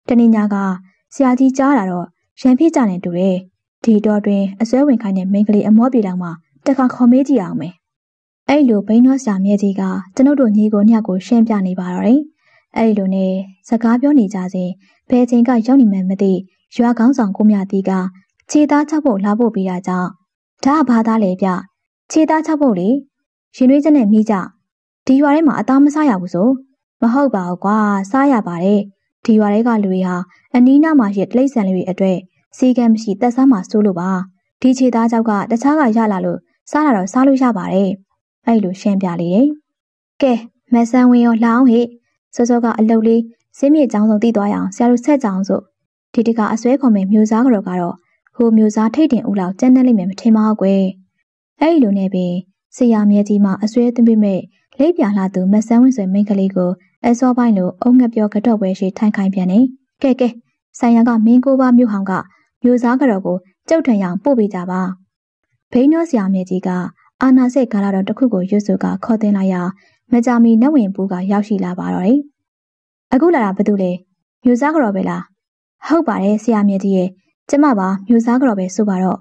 တနေ့ညကဆရာကြီးကြားတာတော့ရန်ဖြစ်ကြနေတူတယ်ဒီတော့တွင်အစွဲဝင်ခိုင်းတဲ့မိန်းကလေးအမောပြေတောင်မှတခါခေါ်မေးကြည့်အောင်မေအဲ့လိုဘိန်းတော်ဆရာမြဲကြီးကကျွန်ုပ်တို့ညီကိုညကိုရှင်းပြနေပါတော့တယ်အဲ့လိုနဲ့စကားပြောနေကြစဉ်ဘယ်ချိန်ကရောက်နေမှမသိရွာကောင်းဆောင်ကိုမြတီးကခြေသားချောက်ဖို့လာဖို့ပြီးတာကြောင့်ဒါဘာသားလဲဗျခြေသားချောက်ဖို့လေ ရင်သွေးချက်နဲ့မိကြဒီရွာထဲမှာအသားမစားရဘူးဆိုမဟုတ်ပါဘူးကွာစားရပါတယ်ဒီရွာတွေကလူတွေဟာအနီးနားမှာရှိတဲ့တိရစ္ဆာန်လေးတွေအတွက်စီကံမရှိတက်စားမှစိုးလို့ပါဒီခြေသားချောက်ကတခြားကရလာလို့စားတာတော့စားလို့ရပါတယ်အဲ့လိုရှင်းပြလေတယ်ကဲမဆန်းဝင်းရောလှအောင်ဟိစောစောကအလုတ်လေးစင်းမြေចောင်းဆုံးတည်သွားရအောင်ဆရာတို့ဆက်ကြအောင်စို့ဒီတကအစွဲခေါ်မဲ့မျိုးစားကြော်ကတော့ဟိုမျိုးစားထိတ်တင်ဦးလောက်ကျန်းတဲ့လိမ့်မယ်မထင်ပါဘူးကွယ်အဲ့ဒီလိုနဲ့ပင် ဆရာမြဲကြီးမှအစွဲသွင်းပေးမဲ့လိပ်ပြလာသူမဆန်းဝင်းဆွေမိန်းကလေးကိုအစောပိုင်းလိုအုံငက်ပြောကတော့ပွဲရှိထိုင်ခိုင်းပြန်နေကဲကဲဆိုင်ရကမင်းကိုပါမြို့ဟောင်ကမျိုးစားကြော်ကိုကျုပ်ထံရအောင်ပို့ပေးကြပါဘိန်းနောဆရာမြဲကြီးကအာနာစိတ်ကားလာတော့တခုကိုရွတ်စုကခေါ်တင်လိုက်ရာမကြမီနတ်ဝင်ပူးကရောက်ရှိလာပါတော့တယ်အခုလာတာဘာတူလဲမျိုးစားကြော်ပဲလားဟုတ်ပါတယ်ဆရာမြတ်ကြီးရဲ့ကျမပါမျိုးစားကြော်ပဲဆိုပါတော့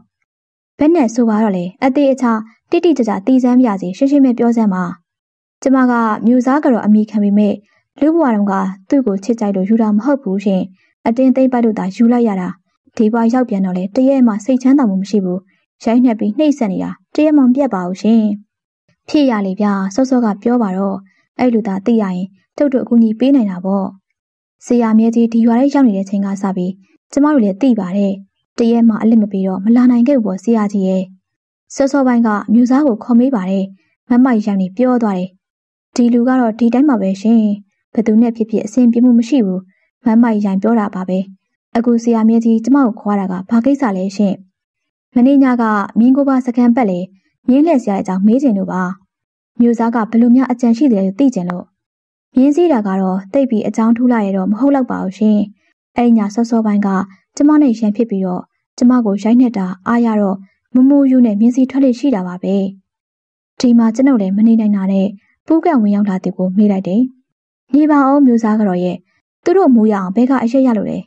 ဘယ်နဲ့ဆိုပါတော့လေအသေးအချာ တိတိကျကျတည်စမ်းပြစီရှင်းရှင်းပဲပြောစမ်းပါကျမကမျိုးစားကြော်အမိခံပေမဲ့လူဘဝတုန်းကသူ့ကိုချစ်ကြိုက်လို့ယူတာမဟုတ်ဘူးရှင်အတင်းသိမ့်ပတ်လို့သာယူလိုက်ရတာဒီဘဝရောက်ပြန်တော့လေတရက်မှစိတ်ချမ်းသာမှုမရှိဘူးရိုက်နှက်ပြီးနှိပ်စက်နေတာတရက်မှမပြတ်ပါဘူးရှင်ဖြစ်ရလေဗျာစောစောကပြောပါတော့အဲ့လိုသာသိရရင်တုတ်တို့အကူကြီးပေးနိုင်တာပေါ့ဆရာမြဲကြီးဒီရွာထဲရောက်နေတဲ့ချိန်ကစပြီးကျမတို့လည်းသိပါတယ်တရက်မှအလစ်မပြီးတော့မလာနိုင်ခဲ့ဘူးပေါ့ဆရာကြီးရဲ့ စောစောပိုင်းကမြို့သားကိုခေါ်မေးပါတယ်မမရောက်နေပြောသွားတယ်ဒီလူကတော့ဒီတိုင်းမှာပဲရှင်ဘသူနဲ့ဖြစ်ဖြစ်အဆင်ပြေမှုမရှိဘူးမမရိုင်ပြောတာပါပဲအခုဆရာမြဲကြီးကျမကိုခေါ်တာကဘာကိစ္စလဲရှင်မင်းညကမင်းကိုပါစကန်ပတ်လေမြင်းလက်ဆရာအကြောင်းမေးချင်လို့ပါမြို့သားကဘလို့များအကြံရှိတယ်လို့သိကြလို့မြင်းစည်းတာကတော့တိတ်ပြီးအကြောင်းထူးလိုက်ရတော့မဟုတ်တော့ပါဘူးရှင်အဲ့ညစောစောပိုင်းကကျမနဲ့ရန်ဖြစ်ပြီးတော့ကျမကိုရိုက်နှက်တာအားရတော့ မမိုးယူနဲ့မြင်းစည်းထွက်လေရှိတာပါပဲဒီမှာကျွန်ုပ်လည်းမနေနိုင်တာနဲ့ပူးကန့်ဝင်ရောက်လာတဲ့ကိုမေးလိုက်တယ်ညီပါအောင်မျိုးစားကတော့ရဲ့သူတို့မူရအောင်ဘဲကအရက်ရလို့လေ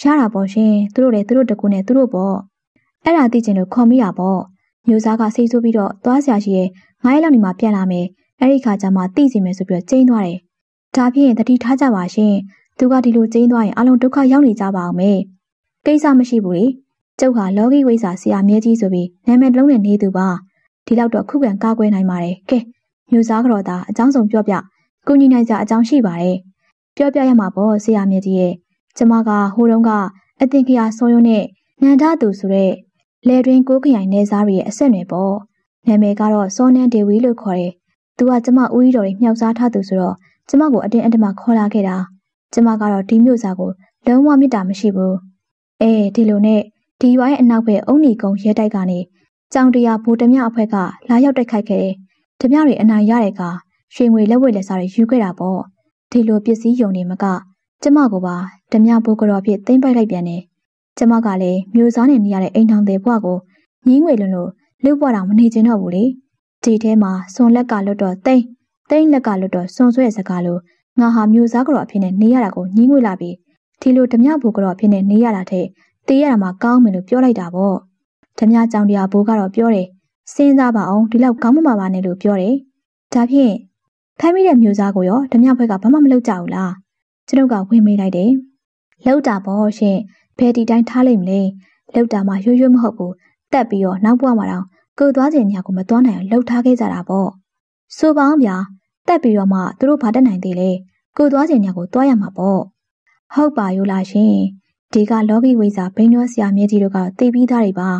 ရှားတာပေါ့ရှင်သူတို့လည်းသူတို့တကူနဲ့သူတို့ပေါ့အဲ့ဒါသိချင်လို့ခေါ်မိတာပေါ့မျိုးစားကစိတ်ဆိုးပြီးတော့သွားစရာရှိရဲ့ငါးရက်လောက်နေမှပြန်လာမယ်အဲ့ဒီခါကျမှသိစီမယ်ဆိုပြီးတော့ကျင်းသွားတယ်ဒါဖြင့်တတိထားကြပါရှင်သူကဒီလိုကျင်းသွားရင်အလုံးဒုက္ခရောက်နေကြပါအောင်မေကိစ္စမရှိဘူးလေ ကျုပ်ဟာလောကီဝိဇ္ဇာဆရာမြဲကြီးဆိုပြီးနာမည်လုံးနဲ့နေသူပါဒီလောက်တော့ခုခံကာကွယ်နိုင်ပါတယ်ကဲမျိုးစားကြော်သားအကြောင်းစုံပြောပြကုညီနိုင်ကြအကြောင်းရှိပါတယ်ပြောပြရမှာပေါ့ဆရာမြဲကြီးရဲ့ကျမကဟိုတုန်းကအသင်ခရာစောရုံးနဲ့နန္ဒသူဆိုတဲ့လေတွင်ကိုခရိုင်နေစားရဲ့အဆက်နယ်ပေါ့နာမည်ကတော့စောနန်းဒေဝီလို့ခေါ်တယ်သူကကျမဦးကြီးတော်ကြီးမြောက်စားထားသူဆိုတော့ကျမကိုအတင်းအဓမ္မခေါ်လာခဲ့တာကျမကတော့ဒီမျိုးစားကိုလုံးဝမေတ္တာမရှိဘူးအဲဒီလိုနဲ့ ဒီရွာရဲ့အနောက်ဘက်အုံနီကုံရဲတိုက်ကနေကြောင်တရားဗိုလ်တမအဖွဲ့ကလာရောက်တိုက်ခိုက်ခဲ့တယ်။ဓမြတွေအနိုင်ရတဲ့ကရွှေငွေလက်ဝဲလက်စားတွေယူခဲ့တာပေါ့။ဒီလိုပစ္စည်းယုံနေမကကျမကိုပါဓမြဘိုးကတော်ဖြစ်သိမ့်ပိုက်လိုက်ပြန်တယ်။ကျမကလည်းမျိုးစားနေနေရတဲ့အိမ်ထောင်တဲ့ဘဝကိုညီးငွေလွန်းလို့လူပွားတော်မနေချင်တော့ဘူးလေဒီထဲမှာစွန်လက်ကလွတ်တော့တိမ့်တိမ့်လက်ကလွတ်တော့စွန်ဆွဲစကားလို့ငါဟာမျိုးစားကြော်အဖြစ်နဲ့နေရတာကိုညီးငွေလာပြီးဒီလိုဓမြဘူကြော်အဖြစ်နဲ့နေရတာတဲ့ တေးရတာမှကောင်းမယ်လို့ပြောလိုက်တာပေါ့ဓမြကြောင်တရားဘိုးကတော့ပြောတယ်စဉ်းစားပါအောင်ဒီလောက်ကောင်းမမှာပါနဲ့လို့ပြောတယ်ဒါဖြင့်ဖမ်းမိတဲ့မျိုးစားကိုရောဓမြဘွဲကဘာမှမလုပ်ကြဘူးလားကျွန်ုပ်ကဝင်မေးလိုက်တယ်လောက်တာပေါ့ရှင်ဘယ်ဒီတိုင်းထားလိုက်မလဲလောက်တာမှရွရွမဟုတ်ဘူးတက်ပြီးတော့နောက်ဘွားမှာတော့ကိုသွားခြင်းညာကိုမသွားနိုင်အောင်လှုပ်ထားခဲ့ကြတာပေါ့ဆိုပါအောင်ဗျာတက်ပြီးတော့မှသူတို့ဘာတက်နိုင်သေးလဲကိုသွားခြင်းညာကိုသွားရမှာပေါ့ဟုတ်ပါရောလားရှင် ဒီကလောကီဝိဇာဘိန်းတော်ဆရာမြဲကြီးတို့ကသိပြီးသားတွေပါ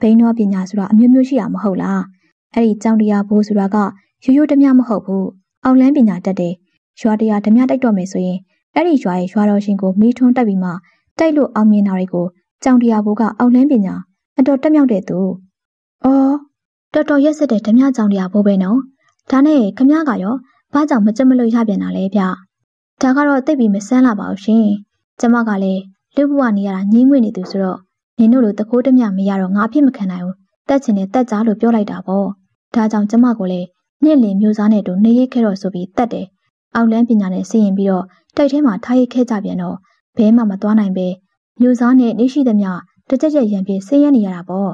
ဘိန်းတော်ပညာဆိုတာအမျိုးမျိုးရှိတာမဟုတ်လားအဲ့ဒီကြောင်တရားဘိုးဆိုတာကရိုးရိုးတမျှမဟုတ်ဘူးအောင်လန်းပညာတတ်တယ်ရွာတရားဓမြတိုက်တော့မယ်ဆိုရင်အဲ့ဒီရွာရဲ့ရွာတော်ရှင်ကိုမိထွန်းတက်ပြီးမှတိုက်လို့အောင်မြင်တာတွေကိုကြောင်တရားဘိုးကအောင်လန်းပညာအတော်တက်မြောက်တဲ့သူ။အော်တော်တော်ရက်စက်တဲ့ဓမြကြောင်တရားဘိုးပဲနော်။ဒါနဲ့ခမကရောဘာကြောင့်မကြက်မလို့ရပြန်တာလဲဗျ။ဒါကတော့သိပြီးမဆန်းလာပါဘူးရှင်။ကျမကလည်း လူဘဝနေရတာငြင်းငွေ့နေသူဆိုတော့နင်တို့လိုတကိုးတမျှမရတော့ငါအဖြစ်မခံနိုင်ဘူး။တက်ချင်တဲ့တက်ကြားလို့ပြောလိုက်တာပေါ့။ဒါကြောင့်ကျမကိုလည်းနှစ်လင်မျိုးစားနဲ့တူနေရိတ်ခဲ့တော့ဆိုပြီးတက်တယ်။အောက်လန်းပညာနဲ့စီရင်ပြီးတော့တိုက်ထဲမှာထားရိတ်ခဲ့ကြပြန်တော့ဘဲမှမသွားနိုင်ပဲမျိုးစားနဲ့နေရှိသမျှတကြက်ကြက်ရံပြေဆင်းရဲနေရတာပေါ့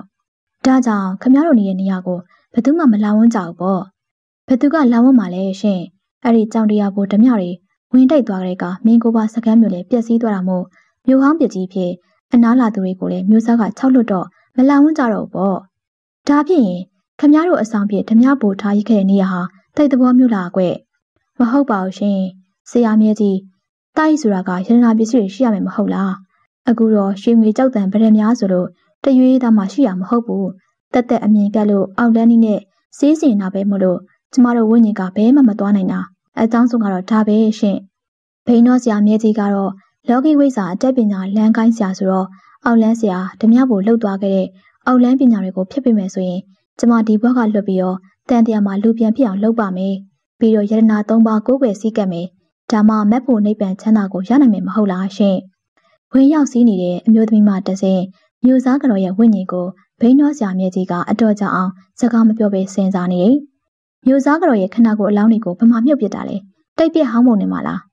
ဒါကြောင့်ခမရတို့နေတဲ့နေရာကိုဘယ်သူမှမလာဝန်းကြဘူးပေါ့ဘယ်သူကလာဝန်းမှာလဲရှင်အဲ့ဒီကြောင်တရားဘိုးဓမြတွေဝင်တိုက်သွားတဲ့ကမင်းကိုပါစကမ်းမျိုးလည်းပျက်စီးသွားတာမို့ မြို့ဟောင်းပစ်ကြီးဖြစ်အနားလာသူတွေကိုလည်းမြို့စားက၆လွတ်တော့မလာဝန်းကြတော့ပေါ့ဒါဖြစ်ရင်ခမရတို့အဆောင်ဖြစ်ဓမြဘိုးထားရခဲ့တဲ့နေရာဟာတိတ်သဘောမျိုးလားကွမဟုတ်ပါဘူးရှင်ဆရာမြဲကြီးတိုက်ဆိုတာကရတနာပစ္စည်းတွေရှိရမယ်မဟုတ်လားအခုတော့ရွှေငွေကြောက်တံဗရများဆိုလို့တရွေးသားမှရှိရမဟုတ်ဘူးတက်တက်အမြင်ကလို့အောက်လန်းနီးနဲ့စေးစင်နာပဲမို့လို့ကျမတို့ဝိညာဉ်ကဘဲမှမသွားနိုင်တာအကြောင်းဆုံးကတော့ဒါပဲရှင့်ဘိန်းတော်ဆရာမြဲကြီးကတော့ လောကီဝိဇ္ဇာအတက်ပညာလမ်းကိုင်းဆရာဆိုတော့အောက်လန်းဆရာဓမြဖို့လှုပ်သွားခဲ့တဲ့အောက်လန်းပညာတွေကိုဖျက်ပေးမယ်ဆိုရင်ကျမဒီဘွားကလွတ်ပြီးတော့တန်တရားမှာလူပြန်ဖြစ်အောင်လုပ်ပါမယ်ပြီးတော့ယရနာ၃ပါးကိုးကွယ်စည်းကပ်မယ်ဒါမှမက်ဖို့နိဗ္ဗာန်ချမ်းသာကိုရနိုင်မယ်မဟုတ်လားရှင်ဝင်ရောက်စီးနေတဲ့အမျိုးသမီးမတဆင်မြို့စားကတော်ရဲ့ဝိညာဉ်ကိုဘိန်းတော်ဆရာမြတ်ကြီးကအတော်ကြောင်အောင်စကားမပြောဘဲစဉ်းစားနေတယ်။မြို့စားကတော်ရဲ့ခဏကိုအလောင်းတွေကိုဘမမြုပ်ပစ်တာလဲတိုက်ပြက်ဟောင်းပုံနေမှာလား။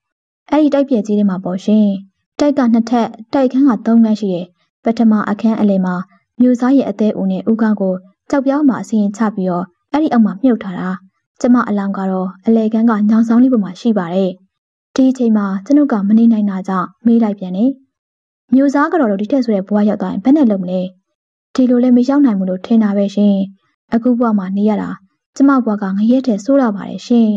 အဲ့ဒီတိုက်ပြက်ကြီးတွေမှာပေါ့ရှင်။တိုက်ကနှစ်ထပ်တိုက်ခန်းကသုံးခန်းရှိတယ်။ပထမအခန်းအလယ်မှာမြို့စားရဲ့အသေးဦးနဲ့ဦးကန်းကိုကြောက်ပြောင်းမှာအစီရင်ချပြီးတော့အဲ့ဒီအောက်မှာမြုပ်ထားတာ။ကျမအလောင်းကတော့အလေကန်းကညောင်ဆောင်လေးပေါ်မှာရှိပါတယ်။ဒီအချိန်မှာကျွန်ုပ်ကမနေနိုင်တာကြောင့်မေးလိုက်ပြန်တယ်။မျိုးစားကတော့တို့ဒီထက်ဆိုတဲ့ဘဝရောက်သွားရင်ဘယ်နဲ့လုပ်မလဲဒီလိုလည်းမရောက်နိုင်ဘူးလို့ထင်တာပဲရှင်အခုဘဝမှာနေရတာကျမဘဝကငရဲတဲ့ဆိုးလာပါတယ်ရှင်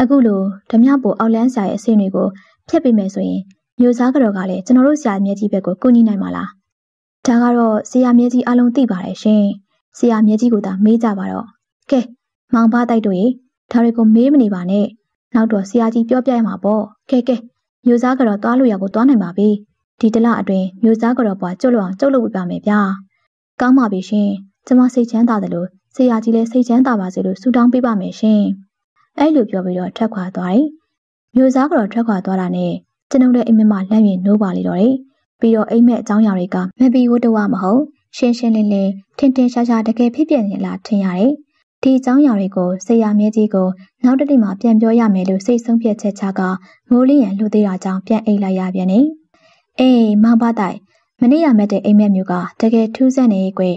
အခုလိုဓမြပိုအောက်လန်းဆရာရဲ့အဆင့်တွေကိုဖျက်ပေးမယ်ဆိုရင်မျိုးစားကတော့ကလည်းကျွန်တော်တို့ဆရာမြဲကြီးဘက်ကိုကူညီနိုင်မှာလားဒါကတော့ဆရာမြဲကြီးအလုံးသိပါတယ်ရှင်ဆရာမြဲကြီးကသာမေးကြပါတော့ကဲမောင်ပါတိုက်တို့ရေဒါတွေကိုမေးမနေပါနဲ့နောက်တော့ဆရာကြီးပြောပြရမှာပေါ့ကဲကဲမျိုးစားကတော့သွားလို့ရကိုသွားနိုင်ပါပြီဒီတလအတွင်းမျိုးစားကြော်ပွားကျွတ်လို့အောင်ကျုပ်လုပ်ပြပါမယ်ဗျာ။ကောင်းပါပြီရှင်။ကျမစိတ်ချမ်းသာတယ်လို့ဆရာကြီးလည်းစိတ်ချမ်းသာပါစေလို့ဆုတောင်းပေးပါမယ်ရှင်။ အဲ့လိုပြောပြီးတော့ထွက်ခွာသွားတယ်။မျိုးစားကြော်ထွက်ခွာသွားတာနဲ့ကျွန်ုပ်လည်းအိမ်မက်မှလမ်းရင်နိုးပါလေတော့တယ်။ပြီးတော့အိမ်မက်အကြောင်းအရာတွေကမပီဝတ္တဝမဟုတ်ရှင်းရှင်းလင်းလင်းထင်ထင်ရှားရှားတကယ်ဖြစ်ပြနေလားထင်ရတယ်။ဒီအကြောင်းအရာတွေကိုဆရာမြဲကြီးကိုနောက်တစ်နေ့မှပြန်ပြောရမယ်လို့စိတ်ဆုံးဖြတ်ချက်ချကမိုးလင်းရန်လူသေးတာကြောင့်ပြန်အိတ်လိုက်ရပြန်တယ်။အေးမောင်ပါတိုင်မနေ့ရမက်တဲ့အိမ်မက်မျိုးကတကယ်ထူးဆန်းနေကွယ်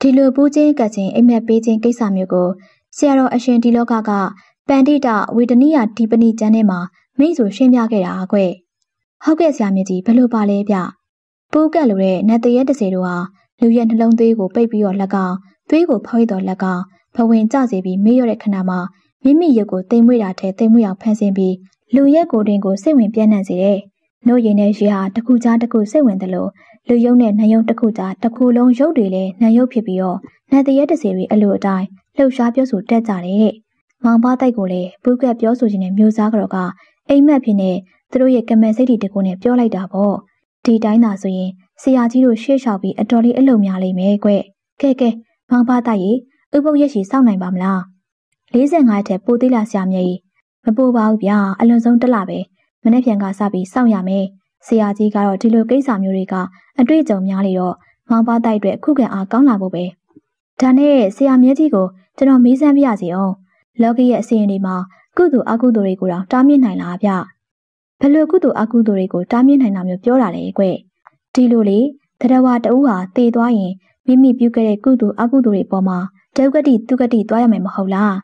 ဒီလိုပူးချင်းကတ်ချင်းအိမ်မက်ပေးခြင်းကိစ္စမျိုးကိုဆရာတော်အရှင်ဒီလောကက ပန္တိတဝေဒနိယဒီပနိကျမ်းထဲမှာမိတ်ဆိုရှင်းပြခဲ့တာကွယ်ဟုတ်ကဲ့ဆရာမြကြီးဘယ်လိုပါလဲဗျပူးကတ်လိုတဲ့နတ်တရဲတစေတို့ဟာလူရဲ့နှလုံးသွေးကိုပိတ်ပြီးတော့လက်ကောင်သွေးကိုဖောက်ရတော့လက်ကောင်ဘဝင်ကျစေပြီးမေ့ရတဲ့ခဏမှာမိမိရုပ်ကိုတိမ်မွေ့တာထဲတိမ်မွေ့အောင်ဖန်ဆင်းပြီးလူရဲ့ကိုယ်တွင်ကိုစိတ်ဝင်ပြန့်နှံ့စေတယ်နှုတ်ရည်နဲ့ရေဟာတစ်ခုကြားတစ်ခုစိတ်ဝင်တယ်လို့လူယုံနဲ့နှယုံတစ်ခုကြားတစ်ခုလုံးရုပ်တွေလည်းနှယုံဖြစ်ပြီးတော့နတ်တရဲတစီတွေအလိုအတိုင်းလှုပ်ရှားပြောဆိုတတ်ကြတယ်တဲ့။ မောင်ပါတိုက်ကိုလည်းဘူးကက်ပြောဆိုခြင်းနဲ့မျိုးစားကြောကအိမ်မက်ဖြစ်နေသူတို့ရဲ့ကမန်စိတ်တွေတကူနဲ့ပြောလိုက်တာပေါ့။ဒီတိုင်းသာဆိုရင်ဆရာကြီးတို့ရှေ့လျှောက်ပြီးအတော်လေးအလုံများလိမ့်မယ်ကွ။ကဲကဲမောင်ပါတိုက်ရေဥပုပ်ရက်ရှိစောင့်နိုင်ပါမလား။45ထက်ပိုသေးလာဆရာမြတ်ကြီးမပိုပါဘူးဗျာအလွန်ဆုံးတက်လာပဲ။မနေ့ပြန်ကစပြီးစောင့်ရမယ်။ဆရာကြီးကတော့ဒီလိုကိစ္စမျိုးတွေကအတွေ့အကြုံများလေတော့မောင်ပါတိုက်အတွက်ခုခံအားကောင်းလာဖို့ပဲဒါနဲ့ဆရာမြဲကြီးကိုကျွန်တော်မေးစမ်းပြရစီအောင် လော်ကီရဲ့အစီအရင်တွေမှာကုသိုလ်အကုသိုလ်တွေကိုတော့တားမြစ်နိုင်လားဗျဘယ်လိုကုသိုလ်အကုသိုလ်တွေကိုတားမြစ်နိုင်တာမျိုးပြောတာလဲကွဒီလိုလေတရဝတူဟာတည်သွားရင်မိမိပြုခဲ့တဲ့ကုသိုလ်အကုသိုလ်တွေပေါ်မှာဒုက္ကတိသူကတိသွားရမယ်မဟုတ်လား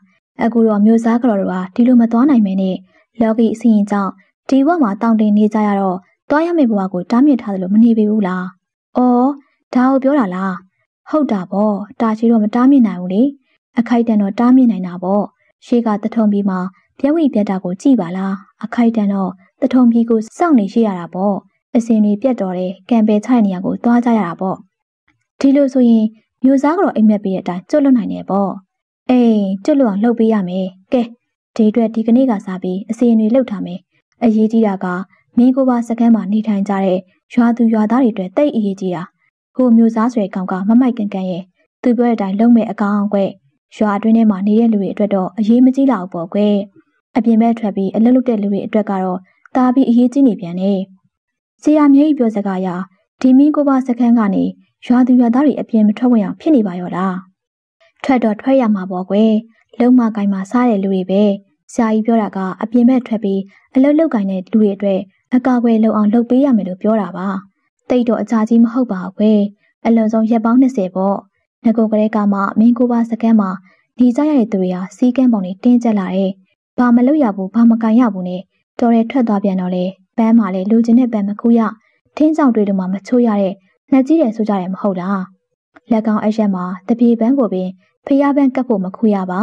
အခုတော့မျိုးစားကတော်တို့ဟာဒီလိုမသွားနိုင်မင်းနဲ့လော်ကီအစီရင်ကြောင့်ဒီဘဝမှာတောင်းတင်နေကြရတော့သွားရမယ့်ဘဝကိုတားမြစ်ထားသလိုမနေပေဘူးလား။အော်ဒါကိုပြောတာလား။ဟုတ်တာပေါ့တာချီတော့မတားမြစ်နိုင်ဘူးလေ။အခိုက်တန်တော့တားမြစ်နိုင်တာပေါ့။ ရှေးကတထုံပြီးမှပြက်ဝိပြက်တာကိုကြည့်ပါလား။အခိုက်တန်တော့တထုံပြီးကိုစောင့်နေရှိရတာပေါ့။အစင်တွေပြက်တော်တယ်ကံပယ်ချိုက်နေရကိုသွားကြရတာပေါ့။ဒီလိုဆိုရင်မျိုးစားကတော့အိမ်မက်ပေးတဲ့အတိုင်းကျွတ်လွတ်နိုင်တယ်ပေါ့။အေးကျွတ်လွတ်အောင်လှုပ်ပေးရမယ်။ကဲဒီအတွက်ဒီကနေ့ကစားပြီးအစီအတွေလှုပ်ထားမယ်။အရေးကြီးတာကမင်းကိုပါစကမ်းမှာနေထိုင်ကြတဲ့ရွာသူရွာသားတွေအတွက်တိတ်အရေးကြီးတာဟိုမျိုးစားဆွဲကောင်ကမမိုက်ကန်ကန်ရဲ့သူပြောတဲ့အတိုင်းလုံမဲ့အကောင်ကွ ရွာအတွင်းထဲမှာနေတဲ့လူတွေအတွက်တော့အရေးမကြီးလောက်ပေါ့ကွအပြင်ဘက်ထွက်ပြီးအလုပ်လုပ်တဲ့လူတွေအတွက်ကတော့တာပြီးအရေးကြီးနေပြန်နေဆရာမြဲကြီးပြောစကားအရဒီမင်းကိုပါစကမ်းကနေရွာသူရွာသားတွေအပြင်မထွက်ဝင်အောင်ဖြစ်နေပါရောလားထွက်တော့ထွက်ရမှာပေါ့ကွလုံမကိုင်းမှာစားတဲ့လူတွေပဲဆရာကြီးပြောတာကအပြင်ဘက်ထွက်ပြီးအလုပ်လုပ်ကိုင်းတဲ့လူတွေအတွက်အကာအကွယ်လုံအောင်လုပ်ပေးရမယ်လို့ပြောတာပါတိတ်တော့အကြကြီးမဟုတ်ပါဘူးကွယ်အလွန်ဆုံးရက်ပေါင်း20ပေါ့ ငကိုကလေးကမှမင်းကိုပါစကမ်းမှာဒီကြရတဲ့သူတွေဟာစီးကမ်းပုံတွေတင်းကျပ်လာတယ်ဘာမလုပ်ရဘူးဘာမကန်ရဘူးနဲ့တော်ရဲထွက်သွားပြန်တော့လေပန်းမှာလေလူချင်းနဲ့ပန်းမကူရထင်းဆောင်တွေတို့မှမချိုးရတဲ့နှက်ကြီးတယ်ဆိုကြတယ်မဟုတ်လားလက်ကောင်အရက်မှာတပြေပန်းကိုပင်ဖျားပန်းကပ်ဖို့မခူရပါ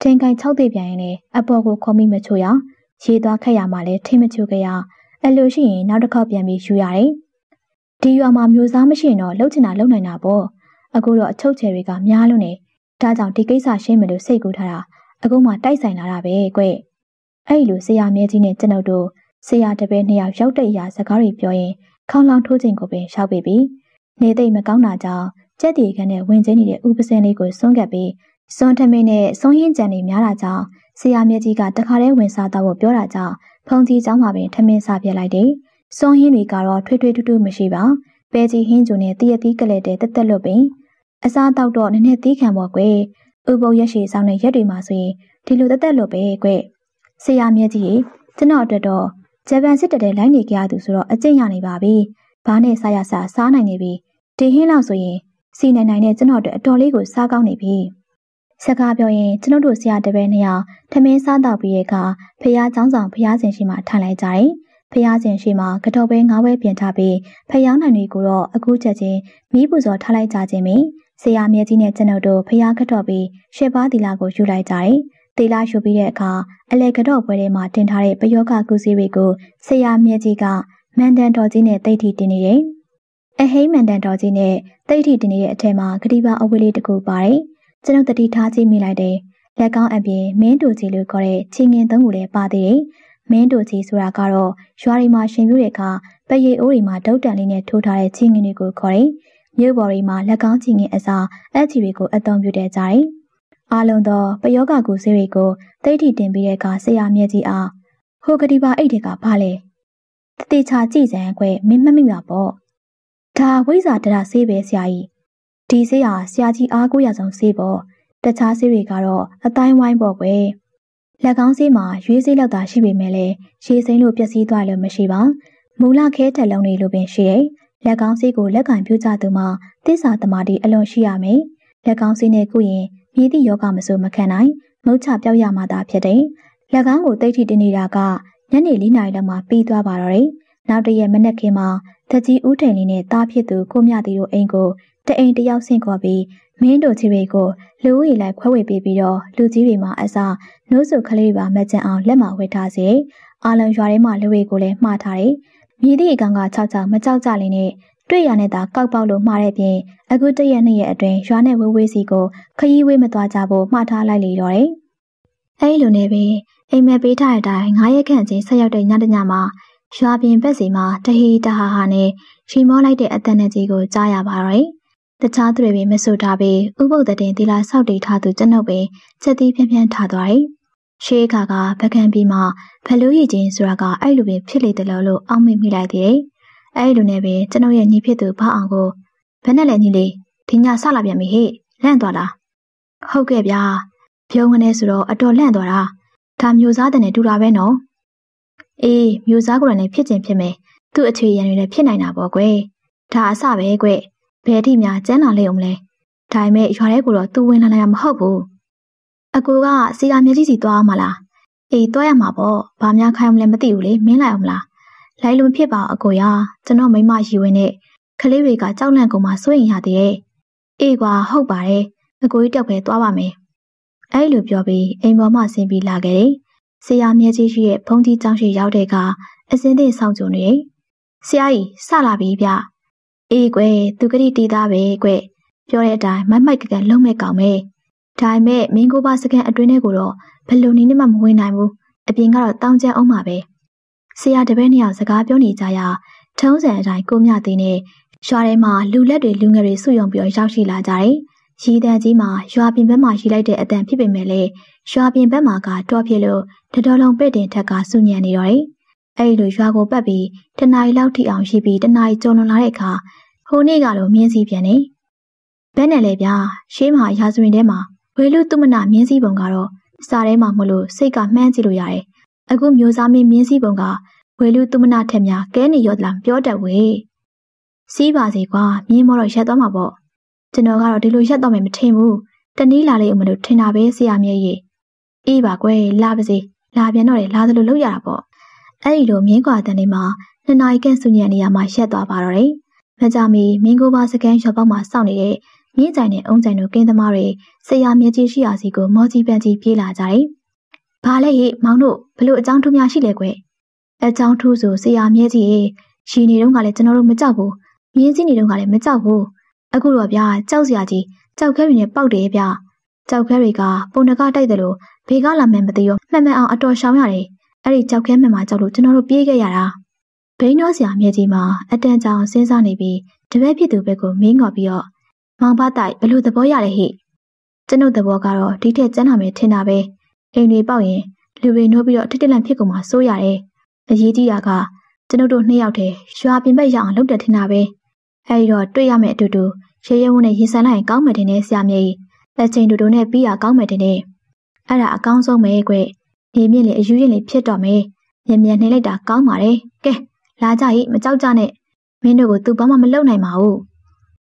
ထင်ကိုင်၆သိပြန်ရင်လည်းအပေါ်ကိုခေါ်မိမချိုးရရေးသွားခက်ရမှာလဲထင်းမချိုးကြရအဲ့လိုရှိရင်နောက်တစ်ခေါက်ပြန်ပြီးယူရတယ်။ဒီရွာမှာမျိုးစားမရှိရင်တော့လှုပ်ချင်တာလှုပ်နိုင်တာပေါ့။ အခုတော့အချုပ်ချယ်တွေကများလို့နေ။ဒါကြောင့်ဒီကိစ္စရှင်းမယ်လို့စိတ်ကူးထားတာအခုမှတိုက်ဆိုင်လာတာပဲကွ။အဲ့လိုဆရာမြဲကြီးနဲ့ကျွန်ုပ်တို့ဆရာတပည့်နှစ်ယောက်ရောက်တဲ့အရာစကားတွေပြောရင်ခေါင်းလောင်ထိုးခြင်းကိုပင်ရှောက်ပေပြီ။နေသိမ့်မကောင်းတာကြောင့်ကြက်တီခန်းနဲ့ဝင်ချင်းနေတဲ့ဥပစင်းလေးကိုစွန့်ကပ်ပြီးစွန့်ထမင်းနဲ့စွန့်ရင်းကြံတွေများတာကြောင့်ဆရာမြဲကြီးကတခါတည်းဝင်စားတော့ဖို့ပြောတာကြောင့်ဖုန်ကြီးเจ้าမှာပင်ထမင်းစားပြလိုက်တယ်။စွန်ဟင်းတွေကတော့ထွေးထွေးတူးတူးမရှိပါ။ပဲကြီးဟင်းကျုံနဲ့တရက်သီးကလေးတဲ့တက်တက်လွတ်ပင် အစားတောက်တော့နည်းနည်းသီးခံပေါ့ကွယ်။ဥပုပ်ရက်ရှည်ဆောင်တဲ့ရက်တွေမှာဆိုရင်ဒီလိုတက်တက်လွတ်ပဲကွယ်။ဆရာမြတ်ကြီးကျွန်တော်အတွက်တော့ဂျပန်စစ်တပ်တဲ့လိုင်းနေကြရသူဆိုတော့အကျင့်ရနေပါပြီ။ဘာနဲ့စားရစားစားနိုင်နေပြီ။ဒီဟင်းလောက်ဆိုရင်စီနိုင်နိုင်နဲ့ကျွန်တော်တို့အတော်လေးကိုစားကောင်းနေပြီ။စကားပြောရင်ကျွန်ုပ်တို့ဆရာတပည့်နှစ်ယောက်ထမင်းစားတော့ပြီးရဲ့အခါဖះเจ้าဆောင်ဖះစင်ရှိမှထိုင်လိုက်ကြတယ်။ဖះစင်ရှိမှကတော့ပဲငါးဝဲပြင်ထားပြီးဖះနိုင်တွေကိုတော့အခုချက်ချင်းမိပူဇော်ထားလိုက်ကြခြင်းပင် ဆရာမြဲကြီးနဲ့ကျွန်ုပ်တို့ဖះကတော့ပြီးရှေ့ပါးတီလာကိုယူလိုက်ကြတယ်။တီလာယူပြီးတဲ့အခါအလေကတော့ပွဲထဲမှာတင်ထားတဲ့ပယောဂကုစည်းတွေကိုဆရာမြဲကြီးကမန်တန်တော်ကြီးနဲ့တိတ်ထီတင်နေတယ်။အဟိမန်တန်တော်ကြီးနဲ့တိတ်ထီတင်နေတဲ့အထက်မှာဂတိပါအဝေးလေးတစ်ခုပါတယ်။ကျွန်ုပ်တတိထားကြည့်မိလိုက်တယ်။လက်ကောင်းအပြင်မင်းတို့ကြီးလို့ခေါ်တဲ့ချင်းငင်သုံးခုလည်းပါသေးတယ်။မင်းတို့ကြီးဆိုတာကတော့ရွာတွေမှာရှင်ပြတဲ့အခါပရိအိုးတွေမှာဒုတ်တန်လေးနဲ့ထိုးထားတဲ့ချင်းငင်တွေကိုခေါ်တယ်။ မြို့ပေါ်တွေမှာလက်ကောင်းချင်းငင်အစားအချီတွေကိုအသုံးပြုတဲ့ကြတယ်။အားလုံးသောပယောဂကူဆေးတွေကိုတိတ်ထိတင်ပြီးတဲ့အခါဆရာမြတ်ကြီးအားဟိုကတိပါအိတ်တွေကဘာလဲ။တတိချာကြည့်စမ်းခွဲမင်းမမိမှာပေါ့။ဒါဝိဇာတရဆေးပဲဆရာကြီးဒီဆေးဟာဆရာကြီးအားကိုးရဆုံးဆေးပေါ့တခြားဆေးတွေကတော့အတိုင်းဝိုင်းပေါ့ကွယ်လက်ကောင်းဆေးမှာရွေးဆေးလောက်သာရှိပေမဲ့လည်းရှည်စိမ့်လို့ပျက်စီးသွားလို့မရှိပါမူလခဲထက်လုံးတွေလိုပင်ရှိရဲ့ လက်ကောင်းဆေးကိုလက်ကင်ပြုကြသူမှာသစ္စာသမာဓိအလွန်ရှိရမယ်လက်ကောင်းဆေးနဲ့ကုရင်မြည်သည့်ယောဂမဆိုမခံနိုင်မုတ်ချပြောက်ရမှသာဖြစ်တယ်လက်ကောင်းကိုတိတ်ထိတင်နေတာကညနေ၄နာရီလောက်မှပြီးသွားပါတော့တယ်နောက်တရက်မနက်ခင်းမှာတကြီးဦးထိန်လေးနဲ့တားဖြစ်သူကိုမြတီတို့အိမ်ကိုတအိမ်တယောက်ဆင့်ခေါ်ပြီးမင်းတို့ကြီးတွေကိုလူဦးရေလိုက်ခွဲဝေပေးပြီးတော့လူကြီးတွေမှာအစားနှိုးစုကလေးပါမကြံအောင်လက်မှာဝှက်ထားစေအာလုံရွာထဲမှာလူတွေကိုလည်းမှားထားတယ် မြည်သည့်အကောင်က၆၆မကြောက်ကြလင်းနဲ့တွေ့ရနဲ့သာကောက်ပေါက်လို့မှားတဲ့ပြင်အခုတရက်နှစ်ရက်အတွင်းရွာနဲ့ဝေးဝေးစီကိုခရီးဝေးမသွားကြဖို့မှားထားလိုက်လေတော့တယ်အဲဒီလိုနဲ့ပဲအိမ်မက်ပေးထားတဲ့အတိုင်း9ရက်ခန့်ချင်းဆက်ရောက်တဲ့ညတညမှာရွာပြင်ဘက်စီမှာတဟီတဟာဟာနဲ့ရီမောလိုက်တဲ့အတန်နဲ့ကြီးကိုကြားရပါတော့တယ်တခြားသူတွေပင်မဆိုထားပေဥပုပ်တဲ့တင်သီလာဆောက်တည်ထားသူကျွန်ုပ်ပင်ချက်သီးဖြန်းဖြန်းထားသွားတယ်။ ရှေးခါကဗကန်ပြီးမှဘလူးရည်ချင်းဆိုတာကအဲ့လိုပင်ဖြစ်လေတယ်လို့အောက်မေ့မိလိုက်သေးတယ်။အဲ့လိုနဲ့ပင်ကျွန်ုပ်ရဲ့ညီဖြစ်သူဖအောင်ကိုဘဘယ်နဲ့လဲညီလေးဒီညဆလာပြန်ပြီဟေ့လန့်သွားလားဟုတ်ကဲ့ဗျာဖြုံးကနေဆိုတော့အတော်လန့်သွားတာဒါမျိုးစားတဲ့နဲ့တူတာပဲနော်အေးမျိုးစားကိုယ်တိုင်ဖြစ်ခြင်းဖြစ်မယ်သူ့အခြေရန်တွေလည်းဖြစ်နိုင်တာပေါ့ကွယ်ဒါအစပဲကွဘယ်ထိများကျန်းလာလိမ့်အောင်လဲဒါပေမဲ့ရွာထဲကိုတော့သူဝင်လာနိုင်မှာမဟုတ်ဘူး အကူကစီလာမြကြီးစီသွားအောင်မလားအေးသွားရမှာပေါ့ဘာများခိုင်းအောင်လဲမသိဘူးလေမင်းလိုက်အောင်မလားလိုက်လွန်ဖြစ်ပါအကိုရကျွန်တော်မိမရီဝင်နဲ့ကလေးတွေကကြောက်လန့်ကုန်မှစိုးရင်ရသေးတယ်အေးကွာဟုတ်ပါတယ်အကိုကြီးတက်ပဲသွားပါမယ်အဲ့လိုပြောပြီးအိမ်ပေါ်မှဆင်းပြီးလာခဲ့တယ်ဆရာမြကြီးရှိရဲ့ဘုံကြီးကျောင်းရှိရောက်တဲ့ကအစင်းသိဆောင်ကြုံနေဆရာကြီးစလာပြီဗျအေးကွယ်သူကတိတီးသားပဲကွပြောတဲ့အတိုင်းမမိုက်ကကန်လုံးမဲ့ကောင်ပဲ ဒါပေမဲ့မင်းကိုပါစကန်အတွင်းထဲကိုတော့ဘယ်လိုနည်းနဲ့မှမဝင်နိုင်ဘူးအပြင်ကတော့တောင်းကျမ်းအောင်ပါပဲဆရာတပည့်နှစ်ယောက်စကားပြောနေကြရာထုံးစံအတိုင်းကိုမြသေးနဲ့ရွာထဲမှာလူလက်တွေလူငယ်တွေစုယုံပြီးရောက်ရှိလာကြတယ်။ရီတန်ကြီးမှာရွာပြင်ဘက်မှာရှိလိုက်တဲ့အတန်ဖြစ်ပေမဲ့လည်းရွာပြင်ဘက်မှာကတော့ဖြစ်လို့တတော်လုံးပဲ့တင်ထက်ကစုညံနေတော့တယ်။အဲဒီလိုရွာကိုပတ်ပြီးတနားရီလောက်ထိအောင်ရှိပြီးတနားရီကျော်လွန်လာတဲ့အခါဟိုနေ့ကလိုမြင်းစည်းပြန်နေ။ဘယ်နဲ့လဲဗျာရှေးမှာရာဇဝင်ထဲမှာ ဝေလူသူမနာမြင်းစည်းပုံကတော့စာထဲမှာမလို့စိတ်ကမှန်းကြည့်လို့ရတယ်။အခုမျိုးစားမင်းမြင်းစည်းပုံကဝေလူသူမနာထက်များကဲနေရောသလားပြောတတ်ဝေ။စီးပါစေကွာမြင်းမောတော့ရက်သွားမှာပေါ့။ကျွန်တော်ကတော့ဒီလိုရက်တော့မယ်မထင်ဘူး။တနည်းလာလေးအမလို့ထင်တာပဲဆရာမြဲကြီး။အေးပါကွယ်လာပါစေ။လာပြန်တော့လေလာသလိုလုပ်ရတာပေါ့။အဲ့ဒီလိုမြင်းကွာတန်လေးမှာနှစ်နာရီခန့်စုညံနေရမှာရက်သွားပါတော့တယ်။မကြမီမင်းကိုပါစကန်ရွာပေါက်မှာစောင့်နေတဲ့ မြင်းကြိုင်နဲ့အုံကြိုင်တို့ကင်းသမားတွေဆရာမြကြီးရှိရာစီကိုမော်ကြီးပန်းကြီးပြေးလာကြတယ်။ဘာလဲဟိမောင်တို့ဘလို့အကြောင်းထူးများရှိလဲကွ။အကြောင်းထူးဆိုဆရာမြကြီးရေရှိနေတော့ကလည်းကျွန်တော်တို့မကြောက်ဘူး။မြင်းစည်းနေတော့ကလည်းမကြောက်ဘူး။အခုတော့ဗျာကြောက်စရာကြီးကြောက်ခဲတွေနဲ့ပေါက်တယ်ဗျာ။ကြောက်ခဲတွေကပုံနကတိုက်တယ်လို့ဘေကလာမှန်းမသိရောမှန်မှန်အောင်အတော်ရှောင်ရတယ်။အဲ့ဒီကြောက်ခဲမှန်မှာကြောက်လို့ကျွန်တော်တို့ပြေးခဲ့ရတာ။ဘိန်းတော်ဆရာမြကြီးမှာအတန်ကြောင်စဉ်းစားနေပြီးတပည့်ဖြစ်သူဘက်ကိုမင်းငေါ်ပြီးတော့ မောင်ဘတိုက်ဘလို့သဘောရလဲဟိကျွန်ုပ်သဘောကတော့ဒီထက်ကျန်းလာမယ်ထင်တာပဲအိမ်တွေပေါက်ရင်လူတွေနှိုးပြီးတော့တစ်တစ်လန့်ဖြစ်ကုန်မှစိုးရတယ်အရေးကြီးတာကကျွန်ုပ်တို့နှစ်ယောက်တည်းရွာပြင်ပက်ရအောင်လုပ်တယ်ထင်တာပဲအဲဒီတော့တွေ့ရမယ်အတူတူရေရဲဝန်းနဲ့ရင်ဆန်လိုက်ရင်ကောင်းမယ်တင်နေဆရာမြေလက်ချင်းတူတူနဲ့ပြီးရကောင်းမယ်တင်နေအဲ့ဒါအကောင်းဆုံးပဲကွနေမြင့်လေအယူရင်လေဖြစ်တော့မယ်မြန်မြန်နှိမ့်လိုက်တာကောင်းပါတယ်ကဲလာကြဟိမကြောက်ကြနဲ့မင်းတို့ကိုသူ့ဘာမှမလုပ်နိုင်ပါဘူး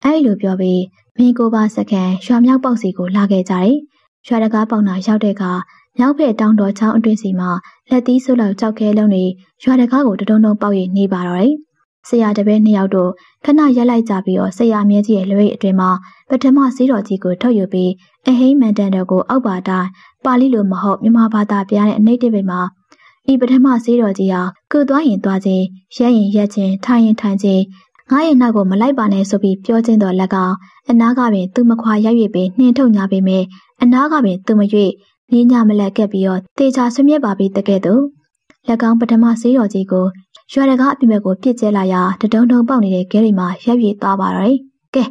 အဲ့လိုပြောပြီးမင်းကိုပါစကန်ရွာမြောက်ပေါက်စီကိုလာခဲ့ကြတယ်။ရွာတကားပေါက်နာရောက်တဲ့အခါမြောက်ဖက်တောင်တော်ချောင်းအတွင်းစီမှာလက်သီးဆုပ်လောက်ကြောက်ခဲလုံးတွေရွာတကားကိုတတုံတုံပေါက်ရနေပါတော့တယ်။ဆရာတပည့်နှစ်ယောက်တို့ခဏရက်လိုက်ကြပြီးတော့ဆရာမြဲကြီးရဲ့လွေအတွင်မှာပထမစီးတော်ကြီးကိုထုတ်ယူပြီးအဟိမန်တန်တော်ကိုအောက်ပါတိုင်းပါဠိလိုမဟုတ်မြန်မာဘာသာပြတဲ့အနိဋ္ဌိပိမှာဤပထမစီးတော်ကြီးဟာကုသွားရင်သွားခြင်းရက်ရင်ရက်ခြင်းထိုင်ရင်ထိုင်ခြင်း ငါရဲ့နောက်ကိုမလိုက်ပါနဲ့ဆိုပြီးပြောချင်းတော်လက်ကောင်အနားကပင်သူမခွာရောက်၍ပင်နှင်းထုတ်ညာပေမဲ့အနားကပင်သူမ၍နေညမလက်ကက်ပြီးတော့တေချာဆွမြက်ပါပြီးတကဲ့သို့လက်ကောင်ပထမဆေးတော်ကြီးကိုရွာတကားအပြင်ဘက်ကိုပြစ်ကျဲလာရာတဒုံဒုံပေါက်နေတဲ့ဂဲရီမှာရပ်ပြေးသွားပါတော့တယ်။ကဲ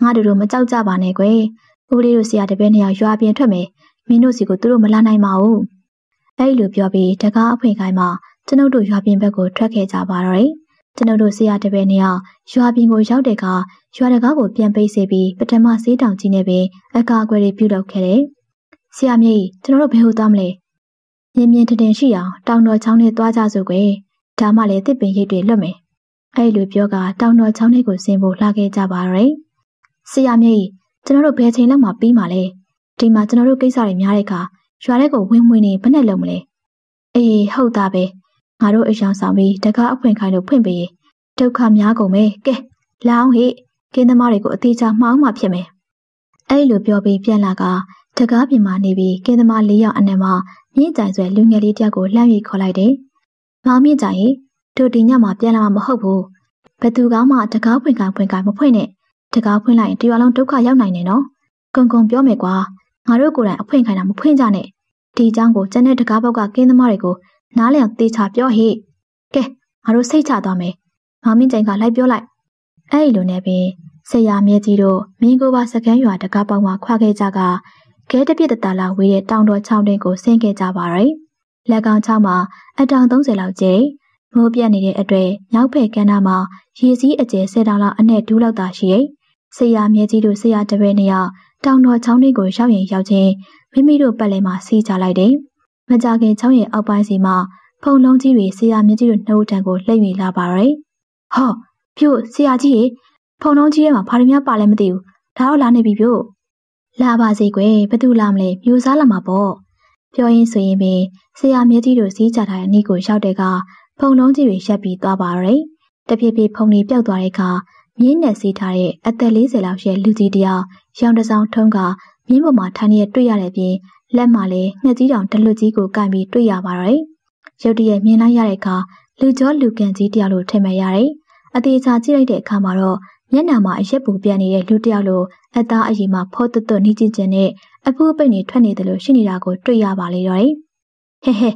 ငါတို့တို့မကြောက်ကြပါနဲ့ကွယ်။ဦးလေးတို့ဆရာတပည့်နှစ်ယောက်ရွာပြင်ထွက်မယ်။မင်းတို့စီကိုသူတို့မလာနိုင်ပါဘူး။အဲဒီလိုပြောပြီးတကားအဖွင့်ခိုင်းမှကျွန်ုပ်တို့ရွာပြင်ဘက်ကိုထွက်ခဲ့ကြပါတော့တယ်။ ကျွန်ုပ်တို့ဆရာတပည့်နှစ်ယောက်ရွာပြင်ကိုရောက်တဲ့အခါရွာတကားကိုပြန်ပိတ်စေပြီးပထမဆေးတောင်ကြီးနဲ့ပင်အကာအကွယ်တွေပြုလုပ်ခဲ့တယ်။ဆရာမြေကြီးကျွန်တော်တို့ဘယ်ဟိုသွားမလဲ။မြင်မြင်ထင်ထင်ရှိအောင်တောင်တော်ချောင်းနဲ့သွားကြစို့ကွယ်။ဒါမှလည်းတစ်ပင်ရိပ်တွေလွတ်မယ်။အဲ့လိုပြောကတောင်တော်ချောင်းလေးကိုဆင်းဖို့လှခဲ့ကြပါရယ်။ဆရာမြေကြီးကျွန်တော်တို့ဘယ်ချိန်လောက်မှပြီးမှလဲ။ဒီမှာကျွန်တော်တို့ကိစ္စတွေများတဲ့အခါရွာထဲကိုဝင်ဝင်နေဘယ်နဲ့လုံးမလဲ။အေးဟုတ်သားပဲ။ ငါတို့အယောင်ဆောင်ပြီးတကားအဖွင့်ခိုင်းလို့ဖွင့်ပေးဒုက္ခများကုန်ပဲ။ကဲလောင်းဟိကင်းသမားတွေကိုအသေးချာမှောင်းမှဖြစ်မယ်။အဲ့လိုပြောပြီးပြန်လာကတကားပြင်မာနေပြီးကင်းသမား၄ယောက်အနက်မှာမြင့်ကြိုင်ဆွဲလူငယ်လေးတယောက်ကိုလှမ်း၍ခေါ်လိုက်တယ်။မောင်မြင့်ကြိုင်တို့ဒီညမှာပြန်လာမှာမဟုတ်ဘူး။ဘသူကမှတကားဖွင့်ကိုင်ဖွင့်ကိုင်မဖွင့်နဲ့။တကားဖွင့်လိုက်ရင်တရွာလုံးဒုက္ခရောက်နိုင်တယ်နော်။ကုံကုံပြောမယ်ကွာ။ငါတို့ကိုယ်တိုင်အဖွင့်ခိုင်းတာမဖွင့်ကြနဲ့။ဒီအကြောင်းကိုကျန်တဲ့တကားဘောက်ကကင်းသမားတွေကို နားလည်အောင်သေချာပြောဟိ။ကဲငါတို့စိတ်ချသွားမယ်။မောင်မြင့်ကြိုင်ကလိုက်ပြောလိုက်။အဲ့ဒီလိုနဲ့ပင်ဆရာမြဲကြီးတို့မင်းကိုပါစကန်းရွာတကားပေါင်းမှာခွာခဲ့ကြကခဲတပြစ်တတလာဝေးတဲ့တောင်တော်ချောင်းတွင်ကိုဆင်းခဲ့ကြပါရယ်။လက်ကောင်ချောင်းမှာအတောင်30လောက်ကျဲမိုးပြတ်နေတဲ့အတွက်မြောက်ဖက်ကမ်းနားမှာရေစည်းအကျယ်10တောင်လောက်အနဲ့ဒူးလောက်သာရှိရဲ့။ဆဆရာမြဲကြီးတို့ဆရာတပည့်နှစ်ယောက်တောင်တော်ချောင်းလေးကိုရောက်ရင်ရောက်ချင်းမိမိတို့ပတ်လည်မှာစီးကြလိုက်တယ်။ မကြခင်ချောင်းရဲ့အောက်ပိုင်းစီမှာဖုံလုံးကြီးတွေဆရာမြဲကြီးတို့နှုတ်ထံကိုလှည့်မိလာပါရဲ့။ဟောပြို့ဆရာကြီးရေဖုံလုံးကြီးထဲမှာဘာတွေများပါလဲမသိဘူး။ဒါတော့လာနေပြီပြို့။လာပါစေကွယ်ဘသူလာမလဲမျိုးစားလာမှာပေါ့။ပြောရင်းဆိုရင်ပင်ဆရာမြဲကြီးတို့စီးကြထားတဲ့နေ့ကိုရောက်တဲ့ကဖုံလုံးကြီးတွေရက်ပြီးသွားပါရဲ့။တဖြည်းဖြည်းဖုံတွေပျောက်သွားတဲ့အခါမြင်းနဲ့စီးထားတဲ့အသက်40လောက်ရှိတဲ့လူကြီးတယောက်ရောင်တစောင်းထုံးကမြင်းပေါ်မှာထိုင်နေတွေ့ရတဲ့ပြင် လက်မှာလည်းငှက်ကြီးတောင်တလွတ်ကြီးကိုကင်ပြီးတွေ့ရပါတော့။ရုတ်တရက်မြင်လိုက်ရတဲ့အခါလူကျော်လူကန်ကြီးတယောက်လိုထင်မှတ်ရတယ်။အသေးချာကြည့်လိုက်တဲ့အခါမှာတော့မျက်နှာမှာအရက်ပူပြတ်နေတဲ့လူတယောက်လိုအသားအရည်မှာဖော့တွတ်တွတ်နှီးကျင်ကျင်နဲ့အဖူးပိတ်နေထွက်နေတယ်လို့ရှိနေတာကိုတွေ့ရပါလေတော့။ဟဲဟဲ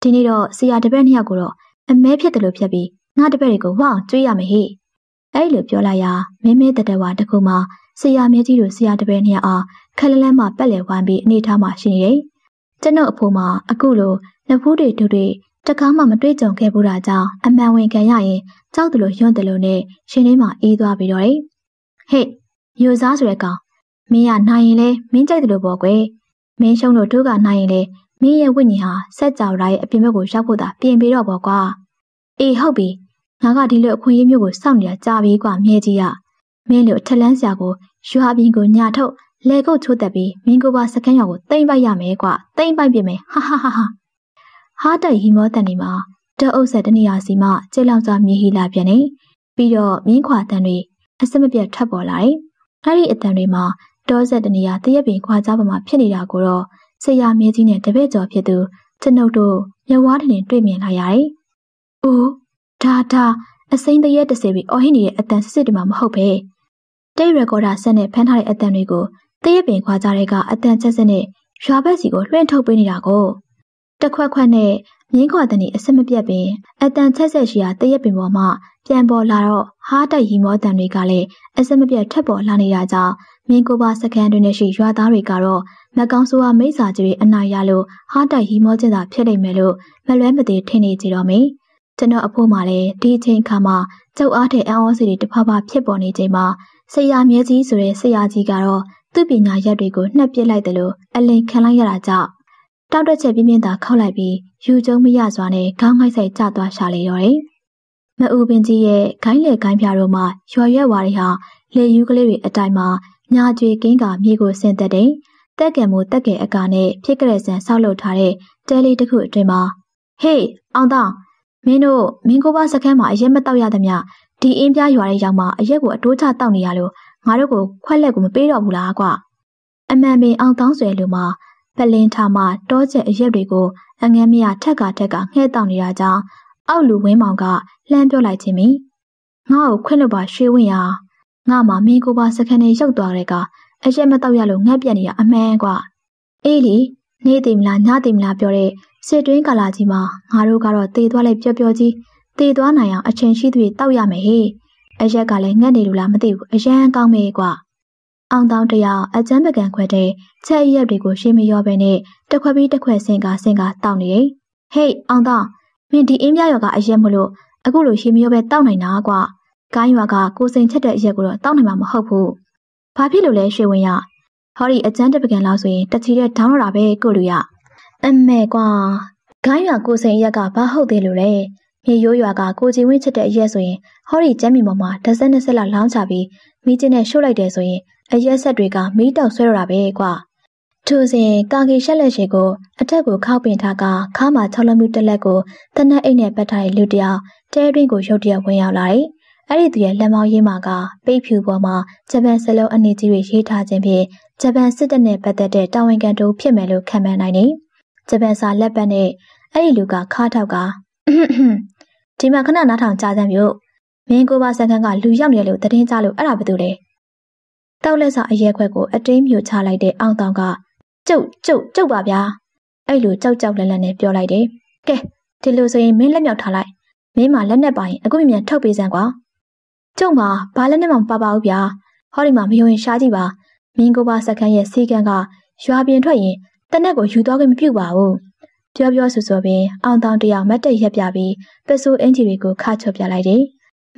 ဒီနေ့တော့ဆရာတပည့်နှစ်ယောက်ကိုတော့အမဲဖြစ်တယ်လို့ဖြတ်ပြီးငါတပည့်တွေကိုဝအောင်ကျွေးရမယ်ဟိ။အဲ့လိုပြောလိုက်ရာမင်းမဲတတဝါတခုမှဆရာမြဲကြီးတို့ဆရာတပည့်နှစ်ယောက်အား ခက်လလန်းမှပက်လည်ဝိုင်းပြီးအနေထားမှရှိနေတယ်။ကျွန်ုပ်အဖိုးမှာအခုလိုနဖူးတွေတူတွေတကားမှမတွေ့ကြုံခဲ့ဘူးတာကြောင့်အမှန်ဝင်ခံရရင်ကြောက်တယ်လို့ယွန့်တယ်လို့နဲ့ရှင်လေးမှအေးသွားပြီးတော့ဟဲ့မျိုးစားဆိုတဲ့ကောင်မင်းကနိုင်ရင်လဲမင်းကြိုက်တယ်လို့ပေါ့ကွယ်မင်းရှုံးလို့တို့ကနိုင်ရင်လဲမင်းရဲ့ဝိညာဉ်ဟာစက်ကြော်ရာရဲ့အပြင်ဘက်ကိုရောက်ဖို့သာပြင်ပြီးတော့ပေါ့ကွာအေးဟုတ်ပြီငါကဒီလိုအခွင့်အရေးမျိုးကိုစောင့်နေတာကြာပြီကွာမြဲကြီးရမင်းလိုအထက်လန်းစရာကိုရွာပြင်ကိုညာထုတ် လေကုတ်ချိုးတက်ပြီးမင်းကိုပါစကန်းရောက်ကိုတိမ့်ပိုက်ရမယ်ကွာတိမ့်ပိုက်ပြင်မယ်ဟာဟာဟာဟာဟာတိုက်ဟီမောတန်ဒီမှာတအုပ်ဆက်တနေရာစီမှကျဲလောက်စွာမြေဟီလာပြန်နေပြီးတော့မြင်းခွာတန်တွေအစမပြတ်ထပ်ပေါ်လာတယ်။အဲ့ဒီအတန်တွေမှာတောဆက်တနေရာတရက်ပင်ခွာကြပါမှာဖြစ်နေတာကိုတော့ဆရာမင်းကြီးနဲ့တပည့်ကျော်ဖြစ်သူကျွန်ုပ်တို့ရဝါးထင်တွေ့မြင်လာရတယ်။အိုးဒါဒါအစိမ့်တရက်တစေပြီးအော်ဟင်းနေတဲ့အတန်စစ်စစ်တွေမှမဟုတ်ပဲ။တိတ်ရကော်ဒါဆက်နဲ့ဖမ်းထားတဲ့အတန်တွေကို တရက်ပင်ခွာကြတဲ့ကအတန်ချက်စစ်နဲ့ရွာဘက်စီကိုလွှင့်ထုတ်ပေးနေတာကိုတခွက်ခွက်နဲ့မြင်းခွာတန်ဒီအစမပြတ်ပင်အတန်ချက်ဆက်ရှိရာတရက်ပင်ပေါ်မှာပြန်ပေါ်လာတော့ဟားတိုက်ရီမောတန်တွေကလည်းအစမပြတ်ထပ်ပေါ်လာနေတာကြောင့်မြင်းကိုပါစကန်တွင်ရှိရွာသားတွေကတော့မကောင်းဆိုးဝမိစ္ဆာကြီးတွေအနာရလို့ဟားတိုက်ရီမောကျင်သာဖြစ်နေမယ်လို့မလွဲမသွေထင်နေကြတော့မင်းကျွန်တော်အဖို့မှလည်းဒီအချိန်ခါမှာကျုပ်အားတဲ့အံ့ဩစီတွေတဖာဖာဖြစ်ပေါ်နေချိန်မှာဆရာမြဲကြီးဆိုတဲ့ဆရာကြီးကတော့ သူ့ပညာရက်တွေကိုနှက်ပစ်လိုက်တယ်လို့အလင်ခံလိုက်ရတာကြောင့်တောက်တက်ချက်ပြင်းပြင်းသာခောက်လိုက်ပြီးယူကျုံမရစွာနဲ့ခေါင်းငိုက်ဆိုင်ကျသွားရှာလေတော့တယ်။မအူပင်ကြီးရဲ့ခိုင်းလေခိုင်းပြားတို့မှရွာရွက်ဝါတွေဟာလေယူကလေးတွေအတိုင်းမှာညာကျွေကင်းကမြေကိုဆင်သက်တယ်။တက်ကံမို့တက်ကဲအကာနဲ့ဖြစ်ကြတဲ့ဆန်ဆောက်လုပ်ထားတဲ့တဲလေးတစ်ခုအတွင်းမှာဟေးအောင်တောင်မင်းတို့မင်းကိုပါစခန်းမှာအရက်မတောက်ရသမျှဒီအင်းပြားရွာတဲ့ရောက်မှာအရက်ကိုအတိုးချတောက်နေရလို့ ငါတို့ကိုခွက်လက်ကိုမပေးတော့ဘူးလားကွာအမှန်ပင်အောင်တောင်းဆွဲလူမှာပလင်ထားမှတောကျက်အရက်တွေကိုအငန်းမရထက်ကထက်ကငှဲ့တောက်နေတာကြောင့်အောက်လူဝင်းမောင်ကလှမ်းပြောလိုက်ခြင်းမီငါ့ကိုခွင့်လို့ပါရွှေဝင်းရငါမှမင်းကိုပါစခန်းနဲ့ရောက်သွားတဲ့ကအရက်မတောက်ရလို့ငှက်ပြက်နေတာအမှန်ကွာအေးလီနေသိမလားညသိမလားပြောတဲ့စစ်တွင်းကာလာကြီးမှာငါတို့ကတော့တေသွားလိုက်ပျော့ပျော့ကြီးတေသွားနိုင်အောင်အချိန်ရှိသူတွေတောက်ရမယ်ဟေ့ အရက်ကလည်းငတ်နေလို့လားမသိဘူးအရန်ကောင်းမေးကွာအောင်တောင်းတရာအကျမ်းပကံခွဲတဲ့ချက်ရက်တွေကိုရှင်းမရောပဲနဲ့တခွက်ပြီးတခွက်စင်ကစင်ကတောက်နေတယ်ဟေးအောင်တောင်းမင်းဒီအင်းပြရောကအရက်မလို့အခုလိုရှင်းမရောပဲတောက်နိုင်တာကွာကိုင်းရွာကကိုစိန်ချက်တဲ့အရက်ကိုတော့တောက်နိုင်မှာမဟုတ်ဘူးဘာဖြစ်လို့လဲရွှေဝင်ရဟောဒီအကျန်းတပကံလောက်ဆိုရင်တချီတဲ့ဒေါင်းရတာပဲကိုလူရအမေကွာဂိုင်းရွာကိုစိန်ရက်ကဘာဟုတ်သေးလို့လဲ မြေရိုးရွာကကိုကြီးဝင်းချစ်တဲ့အရက်ဆိုရင်ဟောဒီကျမ်းမီပေါ်မှာဒဇက်နှစ်ဆက်လောက်လောင်းချပြီးမိချင်းနဲ့ရှို့လိုက်တယ်ဆိုရင်အရက်ဆက်တွေကမီးတောက်ဆွဲရတာပဲကွာထိုစဉ်ကာကီရှက်လက်ရှိကိုအထက်ကိုခောက်ပင်ထားကခါမှာ၆လမှုတက်လက်ကိုတနက်အိတ်နဲ့ပတ်ထားတဲ့လူတယောက်တဲတွင်းကိုရုတ်တရက်ဝင်ရောက်လာတယ်။အဲ့ဒီသူရဲ့လက်မောင်းရင်းမှာကပိတ်ဖြူပေါ်မှာဂျပန်စလုံးအနေကြီးတွေရေးထားခြင်းဖြင့်ဂျပန်စစ်တပ်နဲ့ပတ်သက်တဲ့တာဝန်ခံတို့ဖြစ်မယ်လို့ခံမှန်းနိုင်တယ်။ဂျပန်စာလက်ပတ်နဲ့အဲ့ဒီလူကခါထောက်က ဒီမှာခဏနားထောင်ကြားစမ်းမြို့မင်းကိုပါစကန်ကလူရောက်နေလို့တည်င်းကြလို့အဲ့ဒါဘာလို့လဲတောက်လက်စာအရဲခွက်ကိုအတင်းမြူချလိုက်တဲ့အောင်တောင်ကကျုပ်ကျုပ်ကျုပ်ပါဗျာအဲ့လိုကြောက်ကြောက်လက်လက်နဲ့ပြောလိုက်တယ်ကဲဒီလိုဆိုရင်မင်းလက်မြောက်ထားလိုက်မင်းမှလက်နဲ့ပါရင်အခုမြင်မြန်ထုတ်ပေးစမ်းကွာကျုပ်မှာဘာလက်နဲ့မှမပါပါဘူးဗျာဟောဒီမှာမယုံရင်ရှားကြည့်ပါမင်းကိုပါစကန်ရဲ့စီကံကရွာပြင်ထွက်ရင်တနက်ကိုယူသွားခွင့်မပြုပါဘူး ပြောပြောဆိုဆိုပင်အောင်တောင်တယောက်မတ်တက်ရက်ပြပြီးပစိုးအင်ဂျီတွေကိုခါချော့ပြလိုက်တယ်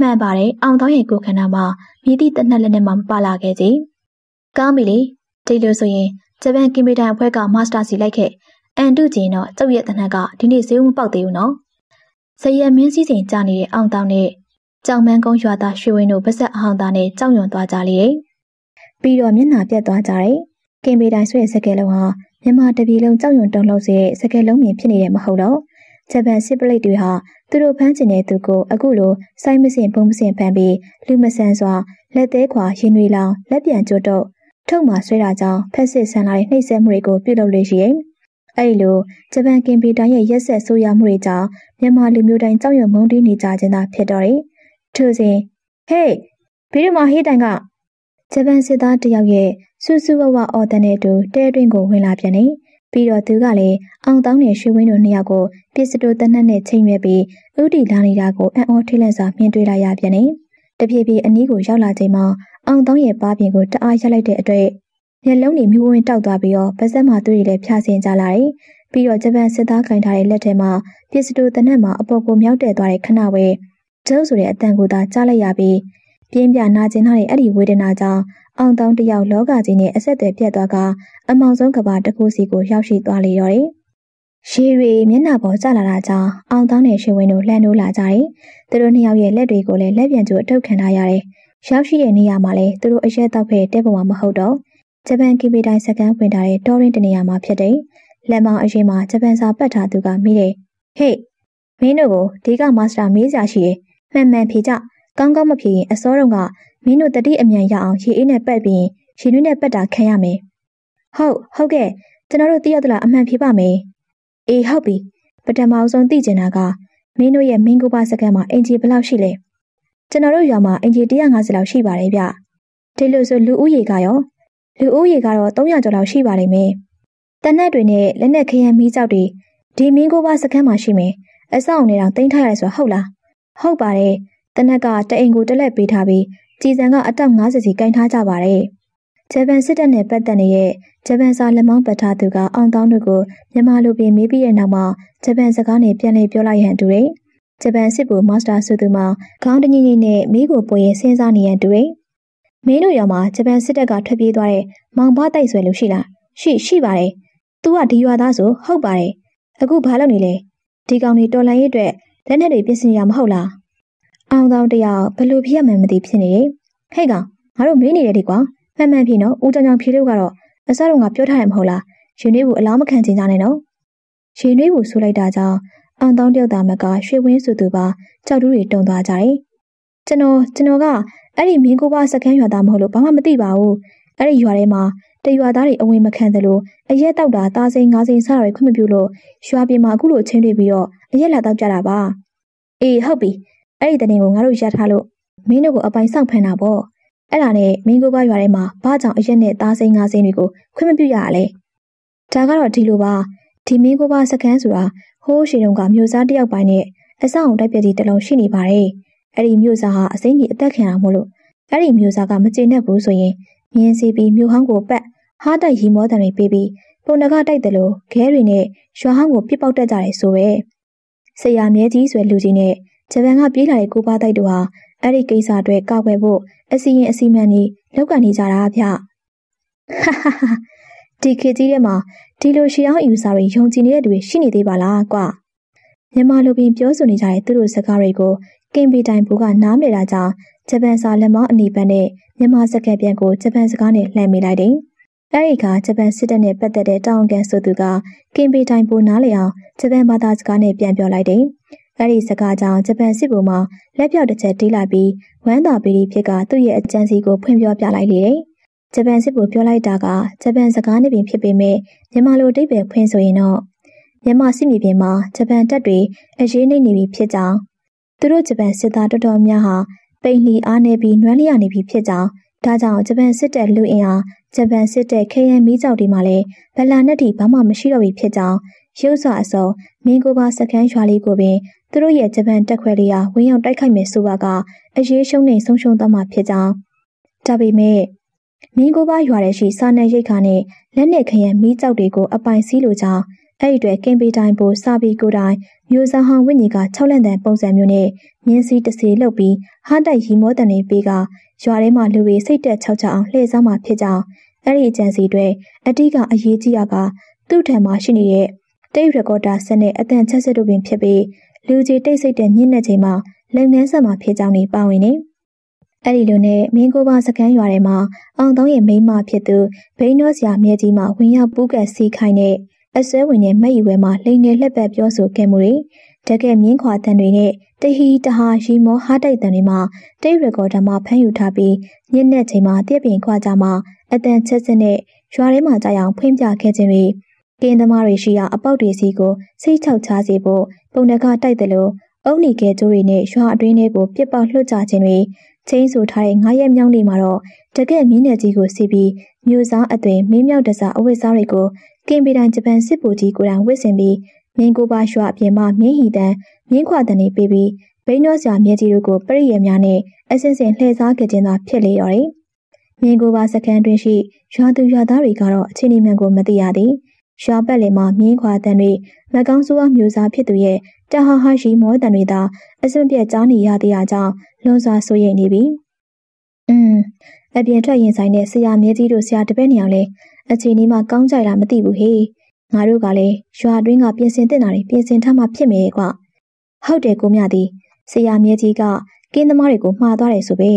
မှန်ပါတယ်အောင်တောင်းရဲ့ကိုခန္ဓာမှာမြည်သည့်တနက်လက်နဲ့မှမပါလာခဲ့ကြ။ကောင်းပြီလေဒီလိုဆိုရင်ဂျပန်ကင်မီတိုင်အဖွဲ့ကမာစတာစီလိုက်ခဲ့အန်တုကျင်တော့ကျုပ်ရဲ့တနက်ကဒီနေ့ဈေးမပေါက်သေးဘူးနော်။ဇယံမင်းစည်းစိမ်ကြာနေတဲ့အောင်တောင်းနဲ့ကြောင်မန်းကုန်းရွာသားရွှေဝင်းတို့ပါဆက်အဟောင်းသားနဲ့ကြောက်ရွံ့သွားကြလေ။ပြီးတော့မျက်နှာပြတ်သွားကြတယ်။ကင်မီတိုင်ဆွဲစကဲလုံးဟာ မြန်မာတပြည်လုံးကြောက်ရွံ့တုန်လှုပ်စေစကဲလုံးမြင်ဖြစ်နေတယ်မဟုတ်တော့ဂျပန်စစ်ပလိတ်တွေဟာသူတို့ဖမ်းကျင်တဲ့သူကိုအခုလိုစိုင်းမစင်ပုံမစင်ဖမ်းပြီးလူမဆန်စွာလက်သေးခွာရင်တွေလောင်လက်ပြန်ကျွတ်တော့ထုတ်မှဆွဲတာကြောင့်ဖက်စစ်ဆန်လာတဲ့နှိပ်စက်မှုတွေကိုပြုလုပ်လို့ရှိရင်အဲဒီလိုဂျပန်ကင်ပီတိုင်းရဲ့ရက်ဆက်ဆိုးရမှုတွေကြောင့်မြန်မာလူမျိုးတိုင်းကြောက်ရွံ့မုန်းတီးနေကြခြင်းသာဖြစ်တော့တယ်။ထို့စဉ်ဟေးဘီရမဟေးတိုင်က ဂျပန်စစ်သားတယောက်ရဲ့စူးစူးဝဝအော်တန်တဲ့တူတဲတွင်ကိုဝင်လာပြန်နေပြီးတော့သူကလည်းအောင်တောင်းနဲ့ရွှေဝင်းတို့နှစ်ယောက်ကိုပစ္စတိုတနက်နဲ့ချိန်ရွက်ပြီးဥတီလာနေတာကိုအံ့ဩထိတ်လန့်စွာမြင်တွေ့လိုက်ရပြန်နေတဖြည်းဖြည်းအနီးကိုရောက်လာချိန်မှာအောင်တောင်းရဲ့ပါးပြင်ကိုတအားရက်လိုက်တဲ့အတွက်မျက်လုံးတွေမြူးဝင်းတောက်သွားပြီးတော့ပါဇက်မှာသူတွေလည်းဖြာဆင်ကြလာတယ်ပြီးတော့ဂျပန်စစ်သားခိုင်ထားတဲ့လက်ထဲမှာပစ္စတိုတနက်မှာအပေါ်ကိုမြောက်တဲ့သွားတဲ့ခဏဝဲကျုပ်ဆိုတဲ့အတန်ကိုသာကြားလိုက်ရပြီး ပြင်းပြနာကျင်ထားတဲ့အဲ့ဒီဝေဒနာကြောင့်အောင်တောင်းတယောက်လောကကြီးနဲ့အဆက်အသွယ်ပြတ်သွားကအမောင်ဆုံးကဘာတစ်ခုစီကိုရောက်ရှိသွားလေတော့တယ်။ရှေးရီမျက်နှာပေါ်ကျလာတာကြောင့်အောင်တောင်းနဲ့ရွှေဝင်းတို့လှမ်းနိုးလာကြတယ်။သူတို့နှစ်ယောက်ရဲ့လက်တွေကိုလည်းလက်ပြန်ကျိုးအထုပ်ခံထားရတယ်။ရောက်ရှိတဲ့နေရာမှာလည်းသူတို့အရက်တောက်ဖဲတဲပုံမှာမဟုတ်တော့ဂျပန်ကီပီတိုင်းစကန်ဝင်ထားတဲ့တော်ရင်တနေရာမှာဖြစ်တယ်။လက်မောင်းအရင်မှာဂျပန်စာပတ်ထားသူကမိတယ်။ဟေးမင်းတို့ကိုဒီကမာစတာမေးစရာရှိတယ်။မှန်မှန်ဖြေကြ။ ကောင်းကောင်းမဖြေရင်အစောတုန်းကမင်းတို့တတိအမြန်ရအောင်ရေအေးနဲ့ပတ်ပြီးရေနွေးနဲ့ပတ်တာခံရမယ်။ဟုတ်ဟုတ်ကဲ့ကျွန်တော်တို့သိရသလားအမှန်ဖြေပါမယ်။အေးဟုတ်ပြီပထမဆုံးသိကျင်တာကမင်းတို့ရဲ့မင်းကူပါစကန်မှာအင်ဂျီဘယ်လောက်ရှိလဲ။ကျွန်တော်တို့ရွာမှာအင်ဂျီ150လောက်ရှိပါတယ်ဗျ။ဒီလိုဆိုလူဦးရေကရောလူဦးရေကတော့300ကျော်လောက်ရှိပါလိမ့်မယ်။တနက်တွေနဲ့လက်နက်ခရမ်းမီးကြောက်တွေဒီမင်းကူပါစကန်မှာရှိမယ်။အဆောက်အုံတွေတောင်တင်ထားရတယ်ဆိုဟုတ်လား။ဟုတ်ပါတယ်။ တနက်ကတအိမ်ကိုတက်လက်ပေးထားပြီးကြည်စံကအတောက်90စီကင်ထားကြပါတယ်။ဂျပန်စစ်တပ်နဲ့ပတ်သက်နေတဲ့ဂျပန်စာလက်မောင်းပတ်ထားသူကအောင်တောင်းတို့ကိုမြန်မာလူပင်မေးပြီးတဲ့နောက်မှာဂျပန်စကားနဲ့ပြန်လည်ပြောလိုက်ရန်တူတယ်။ဂျပန်စစ်ဗိုလ်မာစတာဆိုသူမှာခေါင်းတငိမ့်ငိမ့်နဲ့မိကိုပွေရင်စဉ်းစားနေရန်တူတယ်။မင်းတို့ရောမှာဂျပန်စစ်တပ်ကထွက်ပြေးသွားတဲ့မောင်ဘတိုက်ဆွဲလို့ရှိလား။ရှိရှိပါတယ်။ "तू ကဒီရွာသားဆိုဟုတ်ပါတယ်။အခုဘာလုပ်နေလဲ။ဒီကောင်တွေတော်လန်ရေးအတွက်လက်နက်တွေပြင်ဆင်ရမဟုတ်လား။ အောင်တောင်းတယောက်ဘလို့ဖြစ်ရမှန်းမသိဖြစ်နေတယ်ဟဲ့ကောင်ငါတို့မေးနေတယ်ဒီကွာမှန်မှန်ဖြေနော်ဦးကြောင်ကြောင်ဖြေလို့ကတော့အစတော့ငါပြောထားတယ်မဟုတ်လားရှင်နွေးဘူးအလောင်းမခံချင်ကြနဲ့နော်ရှင်နွေးဘူးဆိုလိုက်တာကြောင့်အောင်တောင်းတယောက်သားမကရွှေဝင်းဆိုသူပါကြောက်တူးတွေတုံသွားကြတယ်ကျွန်တော်ကျွန်တော်ကအဲ့ဒီမင်းကိုပါစကန်းရွာသားမဟုတ်လို့ဘာမှမသိပါဘူးအဲ့ဒီရွာထဲမှာတရွာသားတွေအဝင်မခံသလိုအရက်တောက်တာတာစိန်ငါးစိန်စတာတွေခွင့်မပြုလို့ရွာပြင်မှာအခုလိုချင်းတွေပြီးတော့အရက်လာတောက်ကြတာပါအေးဟုတ်ပြီ အဲ့ဒီတနေကိုငါတို့ရထားလို့မင်းတို့ကိုအပိုင်ဆောင်ဖန်တာပေါ့အဲ့ဒါနဲ့မင်းကိုပါရွာထဲမှာဘာကြောင့်အရက်နဲ့သားစိမ်းငါးစိမ်းတွေကိုခွင့်မပြုရရလဲဒါကတော့ဒီလိုပါဒီမင်းကိုပါစကန်းဆိုတာဟိုးရှိတုန်းကမြို့စားတယောက်ပိုင်းနဲ့အဆောင်တိုက်ပြည့်ကြီးတစ်လုံးရှိနေပါတယ်အဲ့ဒီမြို့စားဟာအစိမ်းကြီးအသက်ခံရမို့လို့အဲ့ဒီမြို့စားကမကျေနပ်ဘူးဆိုရင်မြင်းစီပြီးမြို့ဟောင်းကိုပတ်ဟားတိုက်ရီမောတန်တွေပေးပြီးပုံနကတိုက်တယ်လို့ခဲတွေနဲ့ရွာဟောင်းကိုပြစ်ပေါက်တတ်ကြတယ်ဆိုပဲဆရာမြဲကြီးဆွဲလူကြီးနဲ့ ဂျပန်ကပြေးလာတဲ့ကိုပါတိုက်တို့ဟာအဲ့ဒီကိစ္စအတွက်ကောက်ွယ်ဖို့အစီရင်အစီမံတွေလောက်ကန်နေကြတာဗျဒီခေတ်ကြီးထဲမှာဒီလိုရှေးအောင်အယူဆတွေယုံကြည်နေတဲ့တွေရှိနေသေးပါလားကွာမြန်မာလူပင်ပြောဆိုနေကြတဲ့သူတို့စကားတွေကိုကင်ပီတိုင်ဘူကနားမလည်တာကြောင့်ဂျပန်စာလက်မောင်းအနီးပတ်နဲ့မြန်မာစကားပြန်ကိုဂျပန်စကားနဲ့လှမ်းမိလိုက်တယ်အဲဒီကဂျပန်စစ်တပ်နဲ့ပတ်သက်တဲ့တောင်ကန်ဆိုသူကကင်ပီတိုင်ဘူနားလေအောင်ဂျပန်ဘာသာစကားနဲ့ပြန်ပြောလိုက်တယ် အဲ့ဒီစကားကြောင့်ဂျပန်စစ်ဗိုလ်မှလက်ပြောက်တစ်ချက်တီးလိုက်ပြီးဝမ်းသာပီရီဖြစ်ကသူ့ရဲ့အကြံစီကိုဖွင့်ပြောပြလိုက်လေတယ်။ဂျပန်စစ်ဗိုလ်ပြောလိုက်တာကဂျပန်စကားနဲ့ပင်ဖြစ်ပေမဲ့မြန်မာလိုအတိတ်ပဲဖွင့်ဆိုရင်တော့မြန်မာစစ်မြေပြင်မှာဂျပန်တပ်တွေအရေးနှိမ့်နေပြီဖြစ်ကြောင်းသူတို့ဂျပန်စစ်သားတော်တော်များဟာပိန်လီအားနေပြီးနွမ်းလျနေပြီဖြစ်ကြောင်းဒါကြောင့်ဂျပန်စစ်တပ်လူအင်အားဂျပန်စစ်တပ်ခေယံမီးကြောက်တွေမှာလည်းဗလာနဲ့တီဘာမှမရှိတော့ပြီဖြစ်ကြောင်းရုပ်စွာအစုံမင်းကိုပါစကန်းရွာလေးကိုပင် သူတို့ရဲ့ဂျပန်တက်ခွဲလေးဟာဝင်းရောက်တိုက်ခိုက်မယ်ဆိုပါကအရေးရှုံးနေဆုံးရှုံးသွားမှာဖြစ်ကြောင်းဒါပေမဲ့မင်းကိုပါရွာတဲ့ရှိစာနယ်ရိတ်ခါနဲ့လက်နက်ခရံမီးကြောက်တွေကိုအပိုင်စည်းလိုကြောင်းအဲ့ဒီတွေကင်ပီတိုင်းပိုစာပီကိုတိုင်းမျိုးစားဟောင်းဝိညာဉ်က6လန့်တန်ပုံစံမျိုးနဲ့မြင်းစည်းတစ်စီလှုပ်ပြီးဟားတိုက်ရီမောတန်တွေပေးကရွာထဲမှာလူတွေစိတ်တက်ချောက်ချအောင်လှည့်စားမှဖြစ်ကြောင်းအဲ့ဒီအကြံစီတွေအတိကအရေးကြီးရကသူ့ထံမှာရှိနေတဲ့တိတ်ရကော်တာစက်နဲ့အတန်ချက်စစ်တို့ပင်ဖြစ်ပြီး လူကြီးတိတ်ဆိတ်တဲ့ညစ်တဲ့ချိန်မှာလုပ်ငန်းဆက်မှာဖြစ်ကြောင်းနေပါဝင်နေအဲ့ဒီလိုနဲ့မင်းကိုပါစကန်းရွာထဲမှာအောင်တောင်းရဲ့မိန်းမဖြစ်သူဘိန်းနောဆရာမြဲကြီးမှဝင်ရောက်ပူးကတ်စီးခိုင်းတဲ့အစွဲဝင်တဲ့မက်ရီဝဲမှာလိန်ငယ်လှက်ပတ်ပြောဆိုခဲ့မှုတွေတကယ်မြင်းခွာတန်တွေနဲ့တဟီတဟာရီမောဟားတိုက်တန်တွေမှာတိတ်ရကော်ဒါမှာဖမ်းယူထားပြီးညစ်တဲ့ချိန်မှာတည့်ပင်ခွာကြမှာအတန်ချက်စစ်နဲ့ရွာထဲမှာကြာအောင်ဖွင့်ပြခဲ့ခြင်းတွေ ကင်းသမားတွေရှိရာအပေါက်တွေစီကိုစိတ်ချောက်ချစေဖို့ပုံနှကတိုက်တယ်လို့အုံနီကဲကျိုးတွေနဲ့ရွာအတွင်းတွေကိုပြစ်ပေါက်လွှတ်ကြခြင်းတွေချင်းဆိုထားတဲ့ငါးရက်မြောင်းလေးမှာတော့တကက်မြင်းနယ်ကြီးကိုစီးပြီးမြို့စားအသွင်မင်းမြောက်တစားအဝတ်စားတွေကိုကင်ပီတိုင်ဂျပန်စစ်ဗိုလ်ကြီးကိုယ်တိုင်ဝစ်ဆင်ပြီးမင်းကိုပါရွာအပြင်မှာမြင်းဟီတန်မြင်းခွာတန်တွေပေးပြီးဘိန်းတော်ဆရာမြဲကြီးတို့ကိုပရိယေများနဲ့အစင်စင်လှည့်စားကြခြင်းသာဖြစ်လေရော်တယ်။မြင်းကိုပါစကန်တွင်ရှိရွာသူရွာသားတွေကတော့အချင်းအမှန်ကိုမသိရသည်။ ရွာပတ်လည်မှာမြင်းခွာတန်တွေမကောင်းဆိုးအမျိုးစားဖြစ်သူရဲ့တဟာဟာရီမောတန်တွေသာအစမပြတ်ကြားနေရသေးတာကြောင့်လွန်စွာဆိုရိမ်နေပြီ။အင်းအပြင်ထွက်ရင်ဆိုင်တဲ့ဆရာမြကြီးတို့ဆရာတပည့်နေအောင်လဲအချိန်ဒီမှာကောင်းကြိုက်လားမသိဘူးဟေး။ငါတို့ကလည်းရွာတွင်းကပြင်ဆင်တင်တာတွေပြင်ဆင်ထားမှဖြစ်မယ်ကွ။ဟုတ်တယ်ကိုမြသည်ဆရာမြကြီးကကင်းသမားတွေကိုမှားသွားတယ်ဆိုပဲ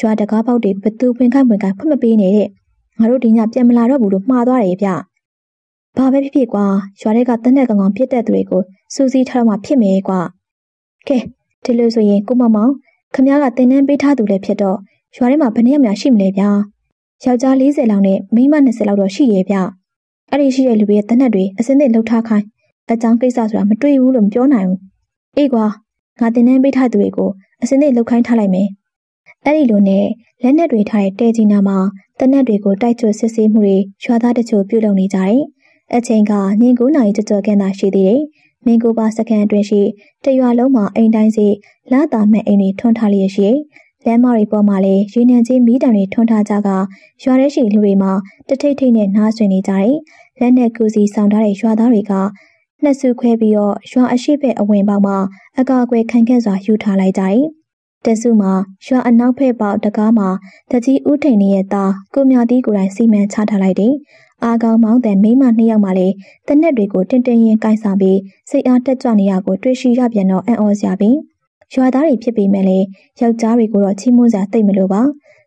ရွာတကားပေါက်တွေဘသူဝင်ခိုင်းဝင်ခိုင်းဖွင့်မပေးနဲ့တဲ့။ငါတို့ဒီညပြန်မလာတော့ဘူးလို့မှားသွားတယ်ဗျ။ ဘာပဲဖြစ်ဖြစ်ကွာရွာတွေကတနက်ကောင်ကောင်ပြစ်တဲ့သူတွေကိုစူးစီးထားမှဖြစ်မယ်ကွာကဲဒီလိုဆိုရင်ကိုမမောင်ခမ ्या ကတင်နှန်းပေးထားသူလည်းဖြစ်တော့ရွာထဲမှာဘယ်နှယောက်များရှိမလဲဗျာယောက်ျား40လောက်နဲ့မိန်းမ20လောက်တော့ရှိရဲ့ဗျအဲ့ဒီရှိတဲ့လူတွေရဲ့တနက်တွေအစင်းနဲ့လှုပ်ထားခိုင်းအကြောင်းကိစ္စဆိုတာမတွေ့ဘူးလို့မပြောနိုင်ဘူးအေးကွာငါတင်နှန်းပေးထားသူတွေကိုအစင်းနဲ့လှုပ်ခိုင်းထားလိုက်မယ်အဲ့ဒီလိုနဲ့လက်နက်တွေထားတဲ့တဲကြီးနာမှာတနက်တွေကိုတိုက်ချွတ်စစ်ဆေးမှုတွေရွာသားတချို့ပြုလုပ်နေကြတယ် အချိန်ကညင်ကိုနိုင်ကြကြကန်သာရှိသေးတယ်မင်းကိုပါစကန်အတွင်းရှိတရွာလုံးမှာအိမ်တိုင်းစီလာတာမဲ့အိမ်တွေထွန်းထားလျက်ရှိလမ်းမတွေပေါ်မှာလည်းရေနံကြီးမီးတံတွေထွန်းထားကြကရွာထဲရှိလူတွေမှာတထိတ်ထိတ်နဲ့နားဆွေနေကြတယ်။လက်နဲ့ကူစီဆောင်ထားတဲ့ရွာသားတွေကနှစ်စုခွဲပြီးတော့ရွာအရှိဘက်အဝင်ပေါက်မှာအကာအကွယ်ခံခဲ့စွာယူထားလိုက်ကြတယ်။ တစုမှာရွာအနောက်ဘက်ပေါက်တကားမှာတကြီးဦးထိန်ရဲ့သားကိုမြတီးကိုယ်တိုင်စီမံချထားလိုက်တယ်။အာကောင်မောင်းတဲ့မိမနှစ်ယောက်မှလည်းတနက်တွေကိုတင်တင်ရင်ကိုင်းစားပြီးစိတ်အားတက်ကြွနေရကိုတွေ့ရှိရပြန်တော့အံ့ဩစရာပြီး။ရွာသားတွေဖြစ်ပေမဲ့လည်းယောက်ျားတွေကိုတော့ချီးမွမ်းစရာသိမလို့ပါ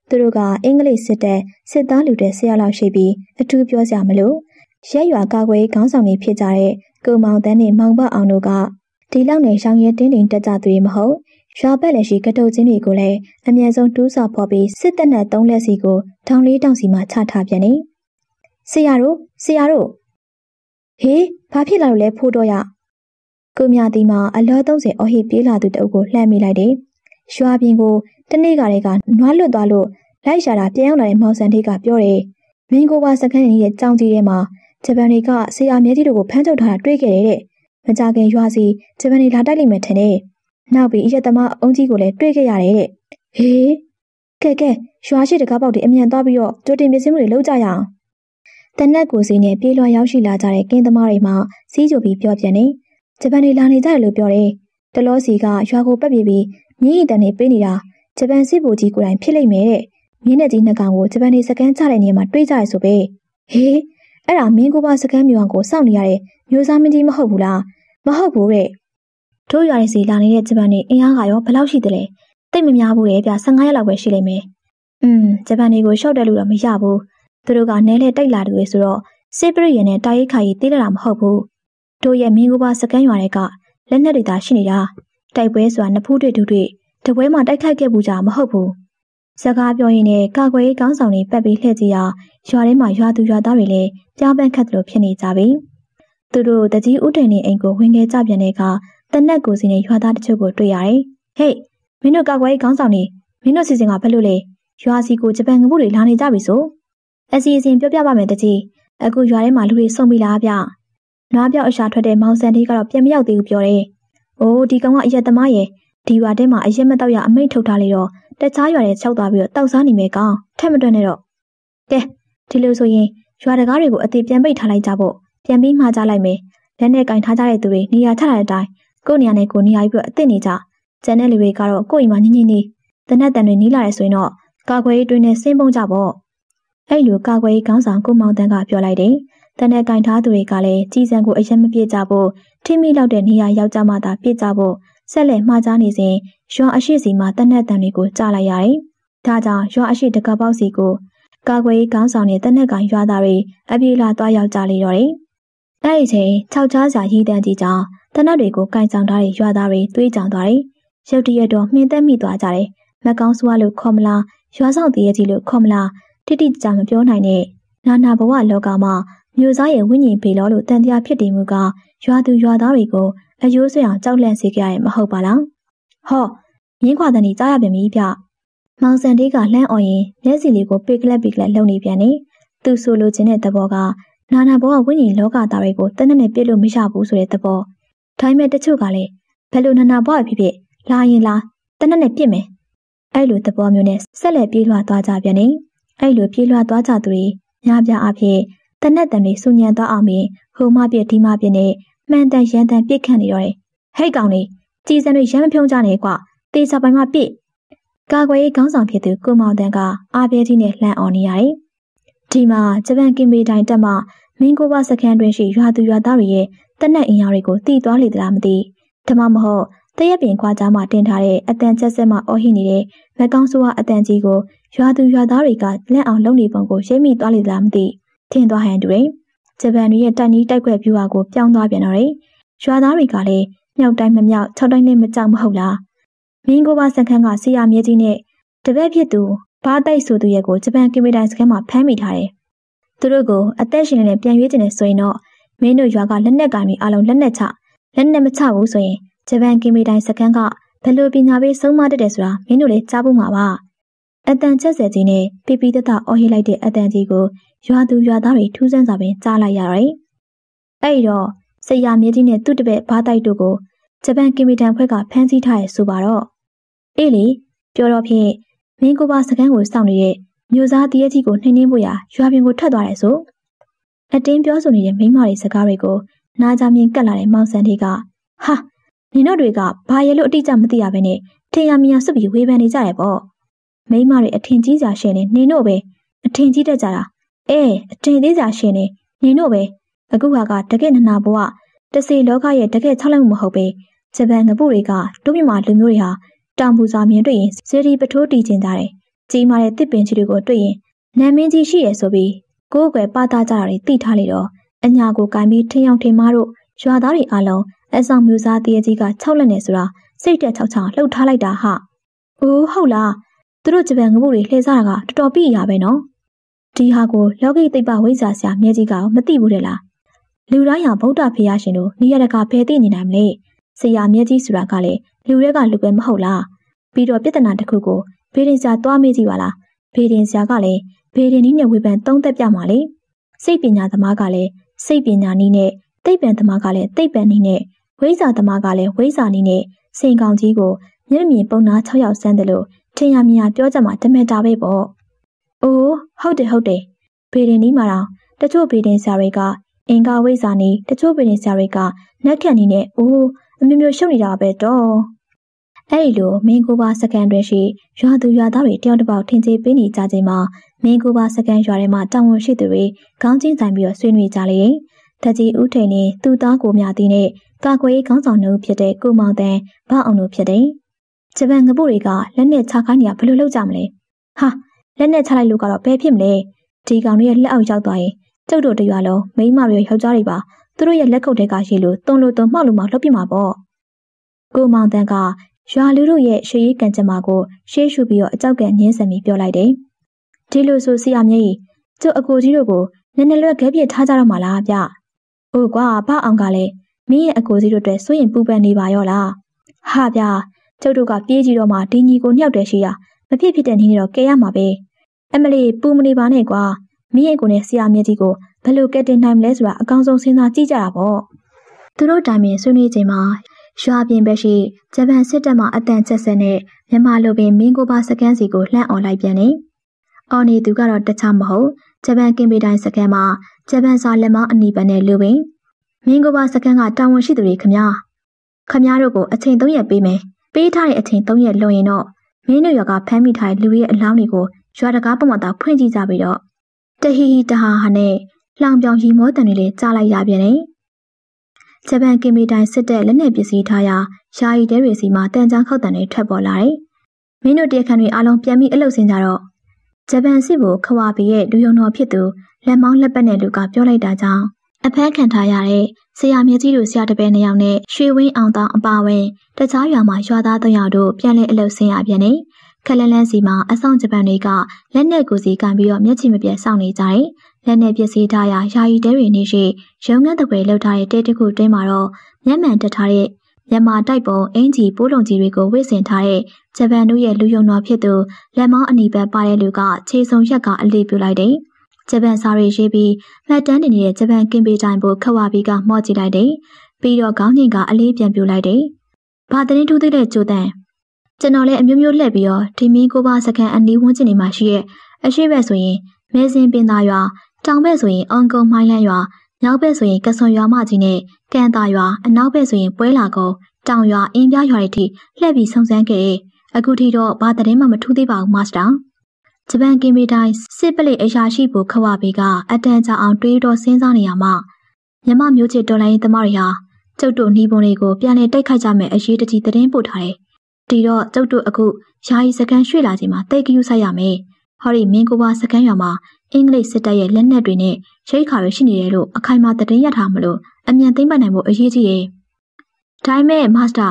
သူတို့ကအင်္ဂလိပ်စစ်တပ်စစ်သားလူတဲ့ဆရာလောက်ရှိပြီးအထူးပြောစရာမလိုရဲရွာကာကွယ်ခေါင်းဆောင်တွေဖြစ်ကြတဲ့ကိုမောင်တန်းနဲ့မောင်ဘအောင်တို့ကဒီလောက်နဲ့ရှောင်းရဲတင်းတင်းတက်ကြသူတွေမဟုတ် ရွာဘက်လည်းရှိကတုတ်ချင်းတွေကိုလည်းအမြန်ဆုံးတူးစာဖော်ပြီးစစ်တပ်နဲ့သုံးလက်စီကိုထောင်လေးတောင်စီမှာချထားပြန်နေဆရာတို့ဆရာတို့ဟေးဘာဖြစ်လာလို့လဲဖိုးတော့ရကိုမြတီမှာအလော30အော်ဟစ်ပြေးလာသူတအုပ်ကိုလှမ်းမိလိုက်တယ်။ရွာပြင်ကိုတနေ့ကလေးကနွားလွတ်သွားလို့လိုက်ရှာတာပြန်ရောက်လာတဲ့မောင်စံထေးကပြောတယ်။မင်းကိုပါစခန်းရဲ့ကြောင်ကြီးထဲမှာဂျပန်တွေကဆရာမြဲကြီးတို့ကိုဖမ်းချုပ်ထားတာတွေ့ခဲ့တယ်တဲ့။မကြခင်ရွာစီဂျပန်တွေလာတိုက်လိမ့်မယ်ထင်တယ်။ နောက်ပြီးအရက်သမားအုံးကြီးကိုလည်းတွေ့ခဲ့ရတယ်တဲ့။ဟေးကဲကဲရွာရှိတကားပေါက်တွေအမြန်သွားပြီးတော့ကြိုတင်ပြင်ဆင်မှုတွေလုပ်ကြရအောင်။တနက်ကိုစီနဲ့ပြေးလွှာရောက်ရှိလာကြတဲ့ကင်းသမားတွေမှစီးကြိုပြီးပြောပြနေ။ဂျပန်တွေလာနေကြတယ်လို့ပြောတယ်။တလောစီကရွာကိုပတ်ပြေးပြီးမြင်းရည်တန်နေပေးနေတာဂျပန်စစ်ဗိုလ်ကြီးကိုယ်တိုင်ဖြစ်လိမ့်မယ်တဲ့။မြင်းနဲ့ကြီးနှစ်ကောင်ကိုဂျပန်တွေစကန်ချတဲ့နေရာမှာတွေးကြရဆိုပဲ။ဟေးအဲ့ဒါမင်းကိုပါစကန်မျိုးအောင်ကိုစောင့်နေရတဲ့မျိုးစားမင်းကြီးမဟုတ်ဘူးလား။မဟုတ်ဘူးတဲ့။ တို့ရွာရဲ့စီလာနေတဲ့ဂျပန်တွေအင်အားကရောဘယ်လောက်ရှိသလဲ။တိတ်မများဘူးလေဗျ15ရက်လောက်ပဲရှိလိမ့်မယ်။อืมဂျပန်တွေကိုရှော့တက်လို့တော့မရဘူး။သူတို့ကနဲလဲတိုက်လာတယ်ဆိုတော့စစ်ပရိယနဲ့တာရိခါကြီးတေးလာတာမဟုတ်ဘူးတို့ရဲ့မင်းကိုပါစကန်ရွာတွေကလက်နက်တွေသာရှိနေတာတိုက်ပွဲဆိုတာနဖူးတွေတူတွေတပွဲမှာတိုက်ခိုက်ခဲ့ဘူးကြမဟုတ်ဘူးစကားပြောရင်းနဲ့ကာကွယ်ရေးကောင်းဆောင်တွေပတ်ပြီးလှည့်ကြည့်ရရွာထဲမှာရွာသူရွာသားတွေလည်းကြားပန်းခတ်တယ်လို့ဖြစ်နေကြပြီသူတို့တကြီးဥတိုင်နေအိမ်ကိုဝင်ခဲ့ကြပြန်တဲ့အခါ တနက်ကိုစီနဲ့ရွာသားတချို့ကိုတွေ့ရတယ်ဟေးမင်းတို့ကာကွယ်ရေးကောင်းဆောင်တွေမင်းတို့စီစဉ်ကဘယ်လိုလဲရွာစီကိုဂျပန်ငပုတွေလာနေကြပြီဆိုအစီအစဉ်ပြောပြပါမယ်တကြီးအခုရွာထဲမှာလူတွေစုံပြီလားဗျနွားပြောက်အရှာထွက်တဲ့မောင်စံလေးကတော့ပြန်မရောက်သေးဘူးပြောတယ်။အိုးဒီကောင်ကအရက်သမားရဲ့ဒီရွာထဲမှာအရက်မတော့ရအမိတ်ထုတ်ထားလေတော့တခြားရွာတွေချက်သွားပြီးတော့တောက်စားနေမယ်ကောင်ထက်မတွက်နဲ့တော့ကဲဒီလိုဆိုရင်ရွာတကားတွေကိုအသေးပြန်ပိတ်ထားလိုက်ကြဖို့ပြန်ပြီးမှားကြလိုက်မယ်လက်နဲ့ကင်ထားကြတဲ့သူတွေနေရာချတဲ့အတိုင်း ကိုယ့်နေရာနဲ့ကိုယ်နေရာပြီးတော့အစ်စ်နေကြကျန်တဲ့လူတွေကတော့ကိုယ့်အိမ်မှာညင်ညင်နေတနက်တန်တွေနီးလာတယ်ဆိုရင်တော့ကာကွယ်ရေးတွင်းနဲ့ဆင်းပုံးကြပေါ့အဲ့လိုကာကွယ်ရေးခေါင်းဆောင်ကိုမောင်တန်းကပြောလိုက်တယ်တနက်ကင်ထားသူတွေကလည်းကြီးစံကိုအရင်မပြေကြဖို့ထိမိလောက်တဲ့နေရာရောက်ကြမှသာပြေကြဖို့ဆက်လက်မှားကြားနေစဉ်ရွာအရှိစီမှာတနက်တန်တွေကိုကြားလိုက်ရတယ်။ဒါကြောင့်ရွာအရှိတကပေါက်စီကိုကာကွယ်ရေးခေါင်းဆောင်တဲ့တနက်ကင်ရွာသားတွေအပြေလာသွားရောက်ကြလေတော့တယ်။အဲ့ဒီချိန်ခြောက်ချားစာရည်တန်းကြီးကြောင့် တနက်တွေကိုကင်ဆောင်ထားတဲ့ရွာသားတွေတွေးကြောင်သွားတယ်။ရုတ်တရက်တော့မှင်သက်မိသွားကြတယ်။မကောင်းစွာလို့ခေါ်မလားရွာဆောင်တည်းရဲ့ကြီးလို့ခေါ်မလားတိတိကျကျမပြောနိုင်တဲ့နာနာဘဝလောကမှာမျိုးစားရဲ့ဝိညာဉ်ပေလောလို့တန်တရားဖြစ်တည်မှုကရွာသူရွာသားတွေကိုအယိုးဆွေအောင်ကြောက်လန့်စေကြရမဟုတ်ပါလား။ဟောမြင်းခွာတန်ကြီးကြားရပြန်ပြီဗျ။မောင်စံတေးကလှမ်းអော်ရင်လက်စီလေးကိုပေကလက်ပေကလက်လုံနေပြန်နေ။သူဆိုလိုချင်တဲ့သဘောကနာနာဘောကဝိညာဉ်လောကသားတွေကိုတနက်နဲ့ပြစ်လို့မရဘူးဆိုတဲ့သဘော။ ဒါပေမဲ့တချို့ကလည်းဘယ်လိုနာနာဘောဖြစ်ဖြစ်လာရင်လာတနက်နဲ့ပြစ်မယ်။အဲ့လိုသဘောမျိုးနဲ့ဆက်လက်ပြေးလွှားသွားကြပြန်နေ။အဲ့လိုပြေးလွှားသွားကြသူတွေများပြားအဖြစ်တနက်တန်တွေစူညံသွားအောင်ပြီးဟိုမပြစ်ဒီမပြစ်နဲ့မှန်တန်ရန်တန်ပြစ်ခတ်နေတော့တယ်ဟဲ့ကောင်လေးကြည်စံတွေရမ်းမဖြုံးကြနဲ့ကွာတေချာပိုင်မှပြစ်ကာကွယ်ရေးခေါင်းဆောင်ဖြစ်သူကိုမောင်တန်းကအားပြဲကြီးနဲ့လှမ်းအောင်နေရတယ်ဒီမှာဂျပန်ကင်မေတိုင်းတက်မှမင်းကိုဘစခန်းတွင်ရှိရွာသူရွာသားတွေရဲ့ တနက်အင်အားတွေကိုတီးသွားလေသလားမသိဓမ္မမဟုတ်တရက်ပင်ခွာကြားမှာတင်ထားတဲ့အတန်ချက်ဆက်မှအော်ဟိနေတဲ့မကောင်းဆိုးဝါအတန်ကြီးကိုရွာသူရွာသားတွေကလက်အောင်လုံနေပုံကိုရိပ်မိသွားလေသလားမသိထင်သွားဟန်တူတယ်ဂျပန်တွေရဲ့တိုက်နီးတိုက်ခွဲပြူဟာကိုပြောင်းသွားပြန်တော့တယ်ရွာသားတွေကလည်းမြောက်တိုင်းမမြောက်၆တိုင်းနဲ့မကြောက်မဟုတ်လားမင်းကိုပါစခန်းကဆီယာမြဲကြီးနဲ့တပည့်ဖြစ်သူဘားတိုက်ဆိုသူရဲ့ကိုဂျပန်ကင်မီတိုင်စခန်းမှာဖမ်းမိထားတယ်သူတို့ကိုအသက်ရှင်နေပြန်ရွေးကျင်နေဆိုရင်တော့ မင်းတို့ရွာကလက်နက်ကင်တွေအလုံးလက်နက်ချလက်နက်မချဘူးဆိုရင်ဂျပန်ကင်မီတိုင်စခန်းကဘယ်လိုပညာပေးဆုံးမတတ်တယ်ဆိုတာမင်းတို့လည်းကြားဖို့မှာပါအတန်ချက်ဆက်ကြီးနဲ့ပြပြတတအော်ဟိလိုက်တဲ့အတန်ကြီးကိုရွာသူရွာသားတွေထူးဆန်းစွာပင်ကြားလိုက်ရတယ်။အဲ့တော့ဆရာမြကြီးနဲ့သူ့တပည့်ဘားတိုက်တို့ကိုဂျပန်ကင်မီတန်ဖွဲ့ကဖမ်းဆီးထားရဆိုပါတော့အေးလေပြောတော့ဖြင့်မင်းကိုပါစကန်းကိုစောင့်နေတဲ့မျိုးသားတရက်ကြီးကိုနှိမ့်နှင်းဖို့ရာရွာပြင်ကိုထွက်သွားတယ်ဆို အတင်းပြောဆိုနေတဲ့မိန်းမတွေစကားတွေကိုနားကြမြင်ကတ်လာတဲ့မောင်စံတွေကဟာနင်တို့တွေကဘာရဲလို့အတိအကျမသိရဘဲနဲ့ထင်ရမြင်ရစွပ်ပြီးဝေဖန်နေကြရပေါ့မိန်းမတွေအထင်ကြီးစရာရှင်းနေနင်တို့ပဲအထင်ကြီးတတ်ကြတာအဲအထင်သေးစရာရှင်းနေနင်တို့ပဲအခုဟာကတကယ့်နနာဘဝတစေလောကရဲ့တကယ့်ချောက်လိုက်မှုမဟုတ်ပဲဂျပန်ငပုတွေကတို့မြမာလူမျိုးတွေဟာတောင်ပူစာမြင်တွေ့ရင်စေရီပထိုးတီကျင်ကြတယ်ကြီးမားတဲ့တစ်ပင်ကြီးတွေကိုတွေ့ရင်နာမင်းကြီးရှိရဆိုပြီး ကိုယ်ကွယ်ပါတာကြတာတွေသိထားလေတော့အညာကိုကင်ပြီးထင်းအောင်ထင်းမားတို့ရွာသားတွေအလုံးအဆောင်မျိုးစားတရေကြီးက၆လက်နေဆိုတာစိတ်တက်၆ချောင်းလှုပ်ထားလိုက်တာဟာအိုးဟုတ်လားသူတို့ဂျပန်ငပုတွေလှည့်စားတာကတော်တော်ပြည့်ရပဲနော်ဒီဟာကိုလောကိသိပ္ပဝိဇ္ဇာဆရာမြဲကြီးကမသိဘူးတဲ့လားလူတိုင်းဟာဗုဒ္ဓဖေရရှင်တို့နေရတကဖယ်သိနေနိုင်မလဲဆရာမြဲကြီးဆိုတာကလည်းလူတွေကလူပဲမဟုတ်လားပြီးတော့ပြဿနာတစ်ခုကိုဘေးရင်ဆရာသွားမေးကြည့်ပါလားဘေးရင်ဆရာကလည်း ဘေးရင်နီးနဲ့ဝေဖန်သုံးသက်ပြမှာလေစိတ်ပညာသမားကလည်းစိတ်ပညာနီးနဲ့သိပ္ပံသမားကလည်းသိပ္ပံနီးနဲ့ဝိဇ္ဇာသမားကလည်းဝိဇ္ဇာနီးနဲ့စင်ကောင်ကြီးကိုမျက်မြင်ပုံနာ6ယောက်စမ်းတယ်လို့ထင်ရမြင်ရပြောကြမှာတမက်တာပဲပေါ့။အိုးဟုတ်တယ်ဟုတ်တယ်။ဘေဒင်နီးမှာတော့တချို့ဘေဒင်ဆရာတွေကအင်္ဂါဝိဇ္ဇာနီးတချို့ဘေဒင်ဆရာတွေကနက်ခတ်နီးနဲ့အိုးအမျိုးမျိုးရှုပ်နေတာပဲတော့။အဲ့ဒီလိုမင်းကိုပါစကန်တွင်ရှိရွာသူရွာသားတွေတယောက်တစ်ပေါက်ထင်ကြေးပေးနေကြခြင်းမှာ မင်းကိုပါစကန်ရွာထဲမှာတောင်ဝန်ရှိသူတွေခေါင်းချင်းဆိုင်ပြီးတော့ဆွေးနွေးကြလေ။တကြီးဦးထိန်နဲ့သူ့သားကိုမြသည်နဲ့ကာကွယ်ရေးခေါင်းဆောင်နှုတ်ဖြစ်တဲ့ကိုမောင်တန်ဗအောင်တို့ဖြစ်တယ်။ဂျပန်ငပုတွေကလက်နဲ့ချခိုင်းနေရဘယ်လိုလုပ်ကြမလဲ။ဟာလက်နဲ့ချလိုက်လို့ကတော့ဘယ်ဖြစ်မလဲဒီကောင်တွေရဲ့လက်အောက်ရောက်သွားရင်ကျုပ်တို့တရွာလုံးမိန်းမတွေယောက်ျားတွေပါသူတို့ရဲ့လက်ခုပ်ထဲကရှိလို့တုံလို့တုံမှောက်လို့မှလှုပ်ပြမှာပေါ့ကိုမောင်တန်းကရွာလူတို့ရဲ့ရှေးရေးကံကြမ္မာကိုရှေးရှုပြီးတော့အကြောက်ကညင်းဆန်ပြီးပြောလိုက်တယ် ဒီလိုဆိုဆရာမြတ်ကြီးကျုပ်အကိုကြီးတို့ကိုနည်းနည်းလွတ်ခဲပြစ်ထားကြတော့မှာလားဗျ။အိုးကွာဘာအောင်ကလည်းမင်းရဲ့အကိုကြီးတို့အတွက်စိုးရင်ပူပန်နေပါရောလား။ဟာဗျာကျုပ်တို့ကပြေးကြည့်တော့မှဒီညီကိုနှစ်ယောက်တည်းရှိရမဖြစ်ဖြစ်တဲ့နည်းနဲ့တော့ကဲရမှာပဲ။အမလီပူမနေပါနဲ့ကွာမင်းရဲ့ကိုနဲ့ဆရာမြတ်ကြီးကိုဘယ်လိုကဲတင်နိုင်မလဲဆိုတာအကောင်းဆုံးစဉ်းစားကြည့်ကြတာပေါ့သူတို့တိုင်ပင်ဆွေးနွေးချိန်မှာရွာပြင်ဘက်ရှိဂျပန်စစ်တပ်မှအတန်ချက်ဆက်နဲ့မြန်မာလူပင်မင်းကိုပါစကန်စီကိုလှမ်းអော်လိုက်ပြန်နေ။ အော်နေသူကတော့တခြားမဟုတ်ဂျပန်ကင်ပီတိုင်းစကန်မှာဂျပန်စာလက်မောင်းအနီးပန်နဲ့လူပင်မင်းကိုပါစကန်ကတာဝန်ရှိသူတွေခမညာခမညာတို့ကိုအချိန်၃ရက်ပေးမယ်ပေးထားတဲ့အချိန်၃ရက်လွန်ရင်တော့မင်းတို့ရွာကဖမ်းမိထားတဲ့လူရဲ့အလောင်းတွေကိုရွာတကားပုံမှန်သာဖွင့်ကြည့်ကြပြီးတော့တဟီဟီတဟာဟာနဲ့လောင်ပြောင်ရီမောတန်တွေလည်းကြားလိုက်ရပြန်တယ်ဂျပန်ကင်မီတိုင်စစ်တဲ့လက်နက်ပစ္စည်းထားရာယာယီတဲတွေစီမှာတန်ချမ်းခောက်တန်တွေထွက်ပေါ်လာတယ်။မင်းတို့တရားခံတွေအားလုံးပြန်ပြီးအလုပ်ဆင်းကြတော့ ဂျပန်စစ်ဘိုခဝါဘီရဲ့လူယုံတော်ဖြစ်သူလက်မောင်းလက်ပတ်နဲ့လူကပြောလိုက်တာကြောင့်အဖက်ခံထားရတဲ့ဆရာမြကြီးတို့ဆရာတပည့်နှစ်ယောက်နဲ့ရွှေဝင်းအောင်တောင်အပါဝင်တခြားရွာမှာရွာသားသုံးယောက်တို့ပြန်လည်အလုပ်ဆင်းရပြန်တယ်။ခက်လန်းလန်းစီမှာအဆောင်ဂျပန်တွေကလက်နက်ကိုစီကန်ပြီးတော့မျက်ခြေမပြတ်စောင့်နေကြတယ်။လက်နက်ပစ္စည်းထားရာယာယီတဲတွေနေရှိရုံငန်းတပွဲလောက်ထားတဲ့တဲတခုတွင်းမှာတော့မျက်မှန်တက်ထားတဲ့မြန်မာတိုက်ပုံအင်ဂျီပိုးလုံးကြီးတွေကိုဝစ်ဆင်ထားတဲ့ ဂျပန်တို့ရဲ့လူယုံတော်ဖြစ်သူလက်မောင်းအနီးဘက်ပါတဲ့လူကခြေစုံရက်ကအလေးပြလိုက်တယ်။ဂျပန်စာရီရေးပြီးမှတ်တမ်းတင်နေတဲ့ဂျပန်ကင်ပေတိုင်ကိုခဝါပြီးကမော့ကြည့်လိုက်တယ်။ပြီးတော့ခေါင်းညင်ကအလေးပြန်ပြလိုက်တယ်။ဘာတရင်ထူးသေးတဲ့ကြိုတန်ကျွန်တော်လည်းအမျိုးမျိုးလှည့်ပြီးတော့ဒီမင်းကိုပါစကန်အနီးဝန်းကျင်တွေမှာရှိရဲ့အရှိဘက်ဆိုရင်မဲစင်ပင်သားရွာတောင်ဘက်ဆိုရင်အောင်ကုန်းမိုင်းလန်းရွာမြောက်ဘက်ဆိုရင်ကစွန်ရွာမကြီးနဲ့ကန်တာရွာအနောက်ဘက်ဆိုရင်ပွဲလာကုန်းတောင်ရွာအင်းပြရွာတွေထိလှည့်ပြီးဆုံစမ်းခဲ့တယ်။ အခုထိတော့ဘာသတင်းမှမထူးသေးပါဘူးမာစတာ။ဂျပန်ကင်မီတိုင်းစစ်ပလိအရာရှိဖို့ခဝဘေကအတန်ကြာအောင်တွေးတော့စဉ်းစားနေရမှာမြမမျိုးချစ်တော်လိုင်းသမားတွေဟာကျုပ်တို့နှီးပုံတွေကိုပြန်လည်တိုက်ခိုက်ကြမယ်အရေးတကြီးသတင်းပို့ထားတယ်။ဒီတော့ကျုပ်တို့အခုယာယီစကန်ရွှေ့လာချိန်မှာတိတ်ကယူဆိုင်ရမယ်။ဟောဒီမင်းကိုပါစကန်ရွာမှာအင်္ဂလိပ်စစ်တပ်ရဲ့လက်နက်တွေနဲ့ရိတ်ခါတွေရှိနေတယ်လို့အခိုင်အမာသတင်းရထားမလို့အမြန်သိမ့်ပတ်နိုင်ဖို့အရေးကြီးရဲ့။ဒါပေမဲ့မာစတာ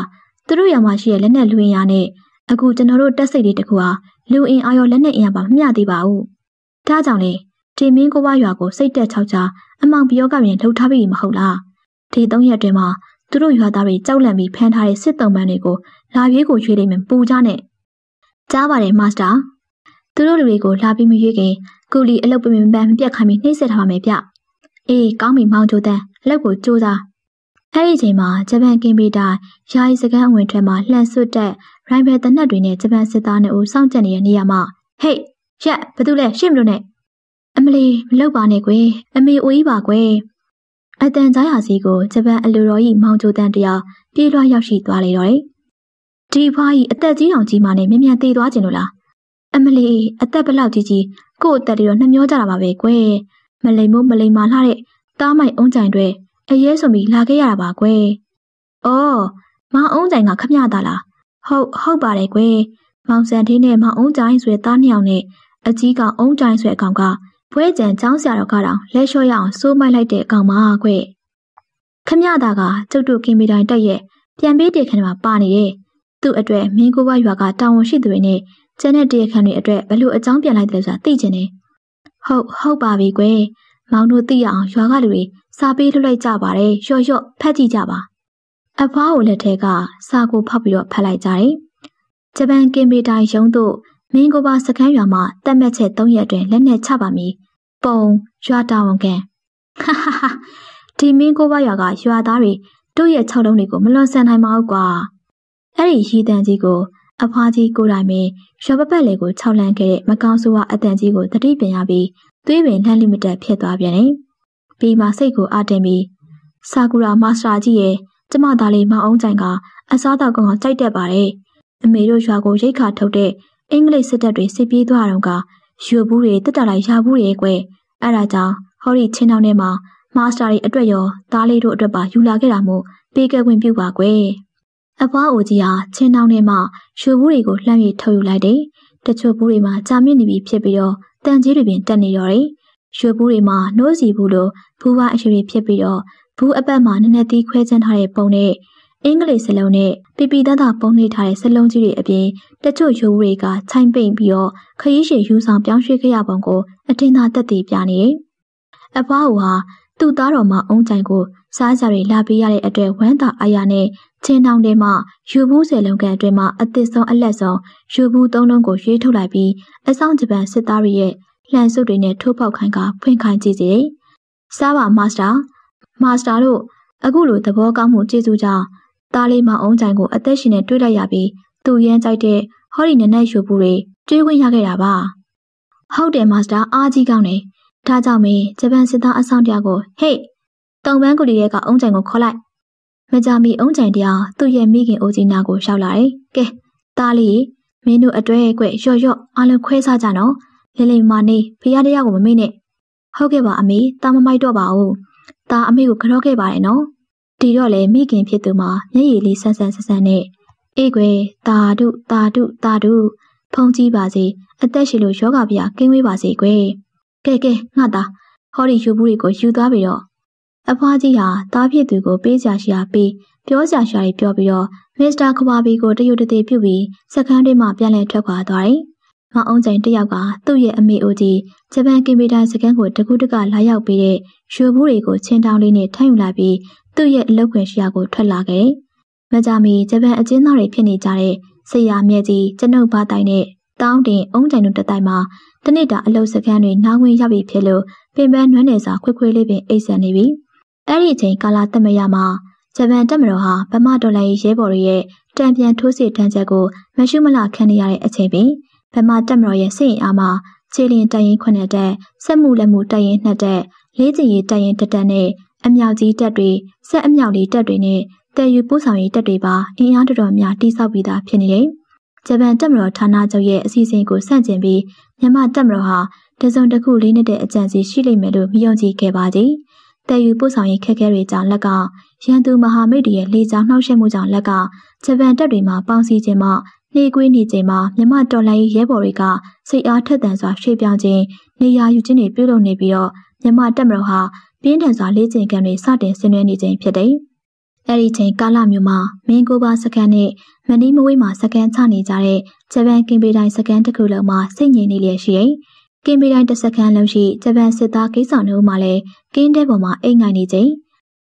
သူတို့ရောင်မှာရှိတဲ့လက်နက်လူရင်းရနဲ့ အခုကျွန်တော်တို့တက်စိတ်လေးတခုဟာလူအင်အားရောလက်နက်အင်အားပါမမျှသေးပါဘူး။ဒါကြောင့်လေဒီမင်းကိုဘရွာကိုစိတ်တက်ချောက်ချအမောင်ပြောကပြင်လှုပ်ထားပြီမဟုတ်လား။ဒီသုံးရက်အတွင်းမှာသူတို့ရွာသားတွေကြောက်လန့်ပြီးဖမ်းထားတဲ့စစ်တုံးပန်းတွေကိုလာပြေးကိုရွှေ့လိုက်မယ်ပူကြနဲ့။ကြားပါတယ်မာစတာ။သူတို့လူတွေကိုလာပြီးမရွေးခင်ကူလီအလုပ်ပင်ပန်းမပြတ်ခိုင်းပြီးနှိမ့်ဆက်ထားပါမယ်ဗျ။အေးကောင်းပြီမောင်ချိုတန်းအလုပ်ကိုစူးစားအဲ့ဒီချိန်မှာဂျပန်ကင်ပီတာယာယီစကန်အဝင်ထွက်မှာလှန်ဆွတ်တဲ့ ရိုင်ဘယ်တနက်တွေနဲ့ဂျပန်စစ်သားနဲ့ဦးစောင့်ကြပ်နေတဲ့နေရာမှာဟေ့ရက်ဘာတူလဲရှင့်မလို့နဲ့အမလီမလောက်ပါနဲ့ကွယ်အမေအိုးကြီးပါကွယ်အတန်ကြားရစီကိုဂျပန်အလူတော်ကြီးမောင်ချိုတန်တရားပြေးလွှားရောက်ရှိသွားလေတော့တယ်ဒီဖွားကြီးအသက်ကြီးအောင်ကြီးမှနဲ့မြ мян သေးသွားခြင်းလို့လားအမလီအသက်ဘလောက်ကြီးကြီးကို့အသက်တွေတော့နှမျောကြတာပါပဲကွယ်မလိမ်မို့မလိမ်မာလှတဲ့တားမိုက်အုံးကြိုင်တွေအရေးဆိုပြီးလာခဲ့ရတာပါကွယ်။အော်မောင်အုံးကြိုင်ကခမရတာလား။ ဟုတ်ဟုတ်ပါတယ်ကွယ်။မောင်စံသေးနဲ့မောင်အုံးကြိုင်ဆိုတဲ့သားနှစ်ယောက်နဲ့အကြီးကအုံးကြိုင်ဆိုတဲ့အကောင်ကဖွဲကြံចောင်းဆရာတော်ကတော့လက်လျှော့ရအောင်စိုးမိုက်လိုက်တဲ့အကောင်ပါကွယ်။ခမရတာကကျုပ်တို့ကင်မီတိုင်းတက်ရဲ့ပြန်ပေးတေခဏမှာပါနေတယ်။သူ့အတွက်မင်းကိုဘရွာကတာဝန်ရှိသူတွေနဲ့ကျန်တဲ့တေခဏတွေအတွက်ဘလို့အကြောင်းပြန်လိုက်တယ်ဆိုတာသိချင်တယ်။ဟုတ်ဟုတ်ပါပြီကွယ်။မောင်တို့သိရအောင်ရွာကလူတွေစာပေးလွှတ်လိုက်ကြပါတယ်လျှော့လျှော့ဖတ်ကြည့်ကြပါ အဖွားကိုလက်ထဲကစာကိုဖောက်ပြီးတော့ဖတ်လိုက်ကြတယ်ဂျပန်ကင်ပီတိုင်ရုံးတို့မင်းကိုပါစကန်းရွာမှာတက်မှတ်ချက်3ရက်အတွင်းလက်နက်ချပါမည်ပုံရွာတာဝန်ခံဟာဟာဟာဒီမင်းကိုပါရွာကရွာသားတွေတို့ရဲ့6လုံးတွေကိုမလွန်ဆန်နိုင်ပါဘူးကွာအဲ့ဒီရီတန်ကြီးကိုအဖွားကြီးကိုယ်တိုင်ပင်ရွာပပတ်လေကိုခြောက်လန့်ခဲ့တဲ့မကောင်းဆိုးဝါအတန်ကြီးကိုတတိပင်ရပြီးသွေးပင်လှမ်းလိမတက်ဖြစ်သွားပြန်တယ်ပြီးမှစိတ်ကိုအတင်ပြီးဆာကူရာမာစတာကြီးရဲ့ ကျမသားလေးမောင်အောင်ကြိုင်ကအစားတောက်ကောင်ကြိုက်တတ်ပါတယ်အမေတို့ရွာကိုရိတ်ခါထုတ်တဲ့အင်္ဂလိပ်စစ်တပ်တွေစစ်ပြေးသွားတော့ကယူဘူးတွေတက်တက်လိုက်ရဘူးတွေကွယ်အဲ့ဒါကြောင့်ဟောဒီချင်းတောင်းထဲမှာမာစတာတွေအတွက်ရောသားလေးတို့အတွက်ပါယူလာခဲ့တာမို့ပေးကခွင့်ပြုပါကွယ်အဖွားအိုကြီးဟာချင်းတောင်းထဲမှာယူဘူးတွေကိုလှမ်းပြီးထုတ်ယူလိုက်တယ်တချို့ဘူးတွေမှာကြာမြင့်နေပြီဖြစ်ပြီးတော့တန်ကြီးတွေပြင်တက်နေတော့တယ်ရွှေဘူးတွေမှာနှိုးစီဘူးလိုဘူးဝါအရွှေတွေဖြစ်ပြီးတော့ ဘူးအပတ်မှာနည်းနည်းသီးခွဲချမ်းထားတဲ့ပုံနဲ့အင်္ဂလိပ်စလုံးနဲ့ပြပီသားသားပုံနှိထားတဲ့စလုံးကြီးတွေအပြင်တချို့ရိုးတွေကခြိုင်းပိန်ပြီးတော့ခရီးရှည်ယူဆောင်ပြောင်းရွှေ့ခဲ့ရပုံကိုအထင်သာတက်တည်ပြနေတယ်။အဖွားဟူဟာသူ့သားတော်မအုံးကြိုင်ကိုစားကြတွေလာပေးရတဲ့အတွက်ဝမ်းသာအားရနဲ့ချင်းတောင်ထဲမှာယူဘူးဆယ်လုံးကန်အတွင်းမှာအသစ်ဆုံးအလက်ဆုံးယူဘူးသုံးလုံးကိုရွေးထုတ်လိုက်ပြီးအဆောင်ဂျပန်စစ်သားတွေရဲ့လှန်စုပ်တွေနဲ့ထိုးပေါက်ခိုင်းကဖွင့်ခိုင်းကြည့်စေ။စားပါမာစတာ မာစတာတို့အခုလိုသဘောကောင်းမှုကျေးဇူးကြောင့်သားလေးမအောင်ကြိုင်ကိုအသက်ရှင်နဲ့တွေ့လိုက်ရပြီးသူရမ်းကြိုက်တဲ့ဟော်ဒီနက်နက်ယူဘူးတွေတွေးခွင့်ရခဲ့တာပါ။ဟုတ်တယ်မာစတာအားကြီးကောင်းတယ်။ဒါကြောင့်မင်းဂျပန်စစ်သားအဆောင်တရားကိုဟေ့တုံပန်းကူလီရဲ့ကအုံးကြိုင်ကိုခေါ်လိုက်မကြမီအုံးကြိုင်တရားသူ့ရဲ့မိခင်အိုကြီးနာကိုရှောက်လာတယ်ကဲတားလေးမင်းတို့အတွဲကွရော့ရော့အားလုံးခွဲစားကြနော်လင်းလင်းမနေဖရားတရားကိုမမေ့နဲ့ဟုတ်ကဲ့ပါအမေတာမမိုက်တော့ပါဘူး တာအမေကိုကြောခဲ့ပါတယ်နော်ဒီတော့လေမိခင်ဖြစ်သူမှာမျက်ရည်လေးဆန်းဆန်းဆန်းဆန်းနဲ့အေးကွယ်တာတုတာတုတာတုဖုံးကြည့်ပါစေအသက်ရှိလို့ယောဂဗျာကင်းဝေးပါစေကွယ်ကဲကဲငှတာဟောဒီယူဘူးတွေကိုယူသွားပြီးတော့အဖွားကြီးဟာတားဖြစ်သူကိုပေးကြရှာပေးပြောကြရှာတွေပြောပြီးတော့မစ္စတာခဝါဘီကိုတရုတ်တသေးပြုတ်ပြီးစကန်းတွေမှပြန်လည်ထွက်ခွာသွားတယ်။ မအောင်ကျိန်တယောက်ကသူ့ရဲ့အမေအိုကြီးဂျပန်ကင်မီတာစကန်းကိုတကူးတကလာရောက်ပြီးတဲ့ရွှေဘူးတွေကိုချင်းတောင်းလေးနဲ့ထမ်းယူလာပြီးသူ့ရဲ့အလုပ်ခွင်ရှိရာကိုထွက်လာခဲ့တယ်။မကြမီဂျပန်အကျဉ်းသားတွေဖြစ်နေကြတဲ့ဆရာမြဲကြီးကျွန်ုပ်ဘာတိုင်နဲ့တောင်းတင်အုံးကြိုင်တို့တတိုင်မှာတနေ့တာအလုပ်စကန်းတွေနားဝင်ရပြီဖြစ်လို့ပင်ပန်းနွမ်းနယ်စာခွေခွေလေးပင်အိတ်ဆန်နေပြီ။အဲ့ဒီအချိန်ကာလာတက်မရမှာဂျပန်တပ်မတော်ဟာဗမာဒေါ်လာရေးရဲဘော်တွေရဲ့တံပြန်ထိုးစစ်တန်းချက်ကိုမရှုမလခံနေရတဲ့အချိန်ပင် ဗမာတပ်မတော်ရဲ့စစ်ရင်အားမှာခြေလင်တပ်ရင်ခုနှစ်တပ်စက်မှုလက်မှုတပ်ရင်နှစ်တပ်လေးကျင်ရေးတပ်ရင်တစ်တပ်နဲ့အမြောက်ကြီးတပ်တွေစက်အမြောက်လေးတပ်တွေနဲ့တည်ယူပို့ဆောင်ရေးတပ်တွေပါအင်အားတော်တော်များတိစောက်ပြီးသားဖြစ်နေတယ်။ဂျပန်တပ်မတော်ဌာနချုပ်ရဲ့အစီအစဉ်ကိုစန့်ကျင်ပြီးမြန်မာတပ်မတော်ဟာတစုံတစ်ခုလေးနဲ့တဲ့အကြံစီရှိလိမ့်မယ်လို့မယုံကြည်ခဲ့ပါကြီး။တည်ယူပို့ဆောင်ရေးခက်ခဲတွေကြောင့်လက်ကရန်သူမဟာမိတ်တွေရဲ့လေကြောင်းနှောက်ယှက်မှုကြောင့်လက်ကဂျပန်တပ်တွေမှာပေါင်းစည်းခြင်းမှ နှေးကွေးနေချိန်မှာမြမတော်လိုင်းရဲဘော်တွေကစိတ်အားထက်သန်စွာရှေ့ပြောင်းခြင်းနေရာယူခြင်းတွေပြုလုပ်နေပြီးတော့မြမတပ်မတော်ဟာပြင်းထန်စွာလေ့ကျင့်ခန်းတွေစတင်ဆင်နွှဲနေခြင်းဖြစ်တယ်။အဲဒီချိန်ကာလမျိုးမှာမင်းကိုပါစကန်နဲ့မနီးမဝေးမှာစကန်ချနေကြတဲ့ဂျပန်ကင်ပေတိုင်းစကန်တစ်ခုလုံးမှာစိတ်ငြိမ်နေလျက်ရှိတယ်။ကင်ပေတိုင်းတစ်စကန်လုံးရှိဂျပန်စစ်သားကိစ္စနှုံးမှာလည်းကင်းတဲ့ပေါ်မှာအိမ်ငိုင်နေချိန်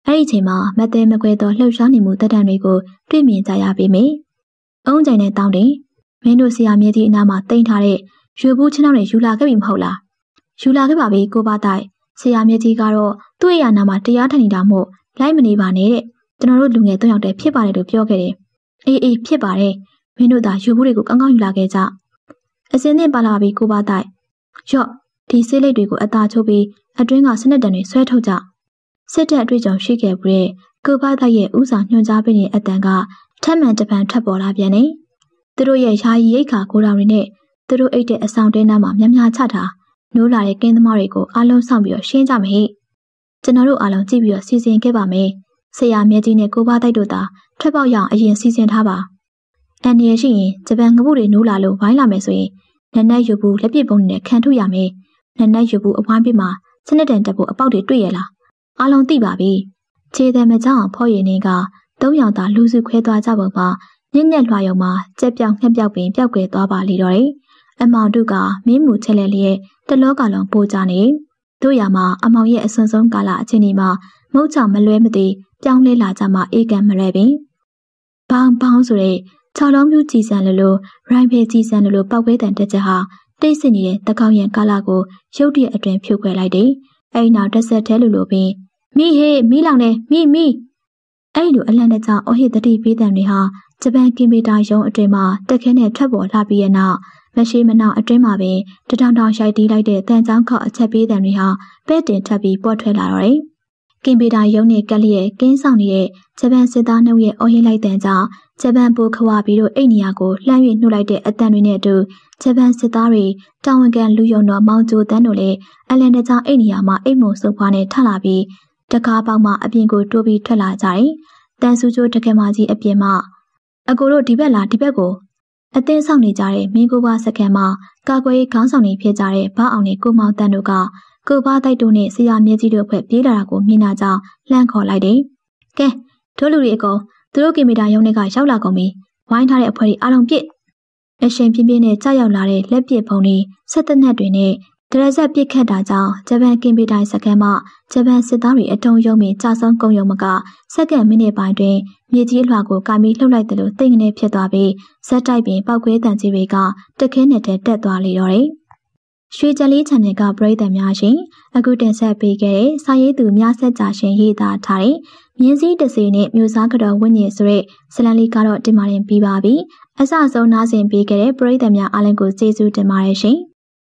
အဲ့ဒီချိန်မှာမသေးမကွဲသောလှုပ်ရှားနေမှုတက်တံတွေကိုတွေ့မြင်ကြရပေမယ့် အုံးကြိုင်တဲ့တောင်းတင်မင်းတို့ဆရာမြဲကြီးအနားမှာတင်ထားတဲ့ရွှေဘူးချင်းတော်တွေယူလာခဲ့ပြီမဟုတ်လားယူလာခဲ့ပါပြီကိုပါတိုက်ဆရာမြဲကြီးကတော့သူ့ရဲ့အနားမှာတရားထိုင်နေတာမို့လိုက်မနေပါနဲ့တဲ့ကျွန်တော်တို့လူငယ်၃ယောက်တည်းဖြစ်ပါတယ်လို့ပြောခဲ့တယ်အေးအေးဖြစ်ပါတယ်မင်းတို့သာရွှေဘူးတွေကိုကောင်းကောင်းယူလာခဲ့ကြအစင်းနဲ့ပါလာပြီကိုပါတိုက်ရော့ဒီဆေးလိပ်တွေကိုအသာချိုးပြီးအတွင်းကစနစ်တန်တွေဆွဲထုတ်ကြစစ်တပ်အတွေ့အကြုံရှိခဲ့ပြီးကိုပါတိုက်ရဲ့ဥဆောင်ညွှန်ကြားပေးနေတဲ့အတန်က ထပ်မံတပံထွက်ပေါ်လာပြန်တယ်။သူတို့ရဲ့ယာယီရိတ်ခါကိုတော်တွေနဲ့သူတို့အိတ်တဲ့အဆောင်တဲနားမှာများများချထားနိုးလာတဲ့ကင်းသမားတွေကိုအားလုံးဆောင်ပြီးတော့ရှင်းကြမယ်။ကျွန်တော်တို့အားလုံးကြည့်ပြီးတော့စီစဉ်ခဲ့ပါမယ်။ဆရာမြကြီးနဲ့ကိုပါတိုက်တို့သာထွက်ပေါက်ရအောင်အရင်စီစဉ်ထားပါ။အန်ရရှိရင်ဂျပန်ကပုတွေနိုးလာလို့ဝိုင်းလာမယ်ဆိုရင်နက်နက်ယူဘူးလက်ပစ်ပုံးနဲ့ခံထုတ်ရမယ်။နက်နက်ယူဘူးအဝိုင်းပြမှာစနစ်တန်တက်ဖို့အပေါက်တွေတွေ့ရလား။အားလုံးသိပါပြီ။ခြေတယ်မကြောင်ဖော်ရည်နေက သုံးယောက်သာလူစုခွဲသွားကြပုံမှာညက်ညက်လွှာယုံမှာကြက်ပြောင်ငှက်ပြောက်ပင်ပျောက်ကွယ်သွားပါလေတော့တယ်။အမောင်တို့ကမင်းမူချက်လက်လျက်တလောကလုံးပို့ကြနေတို့ရမှာအမောင်ရဲ့အစွန်းဆုံးကာလအချိန်ဒီမှာမုတ်ချမလွဲမသိပြောင်းလဲလာကြမှာအေကံမရဲပင်။ဘောင်ဘောင်ဆိုတဲ့၆လုံးပြူကြည်စံလိုလိုရိုင်းဖေးကြည်စံလိုလိုပောက်ဝဲတန်တက်ချက်ဟာတိတ်ဆိတ်နေတဲ့တကောင်းရံကာလကိုရုတ်တရက်အတွင်ဖြိုခွဲလိုက်တယ်။အဲဒီနောက်တစ်ဆက်တည်းလိုလိုပင်မိဟေးမိလောင်နေမိမိ အဲ့လိုအလန့်တကြားအဟိတတိပေးတဲ့တွေဟာဂျပန်ကင်မီတာရုံးအတွင်းမှာတက်ခဲနဲ့ထွက်ပေါ်လာပြီးတဲ့နောက်မရှိမနောက်အတွင်းမှာပင်တထောင်ထောင်ရှိုက်တီးလိုက်တဲ့တန်ချောင်းခောက်အချက်ပေးတဲ့တွေဟာပဲ့တင်ထပ်ပြီးပေါ်ထွက်လာတော့တယ်။ကင်ပီတာရုံးနဲ့ကက်လျက်ကင်းဆောင်နေတဲ့ဂျပန်စစ်သားနှုတ်ရဲ့အော်ဟစ်လိုက်တဲ့ကြောင့်ဂျပန်ပိုခွာပြီးတော့အိတ်နေရာကိုလှမ်း၍နှုတ်လိုက်တဲ့အတန်တွေနဲ့အတူဂျပန်စစ်သားတွေတာဝန်ခံလူယုံတော်မောင်ကျိုတန်းတို့လည်းအလန်တကြားအိတ်နေရာမှာအိတ်မုံစုပ်ဖွားနဲ့ထလာပြီး တကားပေါက်မှအပြင်ကိုတိုးပြီးထွက်လာကြတယ်။တန်ဆူချိုးတကယ်မကြီးအပြင်မှအကိုတို့ဒီဘက်လာဒီဘက်ကိုအသင်းဆောင်နေကြတဲ့မင်းကိုပါစကန်မှာကာကွယ်ရေးခေါင်းဆောင်တွေဖြစ်ကြတဲ့ဗအောင်နဲ့ကိုမောင်တန်းတို့ကကိုပါတိုက်တို့နဲ့ဆရာမြဲကြီးတို့ဖွဲ့ပြေးလာတာကိုမြင်လာကြောင်းလှမ်းခေါ်လိုက်တယ်။ကဲတို့လူတွေအကုန်သူတို့ကီမီတာရုံးတွေကရောက်လာကုန်ပြီ။ဝိုင်းထားတဲ့အဖွဲ့တွေအားလုံးပြစ်အရှင်ပြင်းပြင်းနဲ့ကြောက်ရောက်လာတဲ့လက်ပစ်ဖုံတွေဆက်သက်နက်တွေနဲ့ ဒရဇက်ပြစ်ခတ်တာကြောင့်ဂျပန်ကင်ပီတိုင်းစကန်မှဂျပန်စစ်သားတွေအတုံးယုံမင်ကြာဆုံးကုံယုံမကစက္ကန့်မိနစ်ပိုင်းတွင်မြေကြီးလွှာကိုကာမီလှုပ်လိုက်တယ်လို့သိငနေဖြစ်သွားပြီးဇက်တိုက်ပင်ပောက်ခွဲတန်ကြီးတွေကတခဲနဲ့တက်တက်သွားလေတော့တယ်။ရွှေကြလေး channel ကပရိသတ်များရှင်အခုတင်ဆက်ပေးခဲ့တဲ့စာရေးသူများဆက်ကြရှင်ရေးသားထားတဲ့မြင်းစည်းတစေနဲ့မျိုးစားကတော့ဝိညာဉ်ဆိုတဲ့ဇလန်လေးကတော့တင်မာရင်ပြီးပါပြီ။အစဆုံးနားဆင်ပေးခဲ့တဲ့ပရိသတ်များအားလုံးကိုကျေးဇူးတင်ပါတယ်ရှင်။